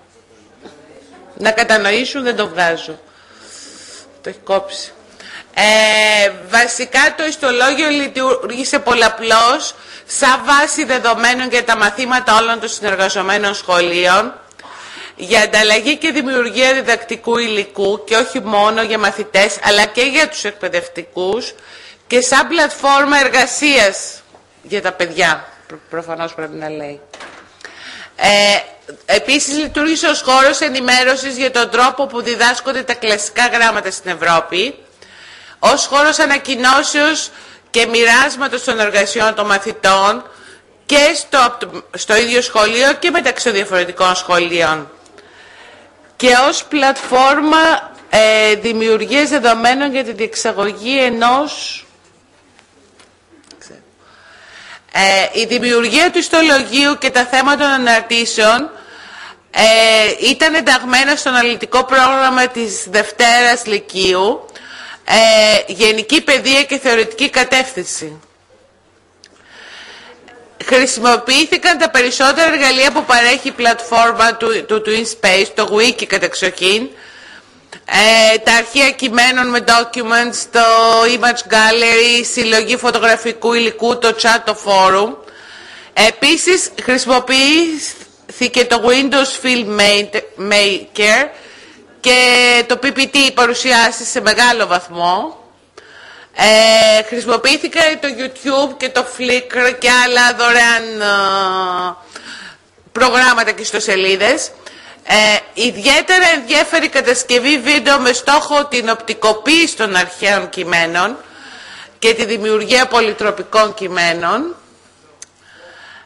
να κατανοήσουν, δεν το βγάζω. Το έχει κόψει. Ε, βασικά το ιστολόγιο λειτουργήσε πολλαπλώς σαν βάση δεδομένων για τα μαθήματα όλων των συνεργαζομένων σχολείων για ανταλλαγή και δημιουργία διδακτικού υλικού και όχι μόνο για μαθητές αλλά και για τους εκπαιδευτικούς και σαν πλατφόρμα εργασίας για τα παιδιά, προ- προφανώς πρέπει να λέει. Ε, επίσης λειτουργήσε ως χώρος ενημέρωσης για τον τρόπο που διδάσκονται τα κλασικά γράμματα στην Ευρώπη, ως χώρος ανακοινώσεως και μοιράσματος των εργασιών των μαθητών και στο, απ' το- στο ίδιο σχολείο και μεταξύ των διαφορετικών σχολείων και ως πλατφόρμα ε, δημιουργίας δεδομένων για τη διεξαγωγή ενός ε, η δημιουργία του ιστολογίου και τα θέματα των αναρτήσεων ε, ήταν ενταγμένα στο αναλυτικό πρόγραμμα της Δευτέρας Λυκείου ε, Γενική Παιδεία και Θεωρητική Κατεύθυνση. Χρησιμοποιήθηκαν τα περισσότερα εργαλεία που παρέχει η πλατφόρμα του, του Twin Space, το Wiki κατεξοχήν, ε, τα αρχεία κειμένων με documents, το Image Gallery, συλλογή φωτογραφικού υλικού, το chat, το forum. Επίσης χρησιμοποιήθηκε το Windows Filmmaker και το PPT παρουσιάσει σε μεγάλο βαθμό. Ε, χρησιμοποιήθηκα το YouTube και το Flickr και άλλα δωρεάν ε, προγράμματα και ιστοσελίδες. Ε, ιδιαίτερα ενδιαφέρει η κατασκευή βίντεο με στόχο την οπτικοποίηση των αρχαίων κειμένων και τη δημιουργία πολυτροπικών κειμένων.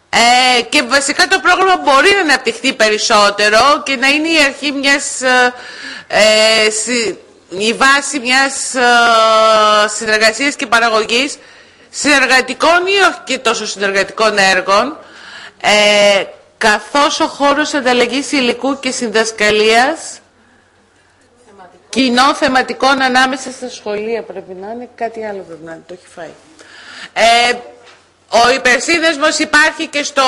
Ε, και βασικά το πρόγραμμα μπορεί να αναπτυχθεί περισσότερο και να είναι η αρχή μιας, ε, ε η βάση μιας ε, συνεργασίας και παραγωγής συνεργατικών ή όχι και τόσο συνεργατικών έργων ε, καθώς ο χώρος ανταλλαγής υλικού και συνδασκαλίας κοινών θεματικών ανάμεσα στα σχολεία πρέπει να είναι, κάτι άλλο πρέπει να είναι, το έχει φάει. Ε, ο υπερσύνδεσμος υπάρχει και στο,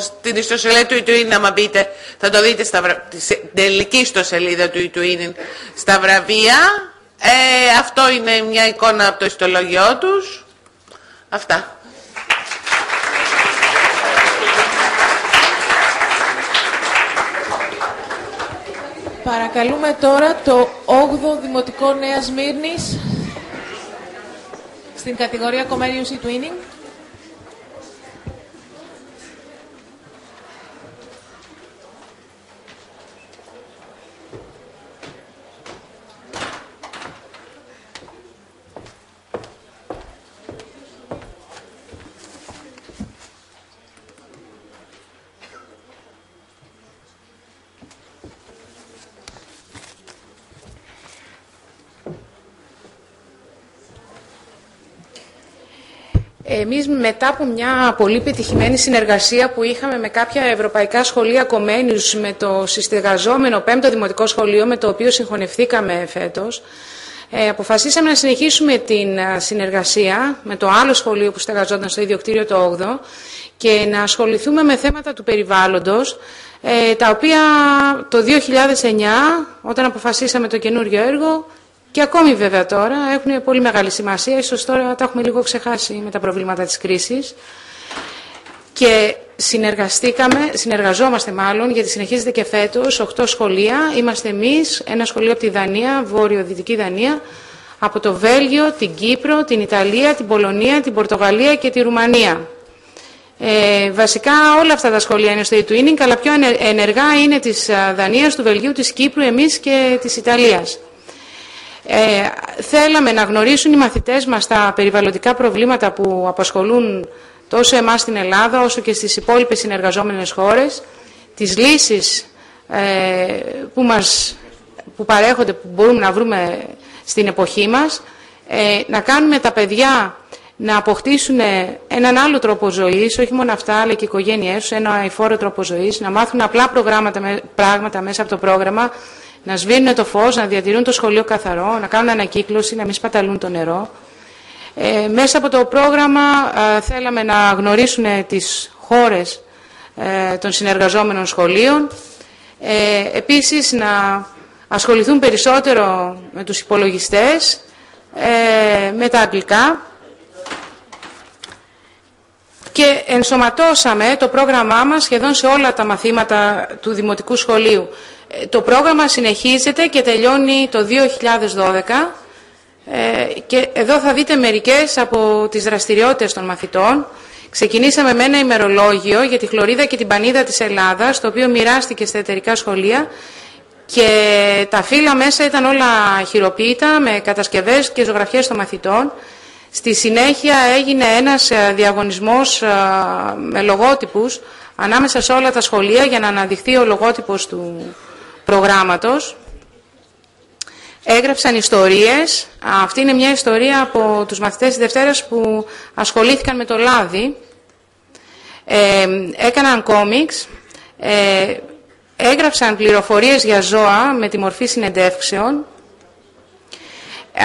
στην ιστοσελίδα του Ιτουίνιν, άμα μπείτε, θα το δείτε στα, στην τελική ιστοσελίδα του Ιτουίνιν στα βραβεία. Ε, αυτό είναι μια εικόνα από το ιστολόγιο τους. Αυτά. Παρακαλούμε τώρα το 8ο Δημοτικό Νέα Μύρνης στην κατηγορία Comenius ή Twinning. Εμείς μετά από μια πολύ πετυχημένη συνεργασία που είχαμε με κάποια ευρωπαϊκά σχολεία κομμένους με το συστεγαζόμενο πέμπτο δημοτικό σχολείο με το οποίο συγχωνευθήκαμε φέτος, ε, αποφασίσαμε να συνεχίσουμε την συνεργασία με το άλλο σχολείο που στεγαζόταν στο ίδιο κτίριο το 8ο και να ασχοληθούμε με θέματα του περιβάλλοντος, ε, τα οποία το 2009, όταν αποφασίσαμε το καινούριο έργο, και ακόμη βέβαια τώρα έχουν πολύ μεγάλη σημασία, ίσως τώρα τα έχουμε λίγο ξεχάσει με τα προβλήματα της κρίσης. Και συνεργαστήκαμε, συνεργαζόμαστε μάλλον, γιατί συνεχίζεται και φέτος, 8 σχολεία. Είμαστε εμείς, ένα σχολείο από τη Δανία, βόρειο-δυτική Δανία, από το Βέλγιο, την Κύπρο, την Ιταλία, την Πολωνία, την Πορτογαλία και τη Ρουμανία. Ε, βασικά όλα αυτά τα σχολεία είναι στο e-twinning, αλλά πιο ενεργά είναι της Δανίας, του Βελγίου, της Κύπρου, εμείς και της Ιταλίας. Ε, θέλαμε να γνωρίσουν οι μαθητές μας τα περιβαλλοντικά προβλήματα που απασχολούν τόσο εμάς στην Ελλάδα όσο και στις υπόλοιπες συνεργαζόμενες χώρες, τις λύσεις ε, που, μας, που παρέχονται, που μπορούμε να βρούμε στην εποχή μας, ε, να κάνουμε τα παιδιά να αποκτήσουν έναν άλλο τρόπο ζωής, όχι μόνο αυτά, αλλά και οι οικογένειές τους, ένα αηφόρο τρόπο ζωής, να μάθουν απλά προγράμματα, πράγματα μέσα από το πρόγραμμα, να σβήνουν το φως, να διατηρούν το σχολείο καθαρό, να κάνουν ανακύκλωση, να μην σπαταλούν το νερό. Ε, μέσα από το πρόγραμμα ε, θέλαμε να γνωρίσουν τις χώρες ε, των συνεργαζόμενων σχολείων. Ε, επίσης να ασχοληθούν περισσότερο με τους υπολογιστές, ε, με τα αγγλικά και ενσωματώσαμε το πρόγραμμά μας σχεδόν σε όλα τα μαθήματα του Δημοτικού Σχολείου. Ε, το πρόγραμμα συνεχίζεται και τελειώνει το 2012 ε, και εδώ θα δείτε μερικές από τις δραστηριότητες των μαθητών. Ξεκινήσαμε με ένα ημερολόγιο για τη χλωρίδα και την πανίδα της Ελλάδας, το οποίο μοιράστηκε στα εταιρικά σχολεία και τα φύλλα μέσα ήταν όλα χειροποίητα με κατασκευές και ζωγραφιές των μαθητών. Στη συνέχεια έγινε ένας ε, διαγωνισμός με λογότυπους ανάμεσα σε όλα τα σχολεία για να αναδειχθεί ο λογότυπος του, προγράμματος. Έγραψαν ιστορίες. Αυτή είναι μια ιστορία από τους μαθητές της Δευτέρας που ασχολήθηκαν με το λάδι. Ε, έκαναν κόμιξ. Ε, έγραψαν πληροφορίες για ζώα με τη μορφή συνεντεύξεων.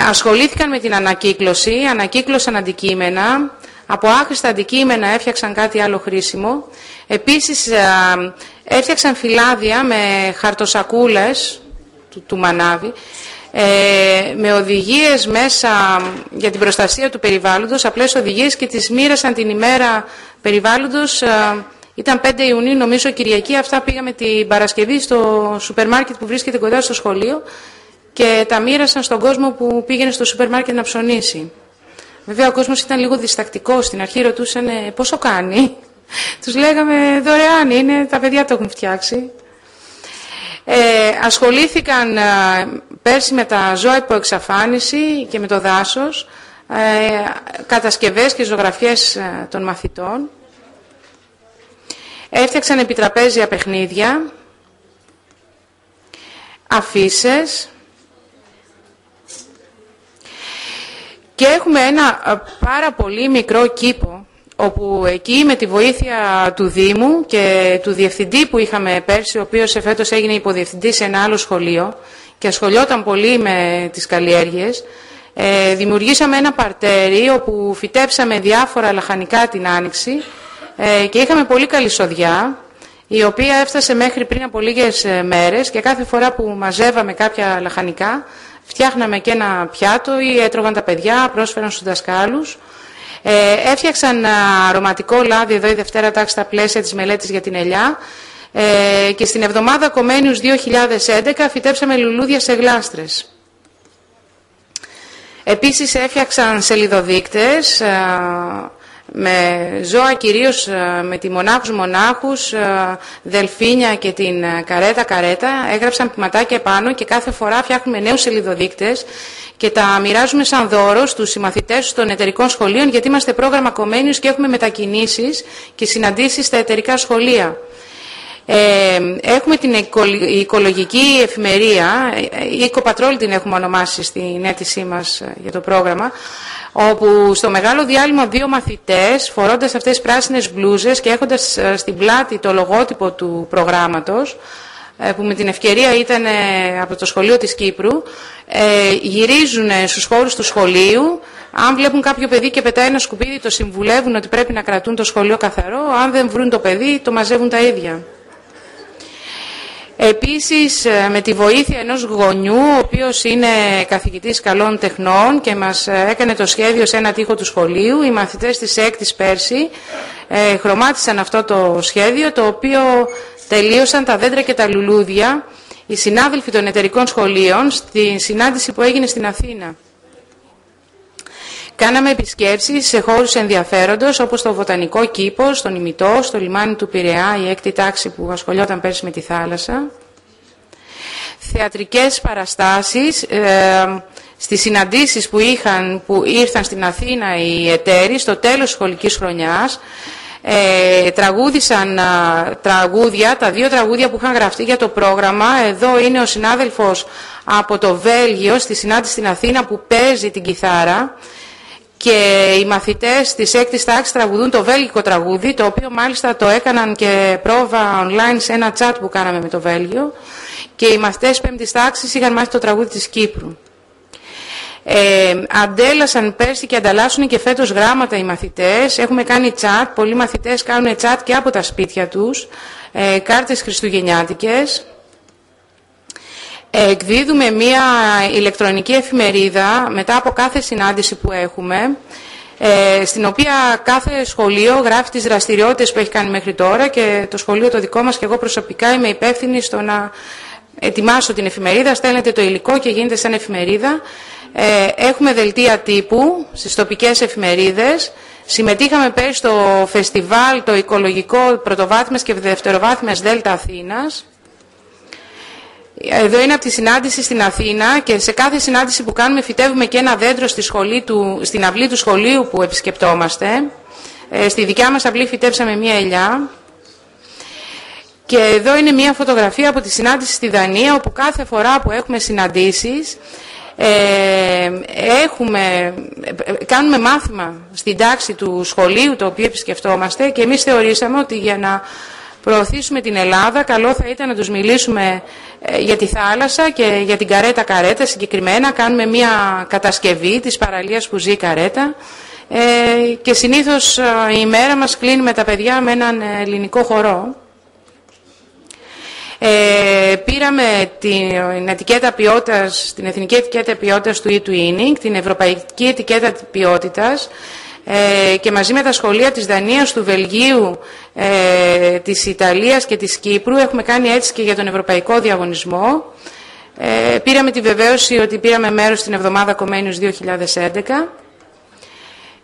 Ασχολήθηκαν με την ανακύκλωση, ανακύκλωσαν αντικείμενα, από άχρηστα αντικείμενα έφτιαξαν κάτι άλλο χρήσιμο. Επίσης έφτιαξαν φυλάδια με χαρτοσακούλες του, του Μανάβη, ε, με οδηγίες μέσα για την προστασία του περιβάλλοντος, απλές οδηγίες και τις μοίρασαν την ημέρα περιβάλλοντος. Ε, ήταν 5 Ιουνίου, νομίζω Κυριακή, αυτά πήγαμε την Παρασκευή στο σούπερ μάρκετ που βρίσκεται κοντά στο σχολείο και τα μοίρασαν στον κόσμο που πήγαινε στο σούπερ μάρκετ να ψωνίσει. Βέβαια ο κόσμος ήταν λίγο διστακτικός. Στην αρχή ρωτούσαν ε, πόσο κάνει; Τους λέγαμε δωρεάν είναι, τα παιδιά το έχουν φτιάξει. Ε, ασχολήθηκαν ε, πέρσι με τα ζώα υπό εξαφάνιση και με το δάσος, ε, κατασκευές και ζωγραφιές ε, των μαθητών. Έφτιαξαν επιτραπέζια παιχνίδια, αφήσει. Και έχουμε ένα ε, πάρα πολύ μικρό κήπο, όπου εκεί με τη βοήθεια του Δήμου και του Διευθυντή που είχαμε πέρσι, ο οποίος εφέτος έγινε υποδιευθυντής σε ένα άλλο σχολείο και ασχολιόταν πολύ με τις καλλιέργειες, ε, δημιουργήσαμε ένα παρτέρι όπου φυτέψαμε διάφορα λαχανικά την Άνοιξη ε, και είχαμε πολύ καλή σοδιά, η οποία έφτασε μέχρι πριν από λίγες ε, μέρες και κάθε φορά που μαζεύαμε κάποια λαχανικά, φτιάχναμε και ένα πιάτο ή έτρωγαν τα παιδιά, πρόσφεραν στους δασκάλους. Ε, έφτιαξαν αρωματικό λάδι εδώ η Δευτέρα τάξη στα πλαίσια της μελέτης για την ελιά ε, και στην εβδομάδα Κομένιους 2011 φυτέψαμε λουλούδια σε γλάστρες. Επίσης έφτιαξαν σελιδοδείκτες με ζώα κυρίως ε, με τη μονάχους μονάχους, ε, δελφίνια και την ε, καρέτα καρέτα. Έγραψαν ποιηματάκια επάνω και κάθε φορά φτιάχνουμε νέους σελιδοδείκτες και τα μοιράζουμε σαν δώρο στους συμμαθητές των εταιρικών σχολείων γιατί είμαστε πρόγραμμα κομμένιους και έχουμε μετακινήσεις και συναντήσεις στα εταιρικά σχολεία. έχουμε την οικολογική εφημερία, η Οικοπατρόλη την έχουμε ονομάσει στην αίτησή μας για το πρόγραμμα, όπου στο μεγάλο διάλειμμα δύο μαθητές φορώντας αυτές τις πράσινες μπλούζες και έχοντας ε, στην πλάτη το λογότυπο του προγράμματος ε, που με την ευκαιρία ήταν ε, από το σχολείο της Κύπρου γυρίζουν στους χώρους του σχολείου αν βλέπουν κάποιο παιδί και πετάει ένα σκουπίδι το συμβουλεύουν ότι πρέπει να κρατούν το σχολείο καθαρό αν δεν βρουν το παιδί το μαζεύουν τα ίδια. Επίσης, ε, με τη βοήθεια ενός γονιού, ο οποίος είναι καθηγητής καλών τεχνών και μας ε, έκανε το σχέδιο σε ένα τοίχο του σχολείου, οι μαθητές της έκτης πέρσι ε, χρωμάτισαν αυτό το σχέδιο, το οποίο τελείωσαν τα δέντρα και τα λουλούδια, οι συνάδελφοι των εταιρικών σχολείων, στη συνάντηση που έγινε στην Αθήνα. Κάναμε επισκέψεις σε χώρους ενδιαφέροντος όπως το Βοτανικό Κήπο, στον Ημιτό, στο λιμάνι του Πειραιά, η έκτη τάξη που ασχολιόταν πέρσι με τη θάλασσα. Θεατρικές παραστάσεις, ε, στις συναντήσεις που, είχαν, που ήρθαν στην Αθήνα οι εταίροι στο τέλος σχολικής χρονιάς, ε, τραγούδισαν τραγούδια, τα δύο τραγούδια που είχαν γραφτεί για το πρόγραμμα. Εδώ είναι ο συνάδελφος από το Βέλγιο στη συνάντηση στην Αθήνα που παίζει την κιθάρα και οι μαθητές της έκτης τάξης τραγουδούν το βέλγικο τραγούδι, το οποίο μάλιστα το έκαναν και πρόβα online σε ένα chat που κάναμε με το Βέλγιο και οι μαθητές πέμπτης τάξης είχαν μάθει το τραγούδι της Κύπρου. Ε, αντέλασαν πέρσι και ανταλλάσσουν και φέτος γράμματα οι μαθητές. Έχουμε κάνει chat, πολλοί μαθητές κάνουν chat και από τα σπίτια τους, ε, κάρτες χριστουγεννιάτικες. Εκδίδουμε μία ηλεκτρονική εφημερίδα μετά από κάθε συνάντηση που έχουμε, ε, στην οποία κάθε σχολείο γράφει τις δραστηριότητες που έχει κάνει μέχρι τώρα και το σχολείο το δικό μας και εγώ προσωπικά είμαι υπεύθυνη στο να ετοιμάσω την εφημερίδα, στέλνετε το υλικό και γίνεται σαν εφημερίδα. Ε, έχουμε δελτία τύπου στις τοπικές εφημερίδες. Συμμετείχαμε πέρυσι στο φεστιβάλ το οικολογικό πρωτοβάθμιας και δευτεροβάθμιας Δέλτα Αθήνας εδώ είναι από τη συνάντηση στην Αθήνα και σε κάθε συνάντηση που κάνουμε φυτεύουμε και ένα δέντρο στη σχολή του, στην αυλή του σχολείου που επισκεπτόμαστε. Ε, στη δικιά μας αυλή φυτέψαμε μία ελιά. Και εδώ είναι μία φωτογραφία από τη συνάντηση στη Δανία όπου κάθε φορά που έχουμε συναντήσεις ε, έχουμε, κάνουμε μάθημα στην τάξη του σχολείου το οποίο επισκεφτόμαστε και εμείς θεωρήσαμε ότι για να προωθήσουμε την Ελλάδα, καλό θα ήταν να τους μιλήσουμε ε, για τη θάλασσα και για την καρέτα καρέτα συγκεκριμένα. Κάνουμε μια κατασκευή της παραλίας που ζει η καρέτα ε, και συνήθως ε, η ημέρα μας κλείνει με τα παιδιά με έναν ελληνικό χορό. Ε, πήραμε την, ετικέτα ποιότητας, την εθνική ετικέτα ποιότητας του e-twinning, την ευρωπαϊκή ετικέτα ποιότητας, ε, και μαζί με τα σχολεία της Δανίας, του Βελγίου, ε, της Ιταλίας και της Κύπρου έχουμε κάνει έτσι και για τον Ευρωπαϊκό Διαγωνισμό. Ε, πήραμε τη βεβαίωση ότι πήραμε μέρος στην εβδομάδα Κομένιους 2011.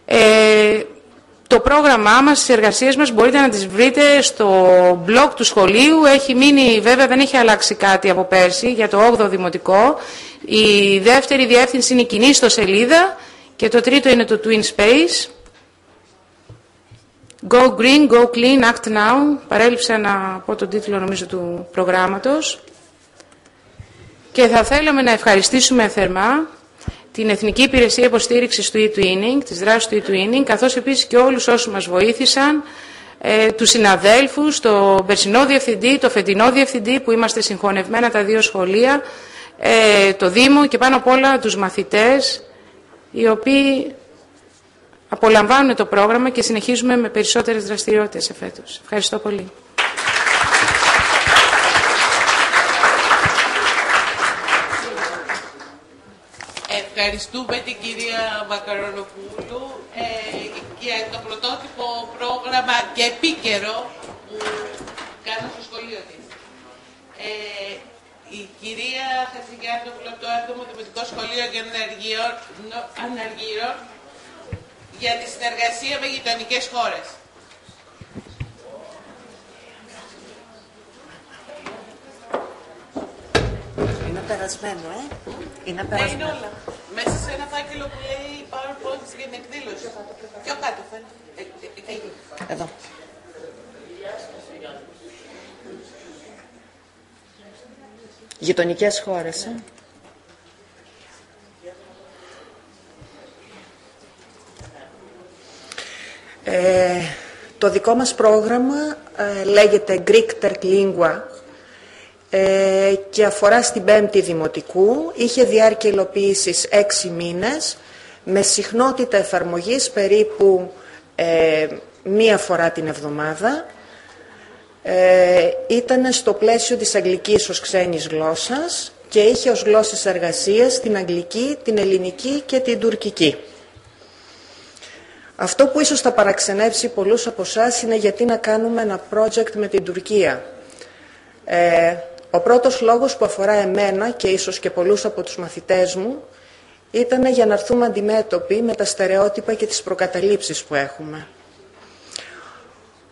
Ε, το πρόγραμμά μας, τις εργασίες μας μπορείτε να τις βρείτε στο blog του σχολείου. Έχει μείνει, βέβαια δεν έχει αλλάξει κάτι από πέρσι για το 8ο Δημοτικό. Η δεύτερη διεύθυνση είναι η κοινή στο σελίδα και το τρίτο είναι το Twin Space. Go Green, Go Clean, Act Now. Παρέλειψα να πω τον τίτλο νομίζω του προγράμματος. Και θα θέλαμε να ευχαριστήσουμε θερμά την Εθνική Υπηρεσία Υποστήριξης του e-twinning, της δράσης του e-twinning, καθώς επίσης και όλους όσους μας βοήθησαν, ε, τους συναδέλφους, το περσινό διευθυντή, το φετινό διευθυντή που είμαστε συγχωνευμένα τα δύο σχολεία, ε, το Δήμο και πάνω απ' όλα τους μαθητές, οι οποίοι απολαμβάνουν το πρόγραμμα και συνεχίζουμε με περισσότερες δραστηριότητες εφέτος. Ευχαριστώ πολύ. Ευχαριστούμε την κυρία Μακαρονοπούλου ε, για το πρωτότυπο πρόγραμμα και επίκαιρο που κάνω στο σχολείο της. Ε, η κυρία Χασιγιάννοπουλου από το 7ο Δημοτικό Σχολείο και Αναργύρων για τη συνεργασία με γειτονικέ χώρες. Είναι περασμένο, ε. Είναι Ναι, περασμένο. είναι όλα. Μέσα σε ένα φάκελο που λέει PowerPoint για την εκδήλωση. Πιο κάτω, φαίνεται. Ε, ε, εκεί. Εδώ. Γειτονικές χώρες, ε. Ε, το δικό μας πρόγραμμα ε, λέγεται Greek Turk Lingua ε, και αφορά στην πέμπτη δημοτικού. Είχε διάρκεια υλοποίησης έξι μήνες με συχνότητα εφαρμογής περίπου ε, μία φορά την εβδομάδα. Ε, ήταν στο πλαίσιο της αγγλικής ως ξένης γλώσσας και είχε ως γλώσσες εργασίας την αγγλική, την ελληνική και την τουρκική. Αυτό που ίσως θα παραξενέψει πολλούς από εσάς είναι γιατί να κάνουμε ένα project με την Τουρκία. Ε, ο πρώτος λόγος που αφορά εμένα και ίσως και πολλούς από τους μαθητές μου ήταν για να έρθουμε αντιμέτωποι με τα στερεότυπα και τις προκαταλήψεις που έχουμε.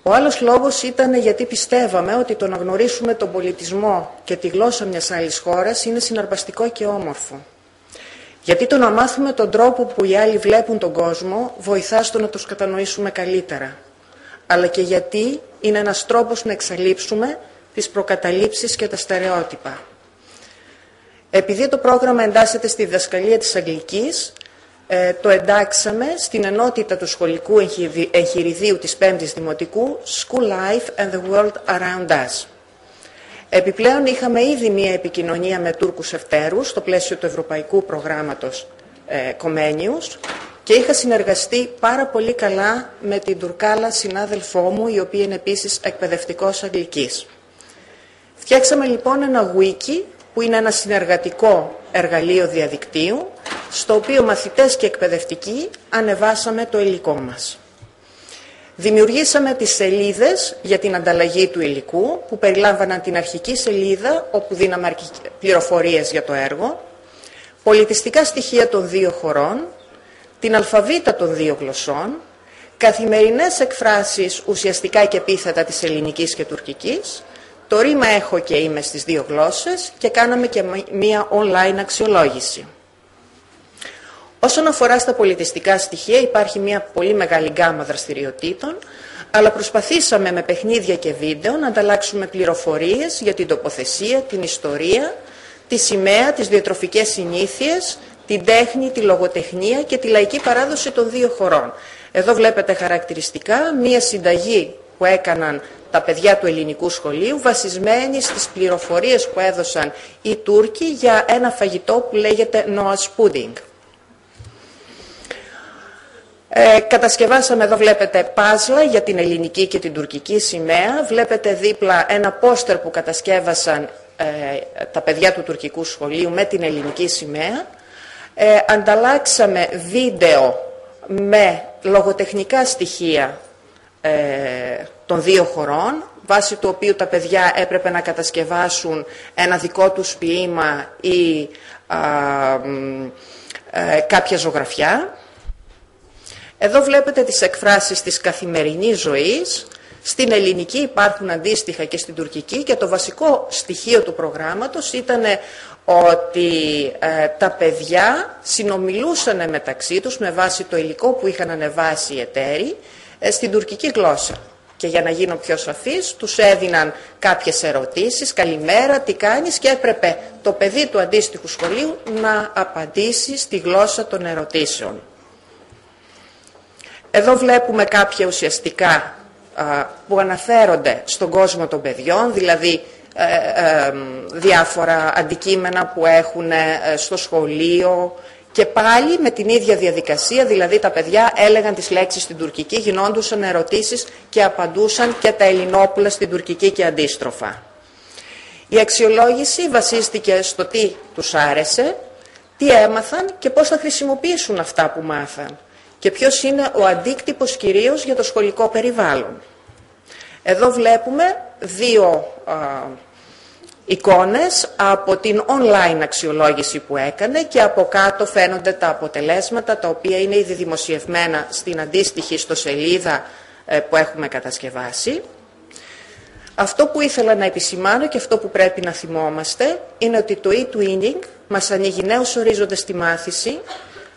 Ο άλλος λόγος ήταν γιατί πιστεύαμε ότι το να γνωρίσουμε τον πολιτισμό και τη γλώσσα μιας άλλης χώρας είναι συναρπαστικό και όμορφο. Γιατί το να μάθουμε τον τρόπο που οι άλλοι βλέπουν τον κόσμο βοηθά στο να τους κατανοήσουμε καλύτερα. Αλλά και γιατί είναι ένας τρόπος να εξαλείψουμε τις προκαταλήψεις και τα στερεότυπα. Επειδή το πρόγραμμα εντάσσεται στη διδασκαλία της Αγγλικής, ε, το εντάξαμε στην ενότητα του σχολικού εγχειρι- εγχειριδίου της 5ης Δημοτικού School Life and the World Around Us. Επιπλέον είχαμε ήδη μία επικοινωνία με Τούρκους ευτέρους στο πλαίσιο του Ευρωπαϊκού Προγράμματος ε, Κομένιους και είχα συνεργαστεί πάρα πολύ καλά με την Τουρκάλα συνάδελφό μου, η οποία είναι επίσης εκπαιδευτικός Αγγλικής. Φτιάξαμε λοιπόν ένα wiki που είναι ένα συνεργατικό εργαλείο διαδικτύου, στο οποίο μαθητές και εκπαιδευτικοί ανεβάσαμε το υλικό μας. Δημιουργήσαμε τις σελίδες για την ανταλλαγή του υλικού, που περιλάμβαναν την αρχική σελίδα, όπου δίναμε αρχι- πληροφορίες για το έργο, πολιτιστικά στοιχεία των δύο χωρών, την αλφαβήτα των δύο γλωσσών, καθημερινές εκφράσεις ουσιαστικά και επίθετα της ελληνικής και τουρκικής, το ρήμα έχω και είμαι στις δύο γλώσσες και κάναμε και μία online αξιολόγηση. Όσον αφορά στα πολιτιστικά στοιχεία υπάρχει μια πολύ μεγάλη γκάμα δραστηριοτήτων, αλλά προσπαθήσαμε με παιχνίδια και βίντεο να ανταλλάξουμε πληροφορίες για την τοποθεσία, την ιστορία, τη σημαία, τις διατροφικές συνήθειες, την τέχνη, τη λογοτεχνία και τη λαϊκή παράδοση των δύο χωρών. Εδώ βλέπετε χαρακτηριστικά μία συνταγή που έκαναν τα παιδιά του ελληνικού σχολείου βασισμένη στις πληροφορίες που έδωσαν οι Τούρκοι για ένα φαγητό που λέγεται Noah's Pudding. Ε, κατασκευάσαμε εδώ βλέπετε πάζλα για την ελληνική και την τουρκική σημαία. Βλέπετε δίπλα ένα πόστερ που κατασκεύασαν ε, τα παιδιά του τουρκικού σχολείου με την ελληνική σημαία. Ε, ανταλλάξαμε βίντεο με λογοτεχνικά στοιχεία ε, των δύο χωρών, βάσει του οποίου τα παιδιά έπρεπε να κατασκευάσουν ένα δικό τους ποίημα ή α, ε, κάποια ζωγραφιά. Εδώ βλέπετε τις εκφράσεις της καθημερινής ζωής. Στην ελληνική υπάρχουν αντίστοιχα και στην τουρκική και το βασικό στοιχείο του προγράμματος ήταν ότι ε, τα παιδιά συνομιλούσαν μεταξύ τους με βάση το υλικό που είχαν ανεβάσει οι εταίροι ε, στην τουρκική γλώσσα. Και για να γίνω πιο σαφής, τους έδιναν κάποιες ερωτήσεις, καλημέρα, τι κάνεις και έπρεπε το παιδί του αντίστοιχου σχολείου να απαντήσει στη γλώσσα των ερωτήσεων. Εδώ βλέπουμε κάποια ουσιαστικά που αναφέρονται στον κόσμο των παιδιών, δηλαδή ε, ε, διάφορα αντικείμενα που έχουν ε, στο σχολείο και πάλι με την ίδια διαδικασία, δηλαδή τα παιδιά έλεγαν τις λέξεις στην τουρκική, γινόντουσαν ερωτήσεις και απαντούσαν και τα ελληνόπουλα στην τουρκική και αντίστροφα. Η αξιολόγηση βασίστηκε στο τι τους άρεσε, τι έμαθαν και πώς θα χρησιμοποιήσουν αυτά που μάθαν και ποιος είναι ο αντίκτυπος κυρίως για το σχολικό περιβάλλον. Εδώ βλέπουμε δύο α, εικόνες από την online αξιολόγηση που έκανε και από κάτω φαίνονται τα αποτελέσματα τα οποία είναι ήδη δημοσιευμένα στην αντίστοιχη ιστοσελίδα ε, που έχουμε κατασκευάσει. Αυτό που ήθελα να επισημάνω και αυτό που πρέπει να θυμόμαστε είναι ότι το e-twinning μας ανοίγει νέους ορίζοντες στη μάθηση,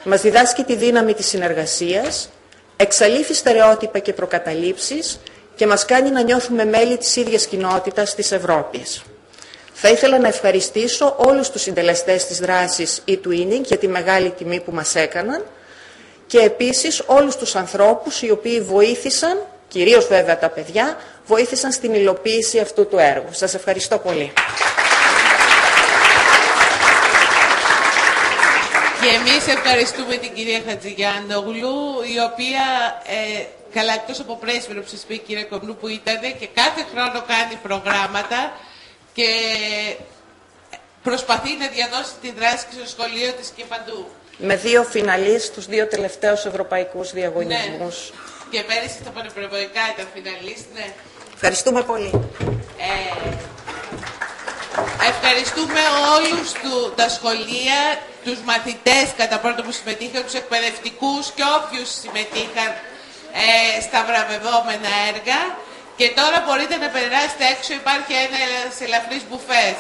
μας διδάσκει τη δύναμη της συνεργασίας, εξαλείφει στερεότυπα και προκαταλήψεις και μας κάνει να νιώθουμε μέλη της ίδιας κοινότητας της Ευρώπης. Θα ήθελα να ευχαριστήσω όλους τους συντελεστές της δράσης e-twinning για τη μεγάλη τιμή που μας έκαναν και επίσης όλους τους ανθρώπους οι οποίοι βοήθησαν, κυρίως βέβαια τα παιδιά, βοήθησαν στην υλοποίηση αυτού του έργου. Σας ευχαριστώ πολύ. Και εμείς ευχαριστούμε την κυρία Χατζηγιάννογλου, η οποία ε, καλά εκτός από πρέσβερο που σας πει η κυρία Κομνού που ήταν και κάθε χρόνο κάνει προγράμματα και προσπαθεί να διαδώσει τη δράση και στο σχολείο της και παντού. Με δύο φιναλείς στους δύο τελευταίους ευρωπαϊκούς διαγωνισμούς. Ναι. Και πέρυσι στα πανεπιστημιακά ήταν φιναλίστ, ναι. Ευχαριστούμε πολύ. Ε, ευχαριστούμε όλους του, τα σχολεία, τους μαθητές κατά πρώτο που συμμετείχαν, τους εκπαιδευτικούς και όποιους συμμετείχαν ε, στα βραβευόμενα έργα και τώρα μπορείτε να περάσετε έξω, υπάρχει ένας ελαφρύς μπουφές.